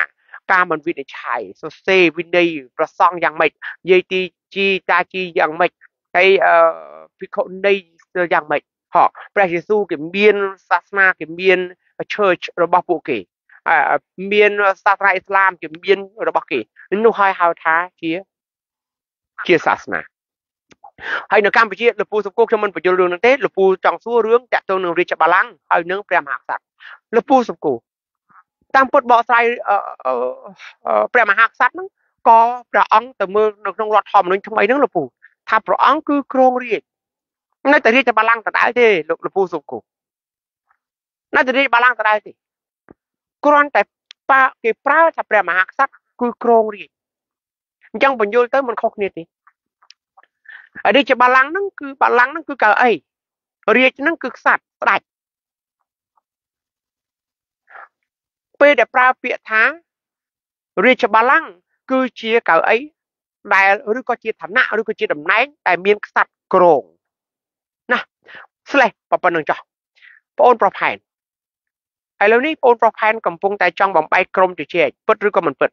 ការមិនវិនិច្ឆ័យសរសេរវិន័យប្រសងយ៉ាងម៉េចនិយាយទីជីតាជីយ៉ាងម៉េចហើយអឺភិក្ខុនីយ៉ាងម៉េចហ៎ព្រះយេស៊ូវគេមានសាសនាគេមាន church របស់ពួកគេមានសាសនាអ៊ីស្លាមគេមានរបស់គេនោះហើយហៅថាជាជាសាសនាហើយនៅកម្ពុជាលពូសុគោខ្ញុំមិនបញ្យល់រឿងហ្នឹងទេលពូចង់សួររឿងតាក់ទងនឹងរាជបល្ល័ង្កហើយនឹងព្រះមហាក្សត្រលពូសុគោ តាមពុទ្ធបកស្រាយព្រះមហាក្សត្រហ្នឹងក៏ព្រះអង្គទៅមើលនៅក្នុងរដ្ឋធម្មនុញ្ញថ្មីហ្នឹងលពូថាព្រះអង្គគឺគ្រងរាជនៅតែរាជបល្ល័ង្កដដែលទេលោកលពូសុគោនៅតែរាជបល្ល័ង្កដដែលទេគ្រាន់តែប៉ាគេប្រើថាព្រះមហាក្សត្រគឺគ្រងរាជអញ្ចឹងបញ្យល់ទៅមិនខុសគ្នាទេរាជបល្ល័ង្កហ្នឹងគឺបល្ល័ង្កហ្នឹងគឺកៅអីរាជហ្នឹងគឺក្សត្រស្ដេច ពេលដែលប្រើពាក្យថារាជបល្ល័ង្កគឺជាកៅអីដែលឬក៏ជាឋានៈឬក៏ជាតំណែងដែលមានក្សត្រគ្រងណាស្លេះប៉ុណ្្នឹងចោះបងអូនប្រុសផែនឥឡូវនេះបងអូនប្រុសផែនកំពុងតែចង់បំបែកក្រុមជជែកពិតឬក៏មិនពិត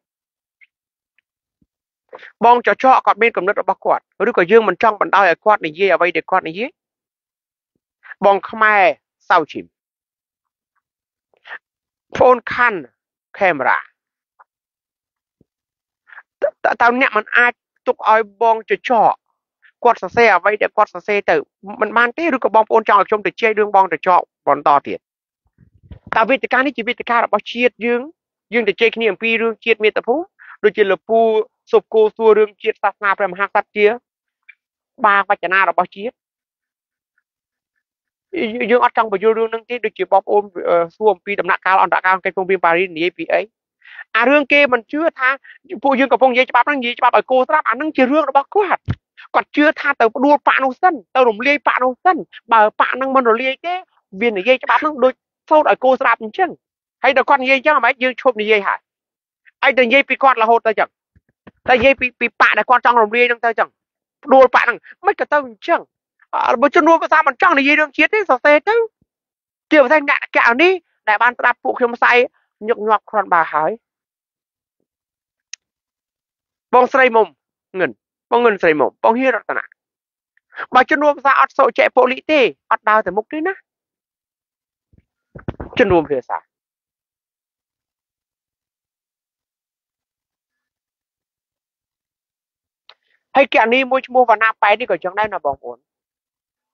បងចចកគាត់មានកំណត់របស់គាត់ឬក៏យើងមិនចង់បណ្ដោយឲ្យគាត់និយាយអ្វីដែលគាត់និយាយបងខ្មែរសៅឈីម ហ្វូនខាន់កាមេរ៉ាតើអ្នកមិនអាចទុកឲ្យបងចចកគាត់សរសេរអ្វីដែលគាត់សរសេរទៅមិនបានទេឬក៏បងប្អូនចង់ឲ្យខ្ញុំទៅជែករឿងបងទៅចកបន្តទៀតតើវេទិកានេះជាវេទិការបស់ជាតិយើងយើងទៅជែកគ្នាអំពីរឿងជាតិមាតុភូមិដូចជាលពូសុបគោសួររឿងជាតិសាសនាព្រះមហាក្សត្រជា បាវចនារបស់ជាតិ យើងអត់ចង់បញ្យល់រឿងហ្នឹងទេដូចជាបងប្អូនសួរអំពីដំណាក់កាលអន្តរកាលកិច្ចព្រមព្រៀងប៉ារីសនិយាយពីអីអារឿងគេមិនជឿថាពួកយើងកំពុងនិយាយច្បាប់ហ្នឹងនិយាយច្បាប់ឲ្យគោស្រាប់អាហ្នឹងជារឿងរបស់គាត់គាត់ជឿថាទៅផ្ដួលប៉ាក់នោះសិនទៅរំលាយប៉ាក់នោះសិនបើប៉ាក់ហ្នឹងមិនរលាយទេវានិយាយច្បាប់ហ្នឹងដូចសូត្រឲ្យគោស្រាប់អញ្ចឹងហើយដល់គាត់និយាយអញ្ចឹងអ្មេចយើងឈប់និយាយហើយហើយទៅនិយាយពីគាត់រហូតទៅអញ្ចឹងតែនិយាយពីពីប៉ាក់ដែលគាត់ចង់រំលាយហ្នឹងទៅអញ្ចឹងផ្ដួលប៉ាក់ហ្នឹងមិនក៏ទៅអញ្ចឹង បើជំនួសភាសាមិនចង់និយាយរឿងជាតិទេសរសេរទៅជាប្រទេសអ្នកកៅនេះដែលបានស្ដាប់ពួកខ្ញុំផ្សាយញឹកញាប់គ្រាន់បើហើយបងស្រីមុំងិនបងងិនស្រីមុំបងហៀរតនាបើជំនួសភាសាអត់សូចេប៉ូលីទេអត់ដើរទៅមុខទេណាជំនួសភាសាហើយកណនីមួយឈ្មោះវណ្ណាប៉ែនេះក៏ចឹងដែរណាបងប្អូន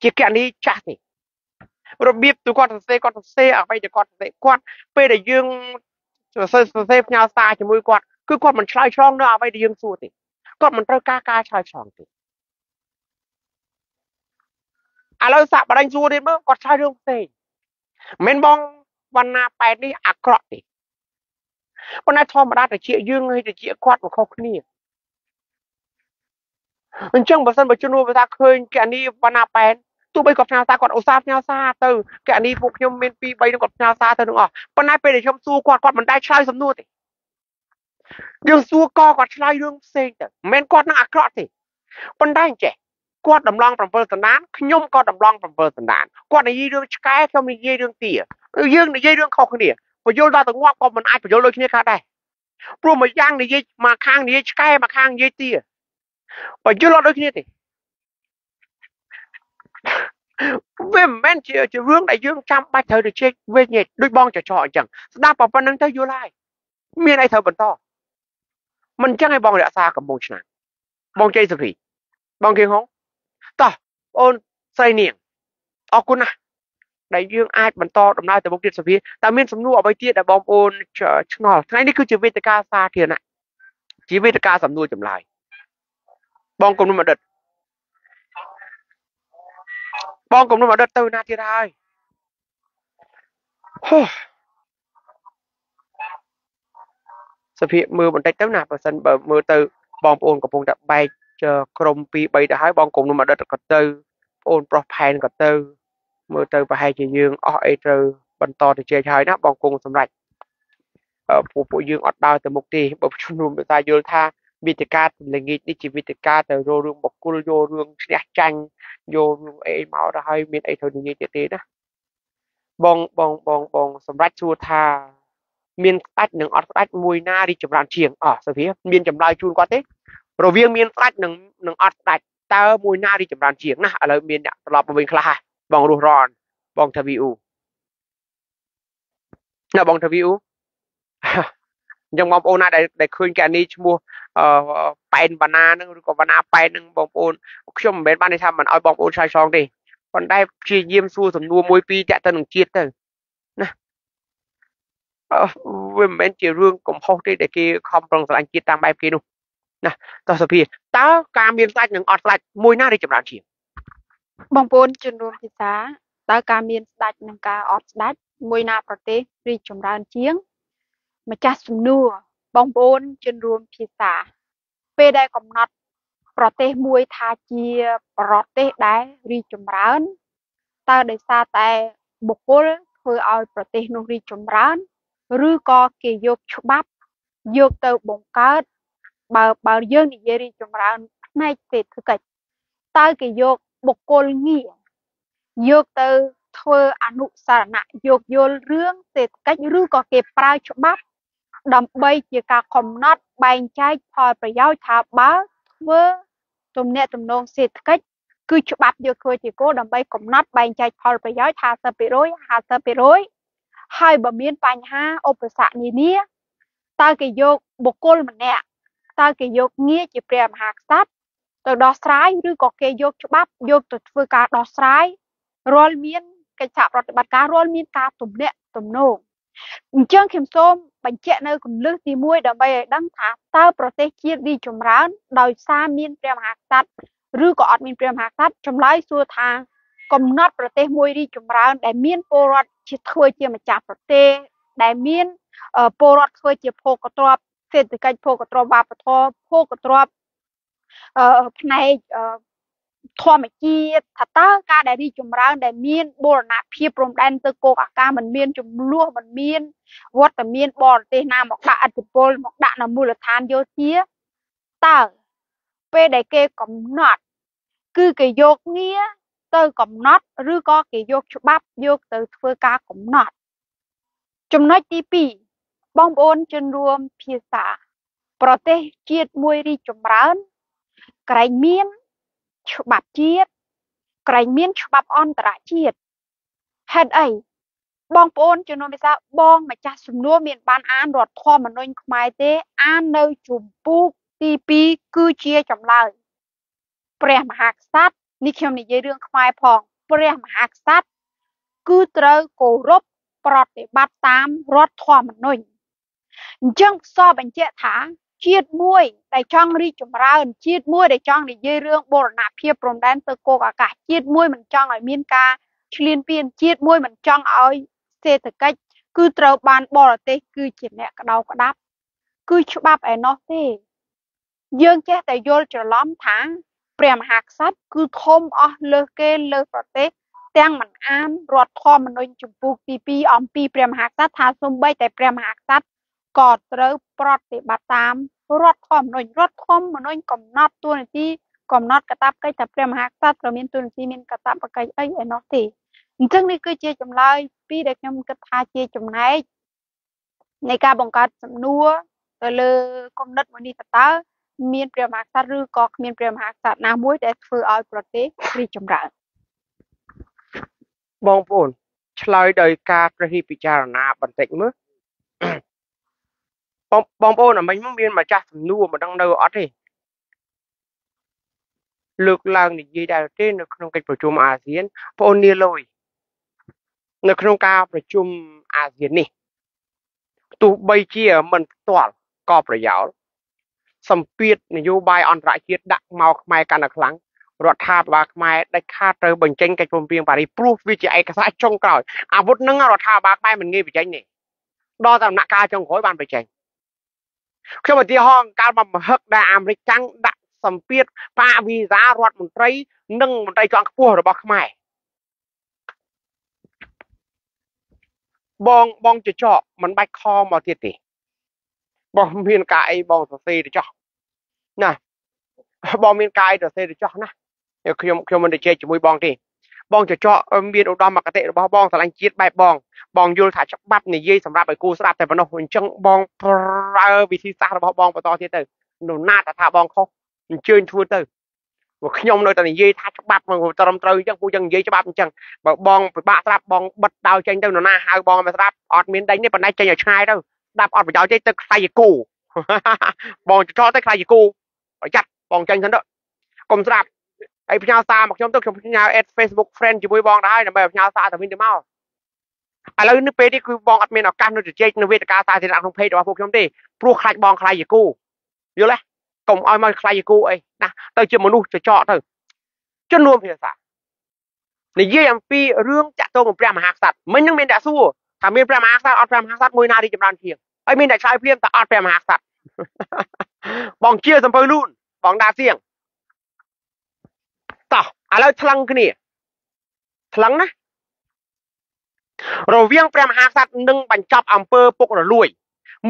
ជាកណនីចាស់ទេរបៀបទូគាត់សរសេរគាត់សរសេរអ្វីដែលគាត់សរសេរគាត់ពេលដែលយើងសរសេរសរសេរផ្ញើសារជាមួយគាត់គឺគាត់មិនឆ្លើយឆ្លងនៅអ្វីដែលយើងសួរទេគាត់មិនត្រូវការការឆ្លើយឆ្លងទេឥឡូវសាក់បដិញសួរទៀតមើលគាត់ឆ្លើយរឿងផ្សេងមិនបងវណ្ណាប៉ែតនេះអាក្រក់ទេប៉ុន្តែធម្មតាតិចយើងហើយតិចគាត់មិនខុសគ្នា អញ្ចឹងបើសិនបើជំនួសថាឃើញកណនីវណ្ណាប៉ែនទោះបីគាត់ផ្ញើសារគាត់ឧស្សាហ៍ផ្ញើសារទៅកណនីពួកខ្ញុំមាន2 3នឹងគាត់ផ្ញើសារទៅទាំងអស់ប៉ុន្តែពេលដែលខ្ញុំសួរគាត់គាត់មិនដែលឆ្លើយសំណួរទេយើងសួរកគាត់ឆ្លើយរឿងផ្សេងទៅមិនមែនគាត់នឹងអាក្រក់ទេប៉ុន្តែអញ្ចេះគាត់ដំឡង7សណ្ដានខ្ញុំក៏ដំឡង7សណ្ដានគាត់និយាយរឿងឆ្កែខ្ញុំនិយាយរឿងទាយើងនិយាយរឿងខុសគ្នាបញ្យល់ដល់ទៅងាប់ក៏មិនអាចបញ្យល់ដូចគ្នាកើតដែរព្រោះមួយយ៉ាងនិយាយមកខាងនិយាយឆ្កែមកខាងនិយាយទា បញ្យល់អត់ដូចគ្នាទេវាមិនមែនជាជារឿងដែលយើងចាំបាច់ត្រូវទៅជែកវិញទេដូចបងចចអញ្ចឹងស្ដាប់ប៉ុណ្្នឹងទៅយល់ហើយមានអីត្រូវបន្តមិនអញ្ចឹងឲ្យបងរក្សាកំពង់ឆ្នាំបងជ័យសុភីបងគៀងហងតោះអូនស្រីនាងអរគុណណាស់ដែលយើងអាចបន្តដំណើរទៅមុខទៀតសភាតើមានសំណួរអ្វីទៀតដែលបងប្អូនឆ្ងល់ថ្ងៃនេះគឺជាវេទិកាសាធារណៈជាវេទិកាសំណួរចម្លើយ បងគុំនុំអតីតបងគុំនុំអតីតទៅណាទៀតហើយហូសភាមើលបន្តិចទៅណាបើសិនបើមើលទៅបងប្អូនកំពុងតែបែកក្រុម2 3ទៅហើយបងគុំនុំអតីតក៏ទៅបងអូនប្រុសផែនក៏ទៅ មើលទៅប្រហែលជាយើងអស់អីត្រូវបន្តទៅជែកហើយណាបងគង់សម្រាប់ពួកពួកយើងអត់ដើរទៅមុខទេបើជំនុំភាសាយល់ថា វិទ្យការល្ងាចនេះជាវិទ្យការទៅរករឿងបកគលយករឿងឈ្នះចាញ់យករឿងអីមកទៅហើយមានអីត្រូវនិយាយទៀតទេណាបងបងបងបងសម្រាប់សួរថាមានស្ដេចនិងអត់ស្ដេចមួយណារីចម្រើនជាងអស់សុភាមានចម្លើយជូនគាត់ទេរវាងមានស្ដេចនិងនិងអត់ស្ដេចតើមួយណារីចម្រើនជាងណាឥឡូវមានអ្នកត្រឡប់មកវិញខ្លះហើយបងរស់រនបងថាវីអ៊ូណាបងថាវីអ៊ូ អញ្ចឹងបងប្អូនណាដែលដែលឃើញកែនេះឈ្មោះអឺប៉ែនបាណានឹងឬក៏បាណាប៉ែននឹងបងប្អូនខ្ញុំមិនមែនបានន័យថាមិនឲ្យបងប្អូនឆ្លើយឆ្លងទេប៉ុន្តែព្យាយាមសួរសំណួរមួយពីរតាក់ទៅនឹងជាតិទៅណាអឺវាមិនមែនជារឿងកំហុសទេដែលគេខំប្រឹងស្រឡាញ់ជាតិតាមបែបគេនោះណាតោះសភាតើការមានស្ដេចនិងអត់ស្ដេចមួយណារីចម្រើនជាងបងប្អូនជនរួមភាសាតើការមានស្ដេចនិងការអត់ស្ដេចមួយណាប្រទេសរីកចម្រើនជាង ម្ចាស់សំណួរបងប្អូនជនរួមភាសា ពេលដែលកំណត់ប្រទេសមួយថាជាប្រទេសដែលរីកចម្រើនតើដោយសារតែបុគ្គលធ្វើឲ្យប្រទេសនោះរីកចម្រើន ឬក៏គេយកច្បាប់យកទៅបង្កើតបើបើយើងនិយាយរីកចម្រើនផ្នែកសេដ្ឋកិច្ចតើគេយកបុគ្គលងារយកទៅធ្វើអនុសារណៈយកយល់រឿងសេដ្ឋកិច្ចឬក៏គេប្រើច្បាប់ ដើម្បីជាការកំណត់បែងចែកផលប្រយោជន៍ថាបើធ្វើទំនាក់ទំនងសេដ្ឋកិច្ចគឺច្បាប់យកធ្វើជាគោលដើម្បីកំណត់បែងចែកផលប្រយោជន៍50% 50%ហើយបើមានបញ្ហាឧបសគ្គនានាតើគេយកបុគ្គលម្នាក់តើគេយកងារជាព្រះមហាក្សត្រទៅដោះស្រាយឬក៏គេយកច្បាប់យកទៅធ្វើការដោះស្រាយរាល់មានកិច្ចសហប្រតិបត្តិការរាល់មានការទំនាក់ទំនង អញ្ចឹងខ្ញុំសូមបញ្ជាក់នៅគន្លឹះទី1ដើម្បីឲ្យដឹងថាតើប្រទេសជាតិរីចម្រើន ដោយសារមានព្រះមហាក្សត្រឬក៏អត់មានព្រះមហាក្សត្រចម្លើយសួរថាកំណត់ប្រទេសមួយរីចម្រើន ដែលមានពលរដ្ឋជាធ្វើជាម្ចាស់ប្រទេសដែលមានពលរដ្ឋធ្វើជាភោគទ្រព្យសេដ្ឋកិច្ចភោគទ្រព្យវប្បធម៌ភោគទ្រព្យផ្នែក ធម្មជាតិថាតើការដែលរីចម្រើនដែលមានបូរណភាពព្រំដែនទៅគោកអាកាសមិនមានចំនួនមិនមានវត្តមានបរទេសណាមកដាក់អធិពលមកដាក់នៅមូលដ្ឋានយោធាតើពេលដែលគេកំណត់ គឺគេយកងារទៅកំណត់ឬក៏គេយកច្បាប់យកទៅធ្វើការកំណត់ ចំណុចទី2បងប្អូនជនរួមភាសា ប្រទេសជាតិមួយរីកចម្រើនក្រែងមាន ច្បាប់ជាតិក្រែងមានច្បាប់អន្តរជាតិហេតុអីបងប្អូនជំនុំភាសាបងម្ចាស់សំណួរមានបានអានរដ្ឋធម្មនុញ្ញខ្មែរទេ អាននៅជំពូកទី2គឺជាចម្លើយព្រះមហាក្សត្រនេះខ្ញុំនិយាយរឿងខ្មែរផងព្រះមហាក្សត្រគឺត្រូវគោរពប្រតិបត្តិតាមរដ្ឋធម្មនុញ្ញអញ្ចឹងសបញ្ជាក់ថា ជាតិមួយដែលចង់រីកចម្រើនជាតិមួយដែលចង់និយាយរឿងបូរណភាពព្រំដែនទៅគោកអាកាសជាតិមួយមិនចង់ឲ្យមានការឈ្លានពានជាតិមួយមិនចង់ឲ្យសេដ្ឋកិច្ចគឺត្រូវបានបរទេសគឺជាអ្នកក្តៅក្តាប់គឺច្បាប់ឯណោះទេយើងចេះតែយល់ច្រឡំថាព្រះមហាក្សត្រគឺធំអស់លើសគេលើសប្រទេសទាំងមិនអានរដ្ឋធម្មនុញ្ញចំពោះទី2អំពីព្រះមហាក្សត្រថាសូម្បីតែព្រះមហាក្សត្រក៏ត្រូវប្រតិបត្តិតាម រដ្ឋធម្មនុញ្ញរដ្ឋធម្មនុញ្ញកំណត់តួនាទីកំណត់កាតព្វកិច្ចថាព្រះមហាក្សត្រត្រូវមានតួនាទីមានកាតព្វកិច្ចអីឯណោះទេអញ្ចឹងនេះគឺជាចម្លើយពីរដែលខ្ញុំគិតថាជាចំណែកនៃការបង្កើតសំណួរទៅលើគំនិតមួយនេះតើមានព្រះមហាក្សត្រឬក៏គ្មានព្រះមហាក្សត្រណាមួយដែលធ្វើឲ្យប្រទេសរីកចម្រើនបងប្អូនឆ្លើយដោយការព្រះរាជពិចារណាបន្តិចមើល បងបងប្អូនអាមិញមានម្ចាស់សំណួរមិនដឹងនៅអត់ទេលើកឡើងនិយាយដែរទេនៅក្នុងកិច្ចប្រជុំអាស៊ានបងអូននីលុយនៅក្នុងការប្រជុំអាស៊ាននេះទោះបីជាមិនផ្ទាល់ក៏ប្រយោលសម្ពាធនយោបាយអន្តរជាតិដាក់មកខ្មែរកាន់តែខ្លាំងរដ្ឋាភិបាលខ្មែរដាច់ខាតត្រូវបញ្ចេញកិច្ចព្រមព្រៀងប៉ារីព្រោះវាជាឯកសារចុងក្រោយអាវុធនឹងរដ្ឋាភិបាលខ្មែរមិនងាយបញ្ចេញទេដល់តែដំណាក់កាលចុងក្រោយបានបញ្ចេញ ខ្ញុំឧទាហរណ៍កាលមកមហឹកដែលអាមេរិកចាំងដាក់សម្ពាធប៉ាវីសារដ្ឋមន្ត្រី និងមន្ត្រីជាន់ខ្ពស់របស់ខ្មែរបងបងចចកមិនបាច់ខមកទៀតទេបងមានការអីបងសរសេរទៅចោះណាបងមានការអីសរសេរទៅចោះណាខ្ញុំខ្ញុំមិនទៅជែកជាមួយបងទេ បងចចកមានឧត្តមគតិរបស់បងស្រឡាញ់ជាតិបែបបងបងយល់ថាច្បាប់និយាយសម្រាប់ឲ្យគូស្ដាប់តែប៉ុណ្ណោះអញ្ចឹងបងប្រើវិធីសាស្ត្ររបស់បងបន្តទៀតទៅនរណាថាបងខុសអញ្ជើញធ្វើទៅព្រោះខ្ញុំនៅតែនិយាយថាច្បាប់មកត្រឹមត្រូវអញ្ចឹងពូចឹងនិយាយច្បាប់អញ្ចឹងបើបងពិបាកស្ដាប់បងបិទដោចេញទៅនរណាហៅបងមកស្ដាប់អត់មានដេញទេប៉ុន្តែចេញឲ្យឆ្ងាយទៅស្ដាប់អត់ប្រយោជន៍ទេទៅខ្លាយគូបងចចទៅខ្លាយគូប្រយ័ត្នបងចេញសិនទៅកុំស្ដាប់ ហើយផ្ញើសារមកខ្ញុំទៅខ្ញុំផ្ញើ add Facebook friend ជាមួយបងដែរដើម្បីឲ្យផ្ញើសារទៅវិញទៅមកឥឡូវនេះពេលនេះគឺបងអត់មានឱកាសនៅជជែកនៅវេទិកាសាធារណៈក្នុង page របស់ពួកខ្ញុំទេព្រោះខ្លាចបងខ្លាយគូយល់ទេកុំឲ្យមកខ្លាយគូអីណាទៅជាមនុស្សចចកទៅជនរួមភាសានិយាយអំពីរឿងចាក់តងព្រះមហាក្សត្រមិញនឹងមានតែសួរថាមានព្រះមហាក្សត្រអត់ព្រះមហាក្សត្រមួយណារីចម្រើនជាងហើយមានតែឆ្លើយភ្លាមតែអត់ព្រះមហាក្សត្របងជាសំភៅលូនបងដាសៀងតោះ ឥឡូវថ្លឹងគ្នាថ្លឹងណារវាងព្រះមហាក្សត្រនិងបញ្ចប់អំពើពុករលួយ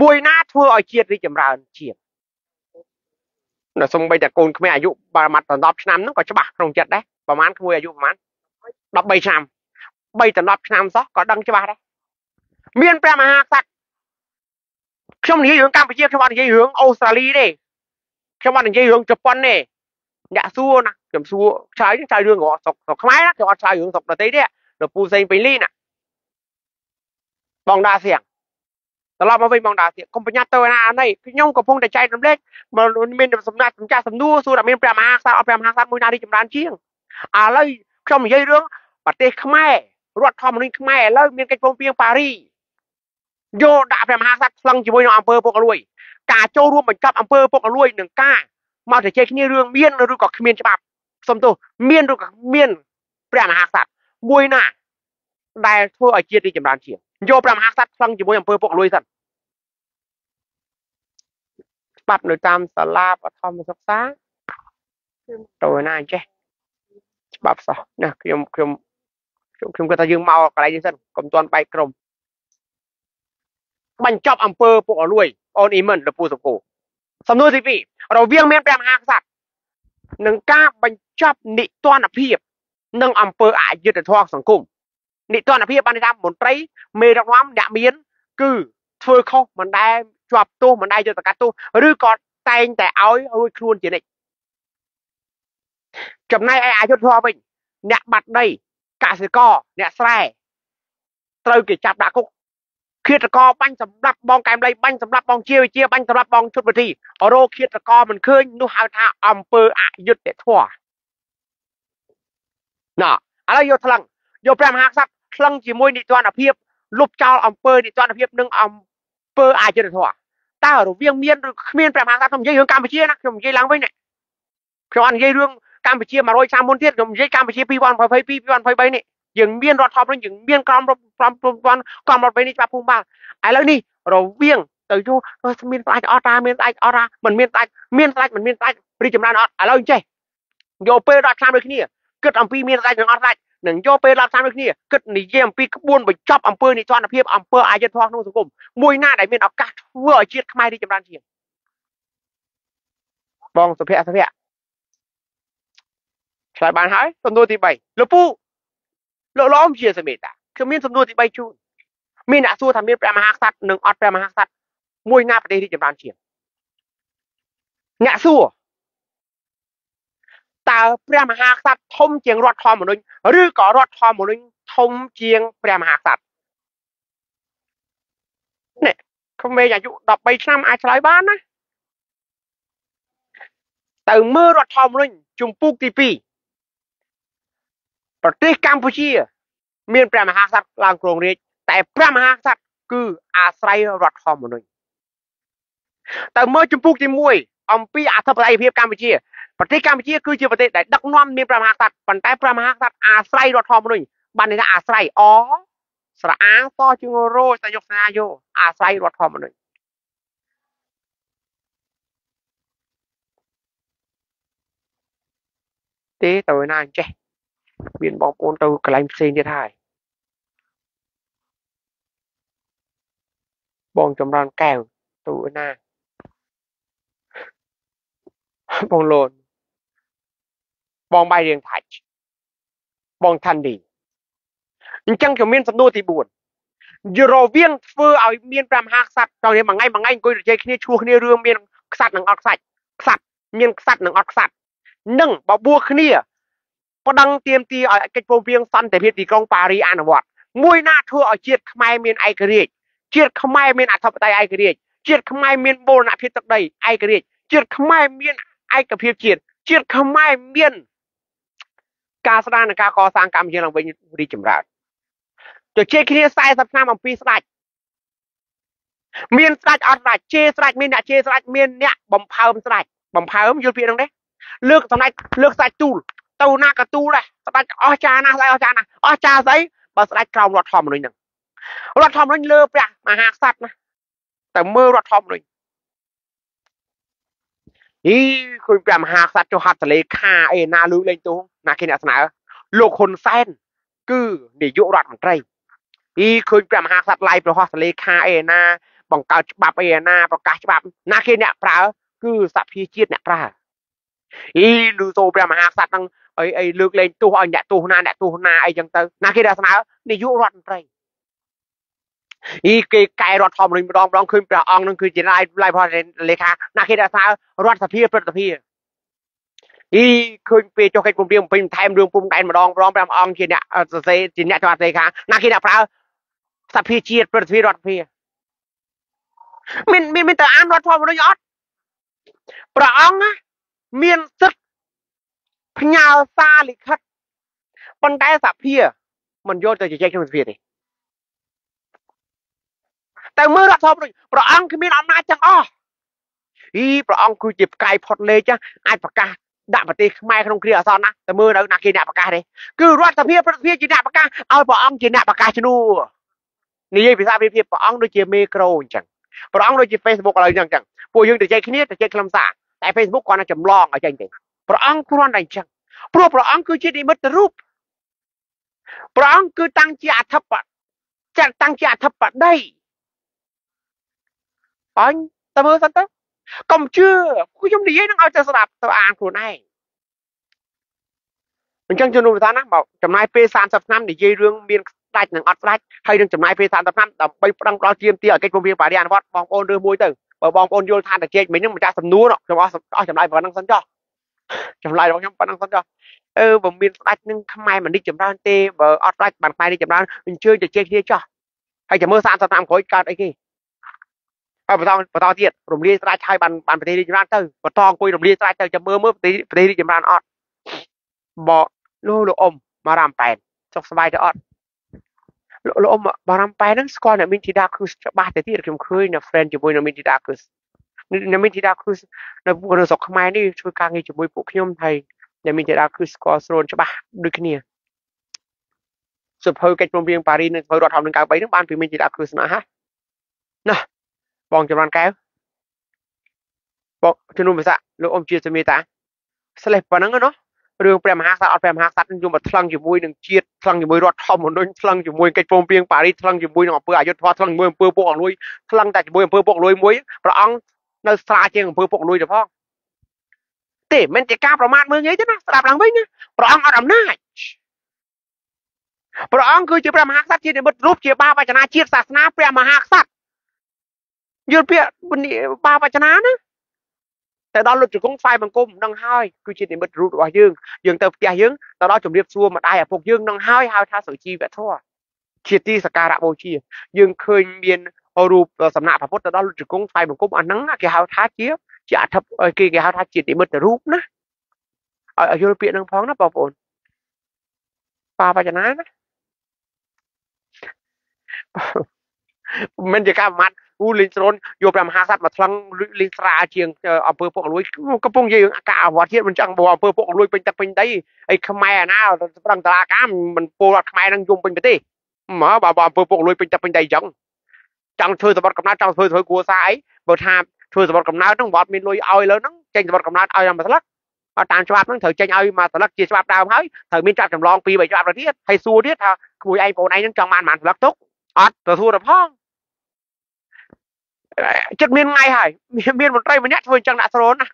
មួយណាធ្វើឲ្យជាតិរីកចម្រើនជាងនៅសំបីតែកូនក្មេងអាយុប្រហែល10ឆ្នាំហ្នឹងក៏ច្បាស់ក្នុងចិត្តដែរប្រហែលក្មួយអាយុប្រហែល13ឆ្នាំ3ដល់10ឆ្នាំសោះក៏ដឹងច្បាស់ដែរមានព្រះមហាក្សត្រខ្ញុំនិយាយរឿងកម្ពុជាខ្ញុំអត់និយាយរឿងអូស្ត្រាលីទេខ្ញុំអត់និយាយរឿងជប៉ុនទេអ្នកសួរណា ខ្ញុំសួរឆ្លើយឆ្លើយរឿងរបស់ស្រុកស្រុកខ្មែរណាខ្ញុំអត់ឆ្លើយរឿងស្រុកដទៃទេនៅពូសេងពេញលីណាបងដាសៀងត្រឡប់មកវិញបងដាសៀងកុំប្រញាប់ទៅណាណៃខ្ញុំកំពុងតែចែករំលែកមានសំណាក់សំចាស់សំណួរសួរថាមានព្រះមហាក្សត្រអត់ព្រះមហាក្សត្រមួយណារីចម្រើនជាងឥឡូវខ្ញុំនិយាយរឿងប្រទេសខ្មែររដ្ឋធម្មនុញ្ញខ្មែរឥឡូវមានកិច្ចព្រមព្រៀងប៉ារីយកដាក់ព្រះមហាក្សត្រស្លឹងជាមួយនឹងអង្គើពុករលួយការចូលរួមបញ្ចប់អង្គើពុករលួយនឹងការមកជជែកគ្នារឿងមានឬក៏គ្មានច្បាប់ សំទោសមានឬក៏មានព្រះមហាក្សត្រមួយណាដែលធ្វើឲ្យជាតិរីចម្រើនជាងយកព្រះមហាក្សត្រស្លឹងជាមួយអង្គើពុករលួយសិនច្បាប់នៅតាមសាលាបឋមសិក្សាទៅណាអញ្ចេះច្បាប់សោះណាខ្ញុំខ្ញុំខ្ញុំខ្ញុំគាត់ថាយើងមកកន្លែងនេះសិនកុំទាន់បែកក្រុមបញ្ចប់អំពើពុករលួយអូនអ៊ីមិនលពូសុគោសំណួរទី2រវាងមានព្រះមហាក្សត្រ នឹងការបញ្ចប់និទានភាពនិងអំពើអយុត្តិធម៌សង្គមនិទានភាពបានថាមន្ត្រីមេដឹកនាំអ្នកមាន គឺធ្វើខុសមិនដែលជាប់ទោសមិនដែលយកទៅកាត់ទោសឬក៏តែងតែឲ្យរួចខ្លួនជានិច្ចចំណែកឯអយុធធម៌វិញអ្នកបាត់ដីកសិករអ្នកស្រែត្រូវគេចាប់ដាក់គុក ឃាតករបាញ់សម្រាប់បងកែមលៃបាញ់សម្រាប់បងជាវិជាបាញ់សម្រាប់បងជុតវិធីរោឃាតករមិនឃើញនោះហៅថាអង្គើអយុត្តិធម៌ណ៎ឥឡូវយកថ្លឹងយកព្រះមហាក្សត្រថ្លឹងជាមួយនិទានភាពលុបចោលអង្គើនិទានភាពនិងអង្គើអយុត្តិធម៌តើរវាងមានឬគ្មានព្រះមហាក្សត្រខ្ញុំនិយាយរឿងកម្ពុជាណាខ្ញុំនិយាយឡើងវិញនេះខ្ញុំអត់និយាយរឿងកម្ពុជា100ឆ្នាំមុនទៀតខ្ញុំនិយាយកម្ពុជា2022 2023នេះ យើងមានរដ្ឋធម្មនុញ្ញយើងមានក្រមរដ្ឋក្រមព្រំប្រក្រមរដ្ឋបីនេះច្បាប់ភូមិបាលឥឡូវនេះរវាងទៅយូមានស្ដេចអត់តាមានស្ដេចអត់តាមិនមានស្ដេចមានស្ដេចមិនមានស្ដេចរីចម្រើនអត់ឥឡូវចេះយកពេល10ឆ្នាំដូចគ្នាគិតអំពីមានស្ដេចនិងអត់ស្ដេចនឹងយកពេល10ឆ្នាំដូចគ្នាគិតនិយាយអំពីក្បួនបញ្ចប់អំពើនិទានភាពអំពើអយុត្តិធម៌ក្នុងសង្គមមួយណាដែលមានឱកាសធ្វើឲ្យជាតិខ្មែររីចម្រើនជាងបងសុភ័ក្រសុភ័ក្រឆ្លើយបានហើយសំណួរទី3លោកពូ លោកឡំជាសមេតាខ្ញុំមានសំណួរទី3ជូនមានអ្នកសួរថាមានព្រះមហាក្សត្រនិងអត់ព្រះមហាក្សត្រមួយណាប្រទេសរីកចម្រើនជាងអ្នកសួរតើព្រះមហាក្សត្រធំជាងរដ្ឋធម្មនុញ្ញឬក៏រដ្ឋធម្មនុញ្ញធំជាងព្រះមហាក្សត្រនេះក្មេងអាយុ13ឆ្នាំអាចឆ្លើយបានណាទៅមើលរដ្ឋធម្មនុញ្ញជំពូកទី2 ប្រទេសកម្ពុជា មានព្រះមហាក្សត្រឡើងគ្រងរាជតែព្រះមហាក្សត្រគឺអាស្រ័យរដ្ឋធម្មនុញ្ញទៅមើលជំពូកទី1អំពីអធិបតេយ្យភាពកម្ពុជាប្រទេសកម្ពុជាគឺជាប្រទេសដែលដឹកនាំមានព្រះមហាក្សត្រប៉ុន្តែព្រះមហាក្សត្រអាស្រ័យរដ្ឋធម្មនុញ្ញបានន័យថាអាស្រ័យអស្រអាងតជាងរោសយុគសាយោអាស្រ័យរដ្ឋធម្មនុញ្ញទេទៅណាអញ្ចេះ មានបងប្អូនទៅកន្លែងផ្សេងទៀតហើយបងចម្រើនកែវទៅណាបងលូនបងបាយរៀងថាច់បងថាន់ឌីអញ្ចឹងក៏មានសំណួរទី4យរវាងធ្វើឲ្យមានព្រះមហាក្សត្រតើមួយថ្ងៃមួយថ្ងៃអង្គុយនិយាយគ្នាឈ្លោះគ្នារឿងមានក្សត្រនិងអត់ខ្សាច់ក្សត្រមានក្សត្រនិងអត់ក្សត្រនិងបបួលគ្នា ប្តឹងទាមទារឲ្យកិច្ចព្រមព្រៀងសន្តិភាពទីក្រុងប៉ារីអនុវត្តមួយណាធ្វើឲ្យជាតិខ្មែរមានឯករាជ្យជាតិខ្មែរមានអធិបតេយ្យឯករាជ្យជាតិខ្មែរមានបូរណភាពទឹកដីឯករាជ្យជាតិខ្មែរមានឯកភាពជាតិជាតិខ្មែរមានការស្ដារនិងការកសាងកម្ពុជាឡើងវិញរីកចម្រើនជជែកគ្នា40ឆ្នាំអំពីស្ដេចមានស្ដេចអត់ស្ដេចជេរស្ដេចមានអ្នកជេរស្ដេចមានអ្នកបំផើមស្ដេចបំផើមយល់ពាក្យហ្នឹងទេលើកសម្ដេចលើកស្ដេចទូល ទៅណាក៏ទូលដែរស្ដេចអស់ចាណាស់ស្ដេចអស់ចាណាស់អស់ចាស្អីបើស្ដេចក្រោមរដ្ឋធម្មនុញ្ញហ្នឹងរដ្ឋធម្មនុញ្ញលើព្រះមហាក្សត្រណាតែមើលរដ្ឋធម្មនុញ្ញអីឃើញព្រះមហាក្សត្រចុះហត្ថលេខាអីណាលើកលែងទោសណាគេអ្នកស្នើលោកហ៊ុនសែនគឺនាយករដ្ឋមន្ត្រីអីឃើញព្រះមហាក្សត្រឡាយប្រហោះសលេខាអីណា បង្កើតច្បាប់អីណាប្រកាសច្បាប់ណាគេអ្នកប្រើគឺសភាជាតិអ្នកប្រើអីលឺសូព្រះមហាក្សត្រនឹង អីអីលើកលែងទោសឲ្យអ្នកទោសណាអ្នកទោសណាអីចឹងទៅណាគេដែលស្នើនាយករដ្ឋមន្ត្រីអីគេកែរដ្ឋធម្មនុញ្ញម្ដងម្ដងឃើញព្រះអង្គនឹងគឺជាឡាយឡាយផលេខាណាគេដែលស្នើរដ្ឋសភាព្រឹទ្ធសភាអីឃើញពេលចុះកិច្ចព្រមព្រៀងពេញថែមរឿងពុំដែនម្ដងម្ដងព្រះអង្គជាអ្នកសរសេរជាអ្នកចុះអត្ថលេខាណាគេអ្នកប្រើសភាជាតិព្រឹទ្ធសភារដ្ឋសភាមានមានមានតើអានរដ្ឋធម្មនុញ្ញអត់ព្រះអង្គមានសិទ្ធិ ផ្ញើសារលិខិតប៉ុន្តែសភាមិនយកទៅជជែកក្នុងសភាទេតែមើលរដ្ឋធម្មនុញ្ញព្រះអង្គគ្មានអំណាចទាំងអស់អីព្រះអង្គគឺជាផ្កាយផុតលេខអាចប្រកាសដាក់ប្រទេសខ្មែរក្នុងគ្រាអាសន្នណាតែមើលនៅណាគេអ្នកប្រកាសទេគឺរដ្ឋសភាប្រតិភិជាអ្នកប្រកាសឲ្យព្រះអង្គជាអ្នកប្រកាសជំនួនិយាយភាសាវិភាព្រះអង្គដូចជាមេក្រូអញ្ចឹងព្រះអង្គដូចជា Facebook ឥឡូវអញ្ចឹងពួកយើងទៅចែកគ្នាទៅចែកខ្លឹមសារតែ Facebook គាត់តែចម្លងឲ្យចេញទេ ព្រះអង្គគ្រាន់តែអញ្ចឹងព្រោះព្រះអង្គគឺជានិមិត្តរូបព្រះអង្គគឺតាំងជាអធិបតចាត់តាំងជាអធិបតីអញតើមើលសិនទៅកុំជឿខ្ញុំនិយាយនឹងឲ្យទៅស្ដាប់ទៅអានខ្លួនឯងអញ្ចឹងជំនុំវិធានណាមកចំណាយពេល30ឆ្នាំនិយាយរឿងមានស្ដាច់និងអត់ស្ដាច់ហើយនឹងចំណាយពេល30ឆ្នាំដើម្បីប្រឹងដល់ជាមទាឲ្យកិច្ចព្រមព្រៀងបារីអនុវត្តបងប្អូនរើសមួយទៅបើបងប្អូនយល់ថាតែជែកមិញហ្នឹងម្ចាស់សំណួរខ្ញុំអស់អស់ចំណាយប៉ុណ្ណឹងសិនចុះ ចម្លើយរបស់ខ្ញុំប៉ុណ្ណឹងសិនចុះអឺបើមានស្ដាច់នឹងខ្មែរមិននេះចម្រើនទេបើអត់ស្ដាច់បានខ្មែរនេះចម្រើនអញ្ជើញទៅជែកគ្នាចុះហើយចាំមើល30ឆ្នាំក្រោយកើតអីគេហើយបន្តបន្តទៀតរំលាយស្រាច់ហើយបានបានប្រទេសរីកចម្រើនទៅបន្តអង្គុយរំលាយស្រាច់ទៅចាំមើលមើលប្រទេសប្រទេសរីកចម្រើនអត់បកលោកលោកអ៊ំមករ៉ាំប៉ែនសុខសប្បាយទៅអត់លោកលោកអ៊ំបារ៉ាំប៉ែនហ្នឹងស្គាល់អ្នកមីនធីតាគ្រូសច្បាស់ទៅទៀតខ្ញុំឃើញនៅ friend ជាមួយនៅមីនធីតាគ្រូស អ្នកមីនធីតាគ្រូសនៅនៅស្រុកខ្មែរនេះជួយការងារជាមួយពួកខ្ញុំហើយអ្នកមីនធីតាគ្រូសស្គាល់ស្រូនច្បាស់ដូចគ្នាសុភៅកិច្ចព្រមព្រៀងប៉ារីសនិងសុភៅរដ្ឋធម្មនុញ្ញ93ហ្នឹងបានពីមីនធីតាគ្រូសណាស់ណាបងចម្រានកែវបងជំនុំភាសាលោកអ៊ំជាសមេតាស្លេះប៉ុណ្ណឹងណារឿងព្រះមហាក្សត្រអត់ព្រះមហាក្សត្រយកមកថ្លឹងជាមួយនឹងជាតិថ្លឹងជាមួយរដ្ឋធម្មនុញ្ញថ្លឹងជាមួយកិច្ចព្រមព្រៀងប៉ារីសថ្លឹងជាមួយនឹងអង្គើអយុធធម៌ថ្លឹងជាមួយអង្គើពុកអលួយថ្លឹងតែជាមួយអង្គើពុកអលួយមួយព្រះអង្គ នៅស្រាជាងអង្គើពុកអលួយទៅផងទេមិនជាការប្រមាថមើលងាយទេណាស្ដាប់ឡើងវិញណាព្រះអង្គអត់អំណាចព្រះអង្គគឺជាព្រះមហាក្សត្រជានិមិត្តរូបជាបាវចនាជាតិសាសនាព្រះមហាក្សត្រយល់ពាក្យបាវចនាណាទៅដល់លុតជង្គង់ស្វ័យបង្គំនឹងហើយគឺជានិមិត្តរូបរបស់យើងយើងទៅផ្ទះយើងទៅដល់ជំរាបសួរម្ដាយឪពុកយើងនឹងហើយហៅថាសុជីវធម៌ជាទីសក្ការៈបូជា យើងឃើញមាន រូបសំណាក់ព្រះពុទ្ធទៅដល់លុតជង្គង់ស្វ័យបង្គំអាហ្នឹងគេហៅថាជាជាអធិបគេគេហៅថាជានិមិត្តរូបណាឲ្យយល់ពាក្យហ្នឹងផងណាបងប្អូនបាវចនាណាមិនជាការអាម៉ាត់គូលេងស្រនយកព្រះមហាក្សត្រមកថ្លឹងលេងស្រាជាងអង្គើពុកលួយកំពុងយើងអកាអវត្តជាតិមិនចង់បើអង្គើពុកលួយពេញទឹកពេញដីអីខ្មែរណាប្រឹងតឡាការមិនពលរដ្ឋខ្មែរនឹងយំពេញប្រទេសមកបើអង្គើពុកលួយពេញទឹកពេញដីអញ្ចឹង ចង់ធ្វើសម្បត្តិកំណត់ចង់ធ្វើធ្វើគួរសារអីបើថាធ្វើសម្បត្តិកំណត់ហ្នឹងវត្តមានលុយឲ្យលើហ្នឹងចេញសម្បត្តិកំណត់ឲ្យមួយស្លឹកអត់តាមច្បាប់ហ្នឹងត្រូវចេញឲ្យមួយស្លឹកជាច្បាប់ដើមហើយត្រូវមានច្បាប់ចម្លងពីរបីច្បាប់ទៅទៀតហើយសួរទៀតថាក្មួយឯងបងឯងហ្នឹងចង់បានប៉ុន្មានស្លឹកទុកអត់ទៅសួរទៅផងចិត្តមានថ្ងៃហើយមានមន្ត្រីម្នាក់ធ្វើអញ្ចឹងដាក់ស្រោនណា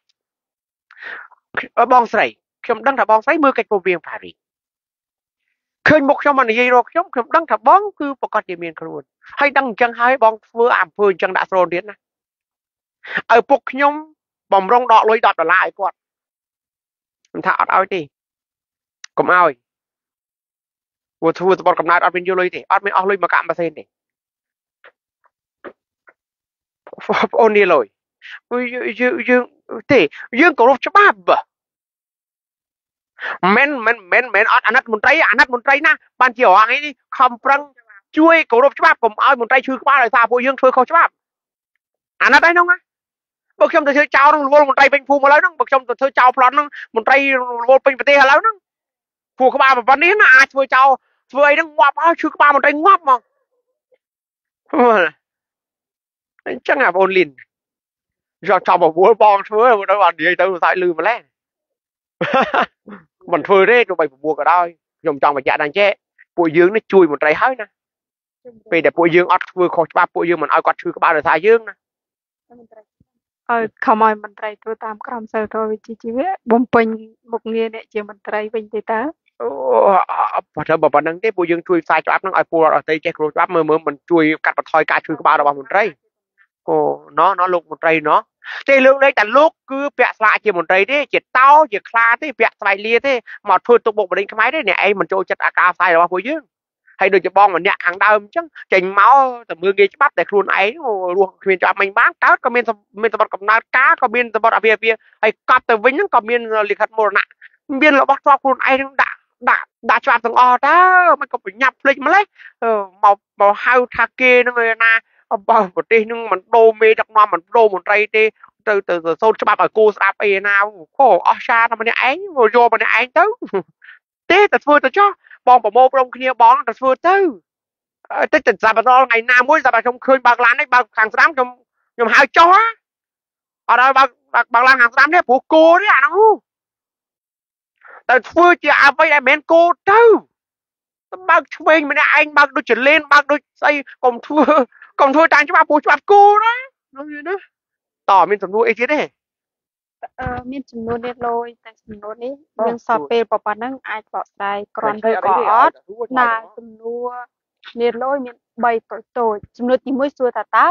បងស្រីខ្ញុំដឹងថាបងស្រីមើលកិច្ចព្រមព្រៀងប៉ារី ឃើញមុខខ្ញុំមកនិយាយរកខ្ញុំខ្ញុំដឹងថាបងគឺប្រកាសជាមានខ្លួនហើយដឹងអញ្ចឹងហើយបងធ្វើអំពើអញ្ចឹងដាក់ស្រោនទៀតណាឪពុកខ្ញុំបំរុងដកលុយ10ដុល្លារឲ្យគាត់ខ្ញុំថាអត់ឲ្យទេកុំឲ្យព្រោះធ្វើសបត់កំណើតអត់មានយកលុយទេអត់មានអស់លុយមកកាក់ម៉ាស៊ីនទេបងប្អូននេះលុយយើងយើងទេយើងគោរពច្បាប់ មិនមិនមិនមិនអត់អាណិតមន្ត្រីអាណិតមន្ត្រីណាបានជារងនេះខំប្រឹងជួយគោរពច្បាប់កុំឲ្យមន្ត្រីឈឺក្បាលដោយសារពួកយើងធ្វើខុសច្បាប់អាណិតឯនោះណាបើខ្ញុំទៅធ្វើចោលនឹងរវល់មន្ត្រីពេញភូមិឥឡូវហ្នឹងបើខ្ញុំទៅធ្វើចោលប្លន់ហ្នឹងមន្ត្រីរវល់ពេញប្រទេសឥឡូវហ្នឹងពួកក្បាលប៉ុណ្នេះណាអាចធ្វើចោលធ្វើអីហ្នឹងងាប់ហើយឈឺក្បាលមន្ត្រីងាប់មកអញ្ចឹងអាបងលីនយកចាំបវល់បងធ្វើទៅបាននិយាយទៅសាច់លឺម្លេះ មិនធ្វើទេទោះបីបបួលក៏ដោយខ្ញុំចង់បញ្ជាក់ដល់ចេះពួកយើងនេះជួយមន្ត្រីហើយណាពេលដែលពួកយើងអត់ធ្វើខុសច្បាប់ពួកយើងមិនឲ្យគាត់ឈឺក្បាលដោយសារយើងណាឲ្យខំឲ្យមន្ត្រីធ្វើតាមក្រមសីលធម៌វិជ្ជាជីវៈបំពេញមុខងារអ្នកជាមន្ត្រីវិញទេតើអូបើទៅប៉ុណ្្នឹងទេពួកយើងជួយផ្សាយច្បាប់ហ្នឹងឲ្យពលរដ្ឋអតីតចេះគ្រូច្បាប់មើលមើលមិនជួយកាត់បន្ថយការឈឺក្បាលរបស់មន្ត្រីអូណោះណោះលោកមន្ត្រីណោះ ទេលើកលែងតែលោកគឺពាក់ស្លាកជាមន្ត្រីទេជាតោជាខ្លាទេពាក់ស្បៃលាទេមកធ្វើទុកបុកម្នេញខ្មែរទេអ្នកឯងមិនចូលចិត្តអាការផ្សាយរបស់ពួកយើងហើយដូចជាបងម្នាក់ខាងដើមអញ្ចឹងចេញមកតែមើលងាយច្បាប់តែខ្លួនឯងរស់គ្មានច្បាប់មិញបានកើតក៏មានមានសម្បត្តិកំណើតការក៏មានសម្បត្តិអភិភិហើយកប់ទៅវិញហ្នឹងក៏មានលិខិតមរណៈមានរបស់ធ្លាប់ខ្លួនឯងដាក់ដាក់ដាក់ច្បាប់ទាំងអស់តើមិនក៏ប្រញាប់ភ្លេចម្លេះមកមកហៅថាគេនឹងឯណា បើប្រទេសនឹងមិនដូរមេដឹកនាំមិនដូរមន្ត្រីទេទៅទៅសូត្រច្បាប់ឲ្យគូស្ដាប់អីណាខោអស់ចាតែម្នាក់ឯងមកយកម្នាក់ឯងទៅទេតែធ្វើទៅចុះបងប្រមូលព្រមគ្នាបងទៅធ្វើទៅតិចតែសាប់ដល់ថ្ងៃណាមួយសាប់តែខ្ញុំឃើញបើកឡាននេះបើកខាងស្ដាំខ្ញុំខ្ញុំហៅចុះអត់ឲ្យបើកបើកឡានខាងស្ដាំនេះព្រោះគោនេះអានោះតែធ្វើជាអ្វីដែលមិនមែនគោទៅបើកឆ្វេងម្នាក់ឯងបើកដូចចលេនបើកដូចស្អីកុំធ្វើ កុំធ្វើតាមច្បាប់ព្រោះច្បាប់គោណានោះណាតមានសំណួរអីទៀតទេអឺមានចំនួននេះលយតែចំនួននេះយើងសល់ពេលប៉ុណ្ណឹងអាចបកស្រាយក្រាន់ឬក៏អត់ណាចំនួននេះលយមាន3ប្រតូចចំនួនទី1សួរថាតើ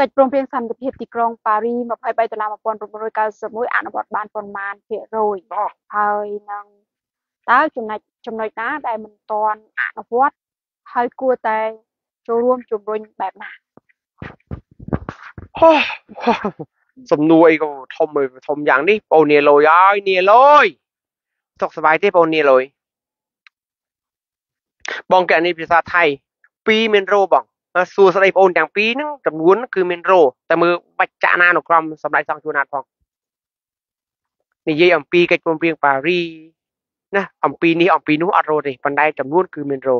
កិច្ចព្រមព្រៀងសន្តិភាពទីក្រុងប៉ារី23ដុល្លារ1991អនុវត្តបានប៉ុន្មានភាគរយហើយនឹងតើចំណុចចំណុចណាដែលមិនទាន់អនុវត្តហើយគួរតែ ចូលរួមជំរុញបែបណាសំណួរអីក៏ធំធំយ៉ាងនេះបងនាលុយអើយនាលុយសុខសប្បាយទេបងនាលុយបងកណីភាសាថៃពីរមានរោបងសួរស្ដីបងអូនទាំងពីរហ្នឹងចំនួនគឺមានរោតែមើលបាច់ចាក់ណានុក្រមសម្ដេចសង្ឃជួនណាតផងនិយាយអំពីកិច្ចព្រមព្រៀងប៉ារីណាអំពីនេះអំពីនោះអត់រោទេប៉ុន្តែចំនួនគឺមានរោ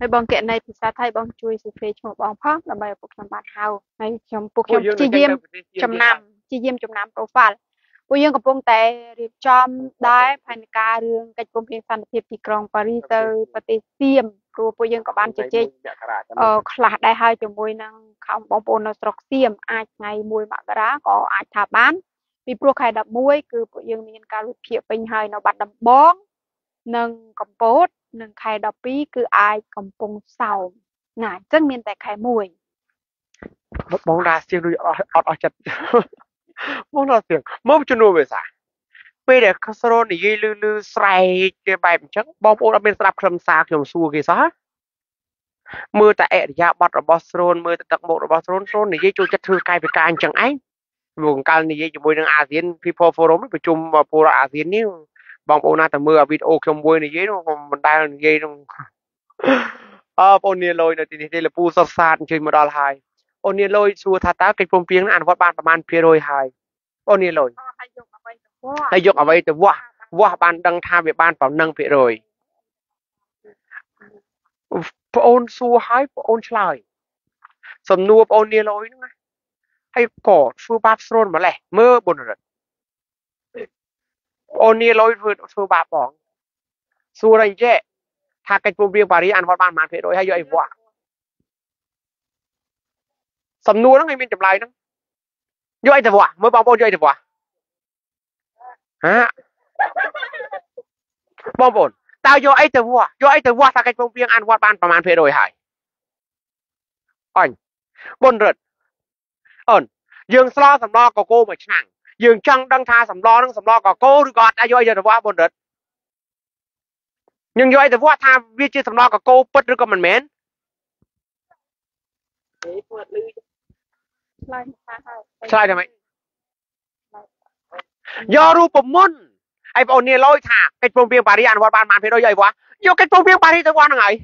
ហើយបងកណីភាសាថៃបងជួយសរសេរឈ្មោះបងផងដើម្បីឲ្យពួកខ្ញុំបានហៅហើយខ្ញុំពួកខ្ញុំព្យាយាមចំណាំព្យាយាមចំណាំ profile ពួកយើងកំពុងតែរៀបចំដែរផែនការរឿងកិច្ចព្រមព្រៀងសន្តិភាពទីក្រុងប៉ារីសទៅប្រទេសសៀមព្រោះពួកយើងក៏បានជជែកខ្លះដែរហើយជាមួយនឹងខំបងប្អូននៅស្រុកសៀមអាចថ្ងៃ1មករាក៏អាចថាបានពីព្រោះខែ11គឺពួកយើងមានការវិភាគពេញហើយនៅបាត់ដំបង និងកំពត និងខែ12គឺអាចកំពង់សោមណាអញ្ចឹងមានតែខែ1បងដាសៀងដូចអត់អស់ចិត្តបងដាសៀងមកជំនួសវាសាពេលដែលខសរនិយាយលឺលឺស្រែកគេបែបអញ្ចឹងបងប្អូនអត់មានស្ដាប់ខ្លឹមសារខ្ញុំសួរគេសោះមើលតែអរិយាប័ត្ររបស់ស្រូនមើលតែទឹកមុខរបស់ស្រូនស្រូននិយាយចូលចិត្តធ្វើកាយវិការអញ្ចឹងឯងព្រោះកាលនិយាយជាមួយនឹងអាស៊ាន People Forum ប្រជុំពលរដ្ឋអាស៊ាននេះ បងប្អូនណាតែមើលវីដេអូខ្ញុំមួយនិយាយនោះមិនដែលនិយាយនោះអើបងប្អូននាលុយនៅទីនេះទេលពូសុតសាទអញ្ជើញមកដល់ហើយអូននាលុយសួរថាតើកិច្ចព្រមព្រៀងអនុវត្តបានប្រមាណភាគរយហើយអូននាលុយហើយយកអ្វីទៅវាស់វាស់បានដឹងថាវាបានប៉ុណ្ណឹងភាគរយប្អូនសួរហើយប្អូនឆ្លើយសំណួរប្អូននាលុយហ្នឹងណាហើយក៏ធ្វើបាបស្រូនម្លេះមើលបុនរិទ្ធ អូននាលុយធ្វើធ្វើបាបបងសួរអីចេះថាកិច្ចព្រមព្រៀងប៉ារីអនុវត្តបានប្រហែលភាគរយហើយយកអីវាស់សំណួរហ្នឹងឯងមានចម្លើយហ្នឹងយកអីទៅវាស់មើលបងប្អូនយកអីទៅវាស់ហាបងប្អូនតើយកអីទៅវាស់យកអីទៅវាស់ថាកិច្ចព្រមព្រៀងអនុវត្តបានប្រហែលភាគរយហើយអញបុនរិទ្ធអូនយើងស្លសម្លកកូមួយឆ្នាំង យើងចង់ដឹងថាសម្លនឹងសម្លកកូឬក៏អត់អាចយកអីទៅវាស់បុនរិទ្ធយើងយកអីទៅវាស់ថាវាជាសម្លកកូពិតឬក៏មិនមែនហេពួតលឺឆ្លើយថាហើយឆ្លើយថាម៉េចយករូបមន្តហើយបងអូននេះលយថាកិច្ចព្រមព្រៀងប៉ារីអនុវត្តបានបានភាគរយអីវ៉ាយកកិច្ចព្រមព្រៀងប៉ារីទៅវ៉ាហ្នឹងហើយ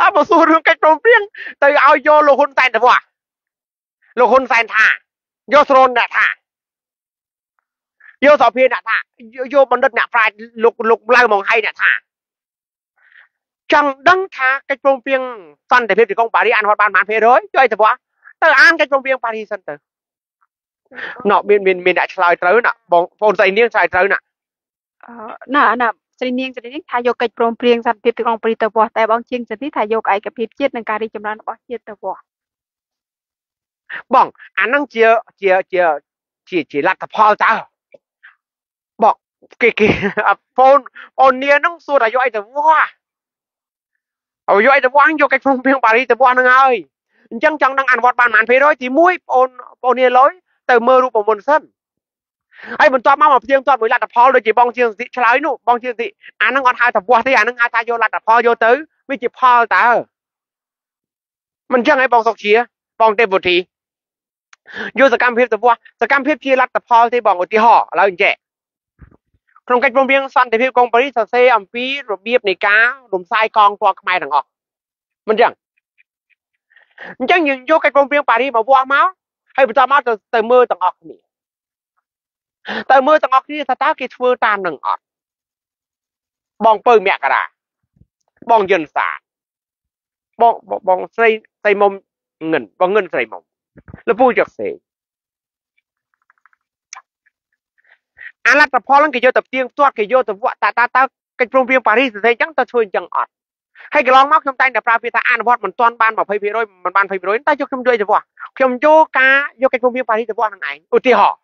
អើបើសួររឿងកិច្ចព្រមព្រៀងទៅឲ្យយកលោកហ៊ុនសែនទៅវ៉ាលោកហ៊ុនសែនថា យកស្រនអ្នកថាយកសភាអ្នកថាយកបណ្ឌិតអ្នកប្រាជ្ញលោកលោកឡៅមកហៃអ្នកថាចង់ដឹងថាកិច្ចព្រមព្រៀងសន្តិភាពទីក្រុងប៉ារីអនុវត្តបានបានភាគរយជួយទៅវ៉ាទៅអានកិច្ចព្រមព្រៀងប៉ារីសិនទៅណ៎មានមានមានអ្នកឆ្លើយត្រូវណាបងប្អូនស្រីនាងឆ្លើយត្រូវណាណាណាស្រីនាងស្រីនាងថាយកកិច្ចព្រមព្រៀងសន្តិភាពទីក្រុងប៉ារីទៅវាស់តែបងជាងសន្តិថាយកឯកភាពជាតិនិងការរីកចម្រើនរបស់ជាតិទៅវាស់ បងអាហ្នឹងជាជាជាជាជាលទ្ធផលតើបងគេគេបងអូននាងហ្នឹងសួរថាយកអីទៅវាស់ឲ្យយកអីទៅវាស់យកកិច្ចព្រមព្រៀងប៉ារីទៅវាស់ហ្នឹងហើយអញ្ចឹងចង់ដឹងអនុវត្តបានប៉ុន្មានភាគរយទី1បងអូនបងនាងលុយទៅមើលរូបមន្តសិនហើយបន្ទាប់មកមកផ្ទៀងផ្ទាត់មួយលទ្ធផលដូចជាបងជាងសិទ្ធិឆ្លើយនោះបងជាងសិទ្ធិអាហ្នឹងអត់ហៅថាវាស់ទេអាហ្នឹងហៅថាយកលទ្ធផលយកទៅវាជាផលតើមិនចឹងឯងបងសុកជាបងទេវុធី យកសកម្មភាពទៅវាស់សកម្មភាពជាលទ្ធផលទេបងឧទាហរណ៍ឥឡូវអញ្ចេះក្នុងកិច្ចព្រមព្រៀងសន្តិភាពកុងប៉ារីសសរសេរអំពីរបៀបនៃការរំសាយកងទ័ពខ្មែរទាំងអស់មិនចឹងអញ្ចឹងយើងយកកិច្ចព្រមព្រៀងប៉ារីសមកវាស់មកហើយបន្តមកទៅទៅមើលទាំងអស់គ្នាទៅមើលទាំងអស់គ្នាថាតើគេធ្វើតាមនឹងអត់បងពៅមករាបងយិនសាបងបងស្រីស្រីមុំងិនបងងិនស្រីមុំ លពូចកសេអាលទ្ធផលហ្នឹងគេយកទៅទៀងទាត់គេយកទៅវក់តាតាតើកិច្ចព្រមព្រៀងប៉ារីសស្អីចឹងទៅធ្វើអញ្ចឹងអត់ហើយកន្លងមកខ្ញុំតែងតែប្រើពាក្យថាអនុវត្តមិនទាន់បាន20%មិនបាន20%តែយកខ្ញុំជួយទៅវោះខ្ញុំយកការយកកិច្ចព្រមព្រៀងប៉ារីសទៅវោះនឹងឯងឧទាហរណ៍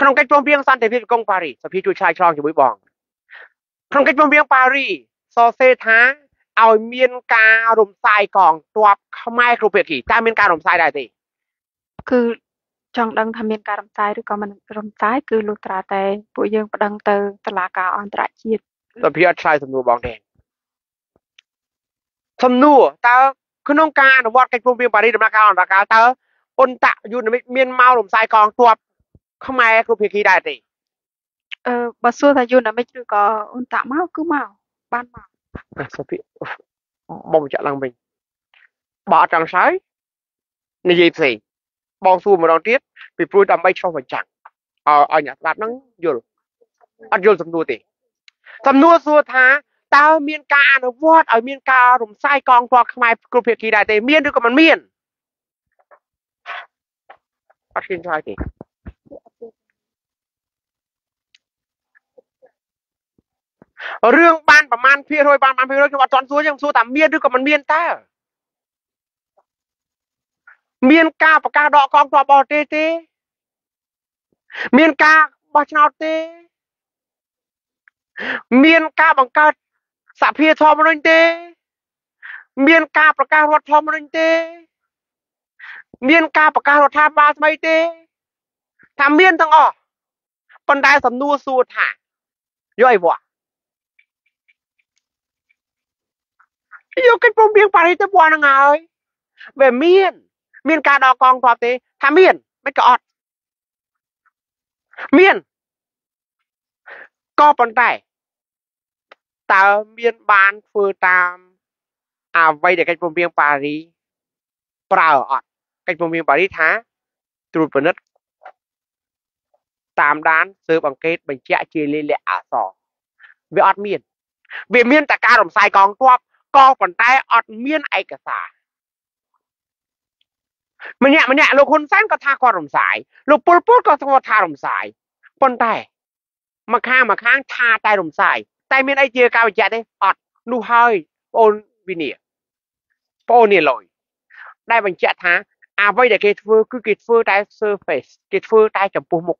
ក្នុងកិច្ចព្រមព្រៀងសន្តិភាពកុងប៉ារីសសភាជួយឆ្លើយឆ្លងជាមួយបងក្នុងកិច្ចព្រមព្រៀងប៉ារីសសរសេរថា ឲ្យមានការរំសាយកងទ័ពខ្មែរគ្រប់ភាគីតើមានការរំសាយដែរទេគឺចង់ដឹងថាមានការរំសាយឬក៏មិនរំសាយគឺលុះត្រាតែពួកយើងប្តឹងទៅតុលាការអន្តរជាតិសភាអត់ឆ្លើយសំណួរបងទេសំណួរតើក្នុងការអនុវត្តកិច្ចព្រមព្រៀងប៉ារីសដំណាក់កាលអន្តរកាលតើអ៊ុនតាក់យូណាមិកមានមករំសាយកងទ័ពខ្មែរគ្រប់ភាគីដែរទេអឺបើសួរថាយូណាមិកឬក៏អ៊ុនតាក់មកគឺមកបានមក សុភីបងចាក់ឡើងវិញបើអត់ចង់ឆ្លើយនិយាយផ្សេងបងសួរម្ដងទៀតពីព្រួយដើម្បីឆ្លោះបញ្ចាំងឲ្យឲ្យអ្នកស្ដាប់ហ្នឹងយល់អត់យល់សំណួរទេសំណួរសួរថាតើមានការអនុវត្តឲ្យមានការរំសាយកងទ័ពខ្មែរគ្រប់ភាគីដែរទេមានឬក៏មិនមានអត់ឃើញឆ្លើយទេ រឿងបានប្រមាណភាគរយបានប្រមាណភាគរយខ្ញុំអត់ទាន់សួរខ្ញុំសួរថាមានឬក៏មិនមានតើមានការប្រកាសដកកងទ័ពបរទេសទេ មានការបោះឆ្នោតទេ មានការបង្កើតសភាធម្មនុញ្ញទេ មានការប្រកាសរដ្ឋធម្មនុញ្ញទេ មានការប្រកាសរដ្ឋាភិបាលថ្មីទេថាមានទាំងអស់ប៉ុន្តែសំណួរសួរថាយកអីវ៉ា យកកិច្ចព្រមព្រៀងប៉ារីសទៅពណ៌ហ្នឹងហើយវាមាន មានការដកកងទ័ពទេថាមានមិនក៏អត់មានក៏ប៉ុន្តែតើមានបានធ្វើតាមអ្វីដែលកិច្ចព្រមព្រៀងប៉ារីប្រើអត់កិច្ចព្រមព្រៀងប៉ារីថាត្រួតពិនិត្យតាមដានស៊ើបអង្កេតបញ្ជាក់ជាលេខលក្ខអក្សរវាអត់មាន វាមានតែការរំសាយកងទ័ព ក៏ប៉ុន្តែអត់មានឯកសារម្នាក់ម្នាក់លោកហ៊ុនសែនក៏ថាគាត់រំសាយលោកពលពតក៏គាត់ថារំសាយប៉ុន្តែមកខាងមកខាងថាតែរំសាយតែមានអីជាការបញ្ជាក់ទេអត់នោះហើយបងអូនវិនីបងអូននេះលយដែលបញ្ជាក់ថាអ្វីដែលគេធ្វើគឺគេធ្វើតែ surface គេធ្វើតែចំពោះមុខ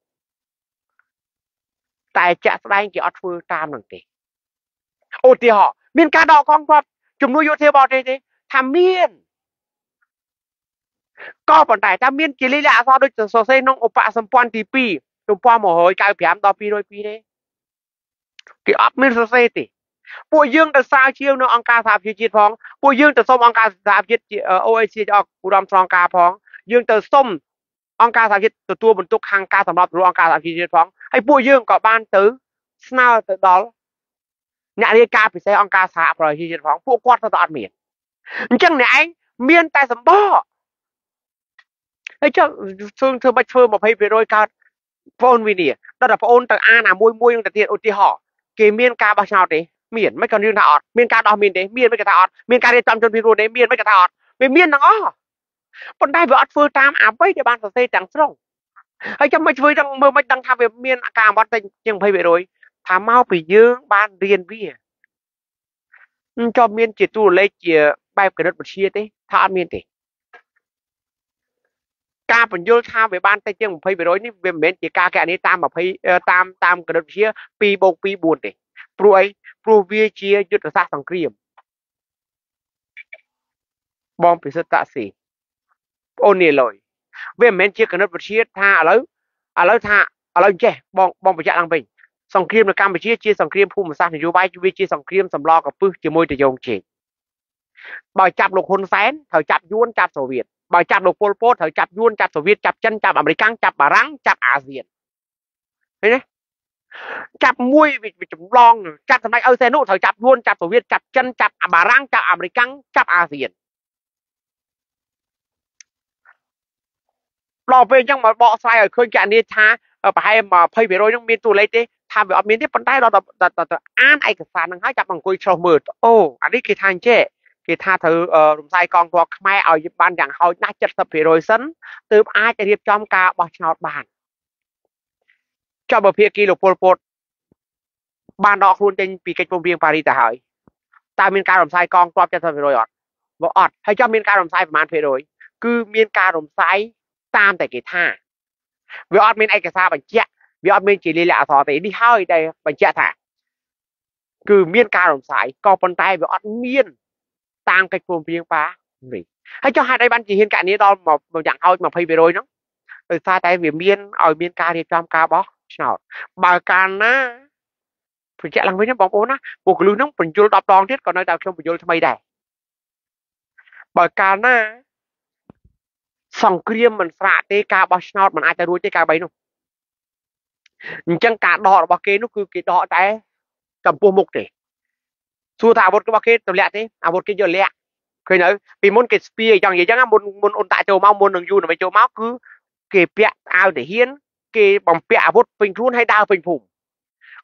តែចាក់ស្ដែងគេអត់ធ្វើតាមនឹងទេឧទាហរណ៍មានការដកកងទ័ព ជំនួយយោធាបរទេសទេថាមានក៏ប៉ុន្តែថាមានជាលិលាអសរដូចសរសេរក្នុងឧបសម្ព័ន្ធទី2ទំព័រ195ដល់202ទេគេអត់មានសរសេរទេពួកយើងទៅសារជាវនៅអង្គការសហប្រជាជាតិផងពួកយើងទៅសុំអង្គការសហជាតិ OAC អក់ឧត្តមស្រងការផងយើងទៅសុំអង្គការសហជាតិទទួលបន្ទុកខាងការសម្របសម្រួលអង្គការសហជីវជាតិផងហើយពួកយើងក៏បានទៅស្នើទៅដល់ អ្នករាយការណ៍ពិសេសអង្គការសហប្រជាជាតិផងពួកគាត់ទៅតែអត់មានអញ្ចឹងអ្នកឯងមានតែសម្បកហើយចុះធ្វើធ្វើបាច់ធ្វើ20%កើតបងវិនីដល់តែបងអូនទៅអានអាមួយមួយនឹងទៅទៀតឧទាហរណ៍គេមានការបោះឆ្នោតទេមានមិនក៏រឿងថាអត់មានការដោះមានទេមានមិនក៏ថាអត់មានការរៀបចំជនភៀសខ្លួនទេមានមិនក៏ថាអត់វាមានទាំងអស់ប៉ុន្តែវាអត់ធ្វើតាមអ្វីដែលបានសរសេរទាំងស្រុងហើយចាំមិនធ្វើទាំងមើលមិនដឹងថាវាមានការអមត់តែជាង20% ថាមកពីយើងបានរៀនវាចុះមានជាទូរលេខជាបែបគណិតវិទ្យាទេថាអត់មានទេការបញ្យល់ថាវាបានទៅជាង20%នេះវាមិនមែនជាការកណនីតាម20តាមតាមគណិតវិទ្យា2បូក2 4ទេព្រោះអីព្រោះវាជាយុទ្ធសាស្ត្រសង្គ្រាមបងពិសិដ្ឋតាស៊ីអូននេះលុយវាមិនមែនជាគណិតវិទ្យាថាឥឡូវឥឡូវថាឥឡូវចេះបងបងបញ្ជាក់ឡើងវិញ សង្គ្រាមនៅកម្ពុជាជាសង្គ្រាមភូមិសាស្ត្រនយោបាយវាជាសង្គ្រាមសម្លកពឹសជាមួយតយងជេកបើចាប់លោកហ៊ុនសែនត្រូវចាប់យួនចាប់សូវៀតបើចាប់លោកពលពតត្រូវចាប់យួនចាប់សូវៀតចាប់ចិនចាប់អាមេរិកចាប់បារាំងចាប់អាស៊ានឃើញទេចាប់មួយវាចម្លងចាប់សម្ដេចអ៊ូសេនុត្រូវចាប់យួនចាប់សូវៀតចាប់ចិនចាប់បារាំងចាប់អាមេរិកចាប់អាស៊ានដល់ពេលអញ្ចឹងមកបកស្រាយឲ្យឃើញកណនីថាប្រហែល20%ហ្នឹងមានតួលេខទេ ថាវាអត់មានទេប៉ុន្តែដល់ទៅអានឯកសារហ្នឹងហើយចាប់អង្គុយឆ្លោះមើលអូអានេះគេថាអញ្ចេះគេថាត្រូវរំសាយកងទ័ពខ្មែរឲ្យបានយ៉ាងហោចណាស់70%សិនទើបអាចរៀបចំការបោះឆ្នោតបានចុះបើភាគីលោកពលពតបានដកខ្លួនចេញពីកិច្ចព្រមព្រៀងប៉ារីសទៅហើយតើមានការរំសាយកងទ័ព70%អត់បើអត់ហើយចុះមានការរំសាយប្រមាណភាគរយគឺមានការរំសាយតាមតែគេថាវាអត់មានឯកសារបញ្ជាក់ វាអត់មានជាលិលាអក្សរទេនេះហើយដែលបញ្ជាក់ថាគឺមានការរំសាយក៏ប៉ុន្តែវាអត់មានតាមកិច្ចព្រមព្រៀងប៉ារីហើយចុះហេតុអីបានជាហ៊ានកណនីដល់មកយ៉ាងហោច20%ហ្នឹងដោយសារតែវាមានឲ្យមានការរៀបចំការបោះឆ្នោតបើកាលណាបញ្ជាក់ឡើងវិញបងប្អូនណាពួកកលុះហ្នឹងបញ្យល10ដងទៀតក៏នៅតែខ្ញុំបញ្យលថ្មីដែរបើកាលណាសង្គ្រាមមិនស្រាកទេការបោះឆ្នោតមិនអាចទៅរួចទេកាលបីនោះ អញ្ចឹងការដករបស់គេនោះគឺគេដកតែចំពោះមុខទេសួរថាអាវុធរបស់គេទម្លាក់ទេអាវុធគេយកលាក់ឃើញនៅពីមុនគេស្ពាយចង់និយាយចឹងមុនមុនអូនតាចូលមកមុននឹងយូរដើម្បីចូលមកគឺគេពាក់អាវទាហានគេបំពាក់អាវុធពេញខ្លួនហើយដើរពេញភូមិ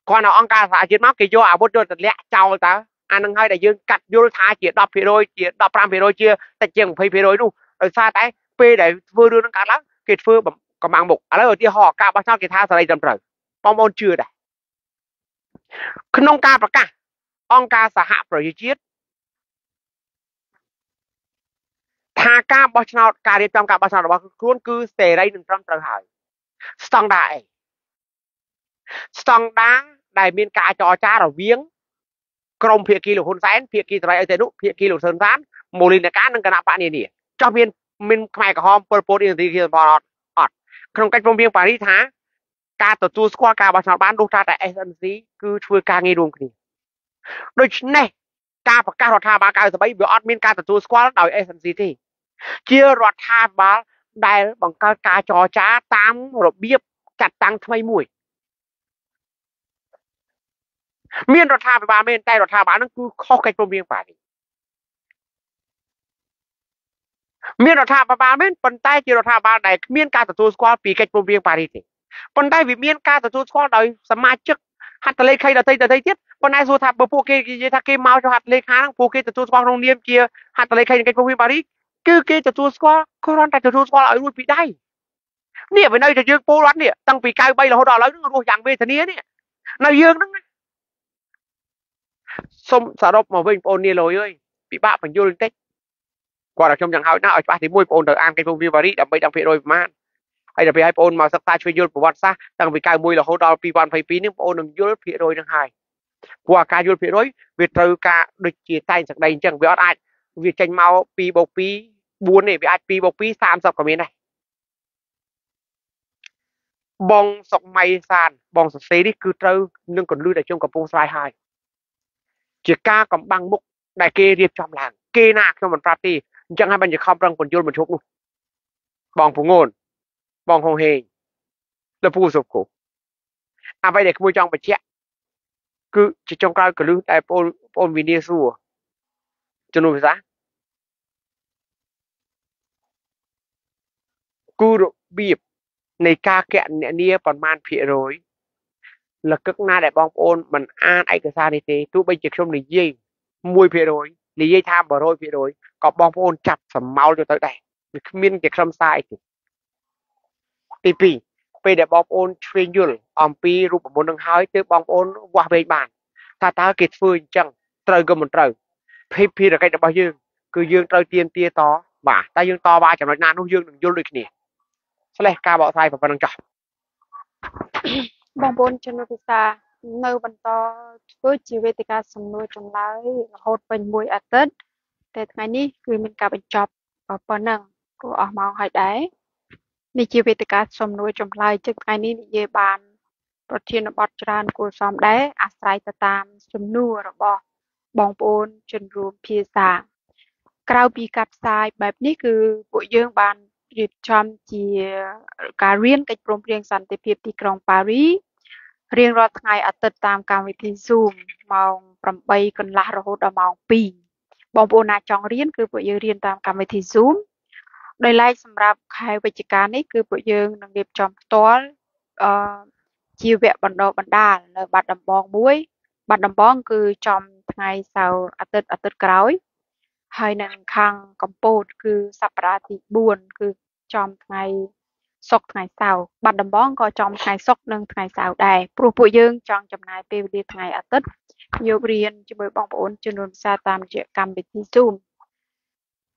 គាត់នៅអង្គការសហជាតិមកគេយកអាវុធយកទម្លាក់ចោលតើអានឹងហើយដែលយើងកាត់យល់ថាជា10%ជា15%ជាតិចជាង20%នោះដោយសារតែពេលដែលធ្វើរឿងហ្នឹងកើតឡើងគេធ្វើ កំបាំងមុខឥឡូវឧទាហរណ៍ការបោះឆ្នោតគេថាសេរីត្រឹមត្រូវបងប្អូនជឿដែរក្នុងការប្រកាសអង្គការសហប្រជាជាតិថាការបោះឆ្នោតការរៀបចំការបោះឆ្នោតរបស់ខ្លួនគឺសេរីនិងត្រឹមត្រូវហើយស្តង់ដារអីស្តង់ដារដែលមានការចរចារវាងក្រមភាគីលោកហ៊ុនសែនភាគីត្រៃអីទៅនោះភាគីលោកស៊ុនសានមូលនិកានិងគណៈបកនានាចោះមានមានខ្មែរក្រហមពលពតអ៊ីនទីគីបអត់អត់ ក្នុងកិច្ចព្រមព្រៀងប៉ារីសថាការទទួលស្គាល់ការបោះឆ្នោតបានលុះត្រាតែ SNC គឺធ្វើការងាររួមគ្នាដូច្នេះការប្រកាសរដ្ឋាភិបាល93វាអត់មានការទទួលស្គាល់ដោយ SNC ទេជារដ្ឋាភិបាលដែលបង្កើតការចរចាតាមរបៀបចាត់តាំងថ្មីមួយមានរដ្ឋាភិបាលមែនតែរដ្ឋាភិបាលហ្នឹងគឺខុសកិច្ចព្រមព្រៀងប៉ារីស មានរដ្ឋាភិបាលមែនប៉ុន្តែជារដ្ឋាភិបាលដែលគ្មានការទទួលស្គាល់ពីកិច្ចព្រមព្រៀងប៉ារីសទេប៉ុន្តែវាមានការទទួលស្គាល់ដោយសមាជិកហត្ថលេខីដទៃដទៃទៀតប៉ុន្តែសួរថាបើពួកគេនិយាយថាគេមកចុះហត្ថលេខាហ្នឹងពួកគេទទួលស្គាល់ក្នុងនាមជាហត្ថលេខីនៃកិច្ចព្រមព្រៀងប៉ារីសគឺគេទទួលស្គាល់គ្រាន់តែទទួលស្គាល់ឲ្យរួចពីដៃនេះវានៅតែយើងពលរដ្ឋនេះតាំងពី93រហូតដល់ឥឡូវហ្នឹងរស់យ៉ាងវេទនានេះនៅយើងហ្នឹងសុំសរុបមកវិញបងប្អូននាលុយអើយពិបាកបញ្យល់បន្តិច គាត់ឲ្យខ្ញុំយ៉ាងហោចណាស់ឲ្យច្បាស់ទី1បងប្អូនត្រូវអានកិច្ចព្រមព្រៀងប៉ារីសដើម្បីដឹងភាគរយប្រមាណហើយដល់ពេលឲ្យបងប្អូនមកសិក្សាជួយយល់ប្រវត្តិសាស្ត្រតាំងពី91រហូតដល់2022នេះបងប្អូននឹងយល់ភាគរយនឹងហើយព្រោះការយល់ភាគរយវាត្រូវការដូចជាតែងសក្តីអញ្ចឹងវាអត់អាចវាចេញមក2បូក2 4នេះវាអាច2បូក2 30ក៏មានដែរបងសុកម៉ៃសានបងសរសេរនេះគឺត្រូវនឹងកន្លឹះដែលខ្ញុំកំពុងស្រាយហើយជាការកំបាំងមុខដែលគេរៀបចំឡើងគេណាខ្ញុំមិនប្រាប់ទេ អញ្ចឹងហើយបញ្ជាខំប្រឹងបញ្យលបញ្ឈប់នោះបងពងូនបងហងហេងលពូសុគូអ្វីដែលក្មួយចង់បញ្ជាក់គឺជាចុងក្រោយកលឹះដែលបងបងវិនាសួរជំនួសភាសាគូរបៀបនៃការកណនាប្រមាណភាគរយលកឹកណាដែលបងប្អូនមិនអានឯកសារនេះទេទោះបីជាខ្ញុំនិយាយ1% និយាយថា100%ក៏បងប្អូនចាប់សមោលទៅទៅដែរវាគ្មានជាក្រុមសារអីទេទី2ពេលដែលបងប្អូនឆ្វេងយល់អំពីរូបមន្តនឹងហើយទើបបងប្អូនវាស់វែងបានថាតើគេធ្វើអញ្ចឹងត្រូវក៏មិនត្រូវភាពភារកិច្ចរបស់យើងគឺយើងត្រូវទៀមទាតបាទតែយើងតវ៉ាចំណុចណានោះយើងនឹងយល់ដូចគ្នាស្លេះការបកស្រាយប៉ុណ្្នឹងចោះបងប្អូនជនវិសា នៅបន្តធ្វើជាវេទិកាសំណួរចម្លើយរហូតពេញមួយអាទិត្យតែថ្ងៃនេះគឺមានការបញ្ចប់ប៉ុណ្ណឹងក៏អស់ម៉ោងហើយដែរនេះជាវេទិកាសំណួរចម្លើយជឹកថ្ងៃនេះនិយាយបាន ប្រធានបទច្រើនគួរសមដែរអាស្រ័យទៅតាមសំណួររបស់បងប្អូនជនរួមភាសាក្រៅពីការផ្សាយបែបនេះគឺពួកយើងបានរៀបចំជាការរៀនកិច្ចព្រមព្រៀងសន្តិភាពទីក្រុងប៉ារី រៀងរាល់ថ្ងៃអាទិត្យតាមកម្មវិធី Zoom ម៉ោង8កន្លះរហូតដល់ម៉ោង2បងប្អូនណាចង់រៀនគឺពួកយើងរៀនតាមកម្មវិធី Zoom ដោយឡែកសម្រាប់ខែវិច្ឆិកានេះគឺពួកយើងនឹងរៀបចំផ្ទាល់អឺជាវគ្គបណ្ដុះបណ្ដាលនៅបាត់ដំបងមួយបាត់ដំបងគឺចំថ្ងៃសៅរ៍អាទិត្យអាទិត្យក្រោយហើយនឹងខាងកម្ពុជាគឺសប្តាហ៍ទី4គឺចំថ្ងៃ សុក្រថ្ងៃសៅរ៍បាត់ដំបងក៏ចំថ្ងៃសុក្រនិងថ្ងៃសៅរ៍ដែរព្រោះពួកយើងចង់ចំណាយពេលវេលាថ្ងៃអាទិត្យយករៀនជាមួយបងប្អូនជំនាន់សាតាមរយៈកម្មវិធី Zoom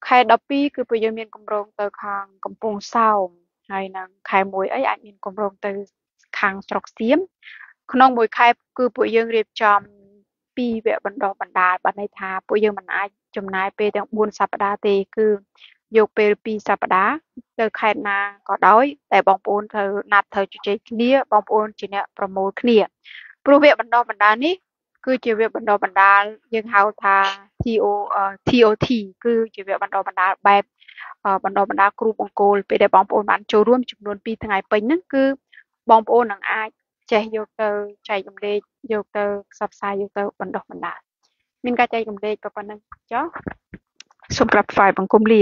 ខែ12គឺពួកយើងមានកម្រងទៅខាងកំពង់សោមហើយនឹងខែ1អីអាចមានកម្រងទៅខាងស្រុកសៀមក្នុងមួយខែគឺពួកយើងរៀបចំពីវគ្គបណ្ដុះបណ្ដាលបានន័យថាពួកយើងមិនអាចចំណាយពេលទាំង4សប្ដាហ៍ទេគឺ យកពេល2សប្ដាហ៍ទៅខេត្តណាក៏ដោយតែបងប្អូនត្រូវណាត់ត្រូវជជែកគ្នាបងប្អូនជាអ្នកប្រមូលគ្នាព្រោះវគ្គបណ្ដុះបណ្ដាលនេះគឺជាវគ្គបណ្ដុះបណ្ដាលយើងហៅថា TO TOT គឺជាវគ្គបណ្ដុះបណ្ដាលបែបបណ្ដុះបណ្ដាលគ្រូបង្គោលពេលដែលបងប្អូនបានចូលរួមចំនួន2ថ្ងៃពេញហ្នឹងគឺបងប្អូននឹងអាចចេះយកទៅចែករំលែកយកទៅផ្សព្វផ្សាយយកទៅបណ្ដុះបណ្ដាលមានការចែករំលែកក៏ប៉ុណ្ណឹងចុះសូមក្រាបថ្វាយបង្គំលា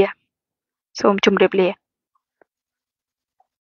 សូមជម្រាបលា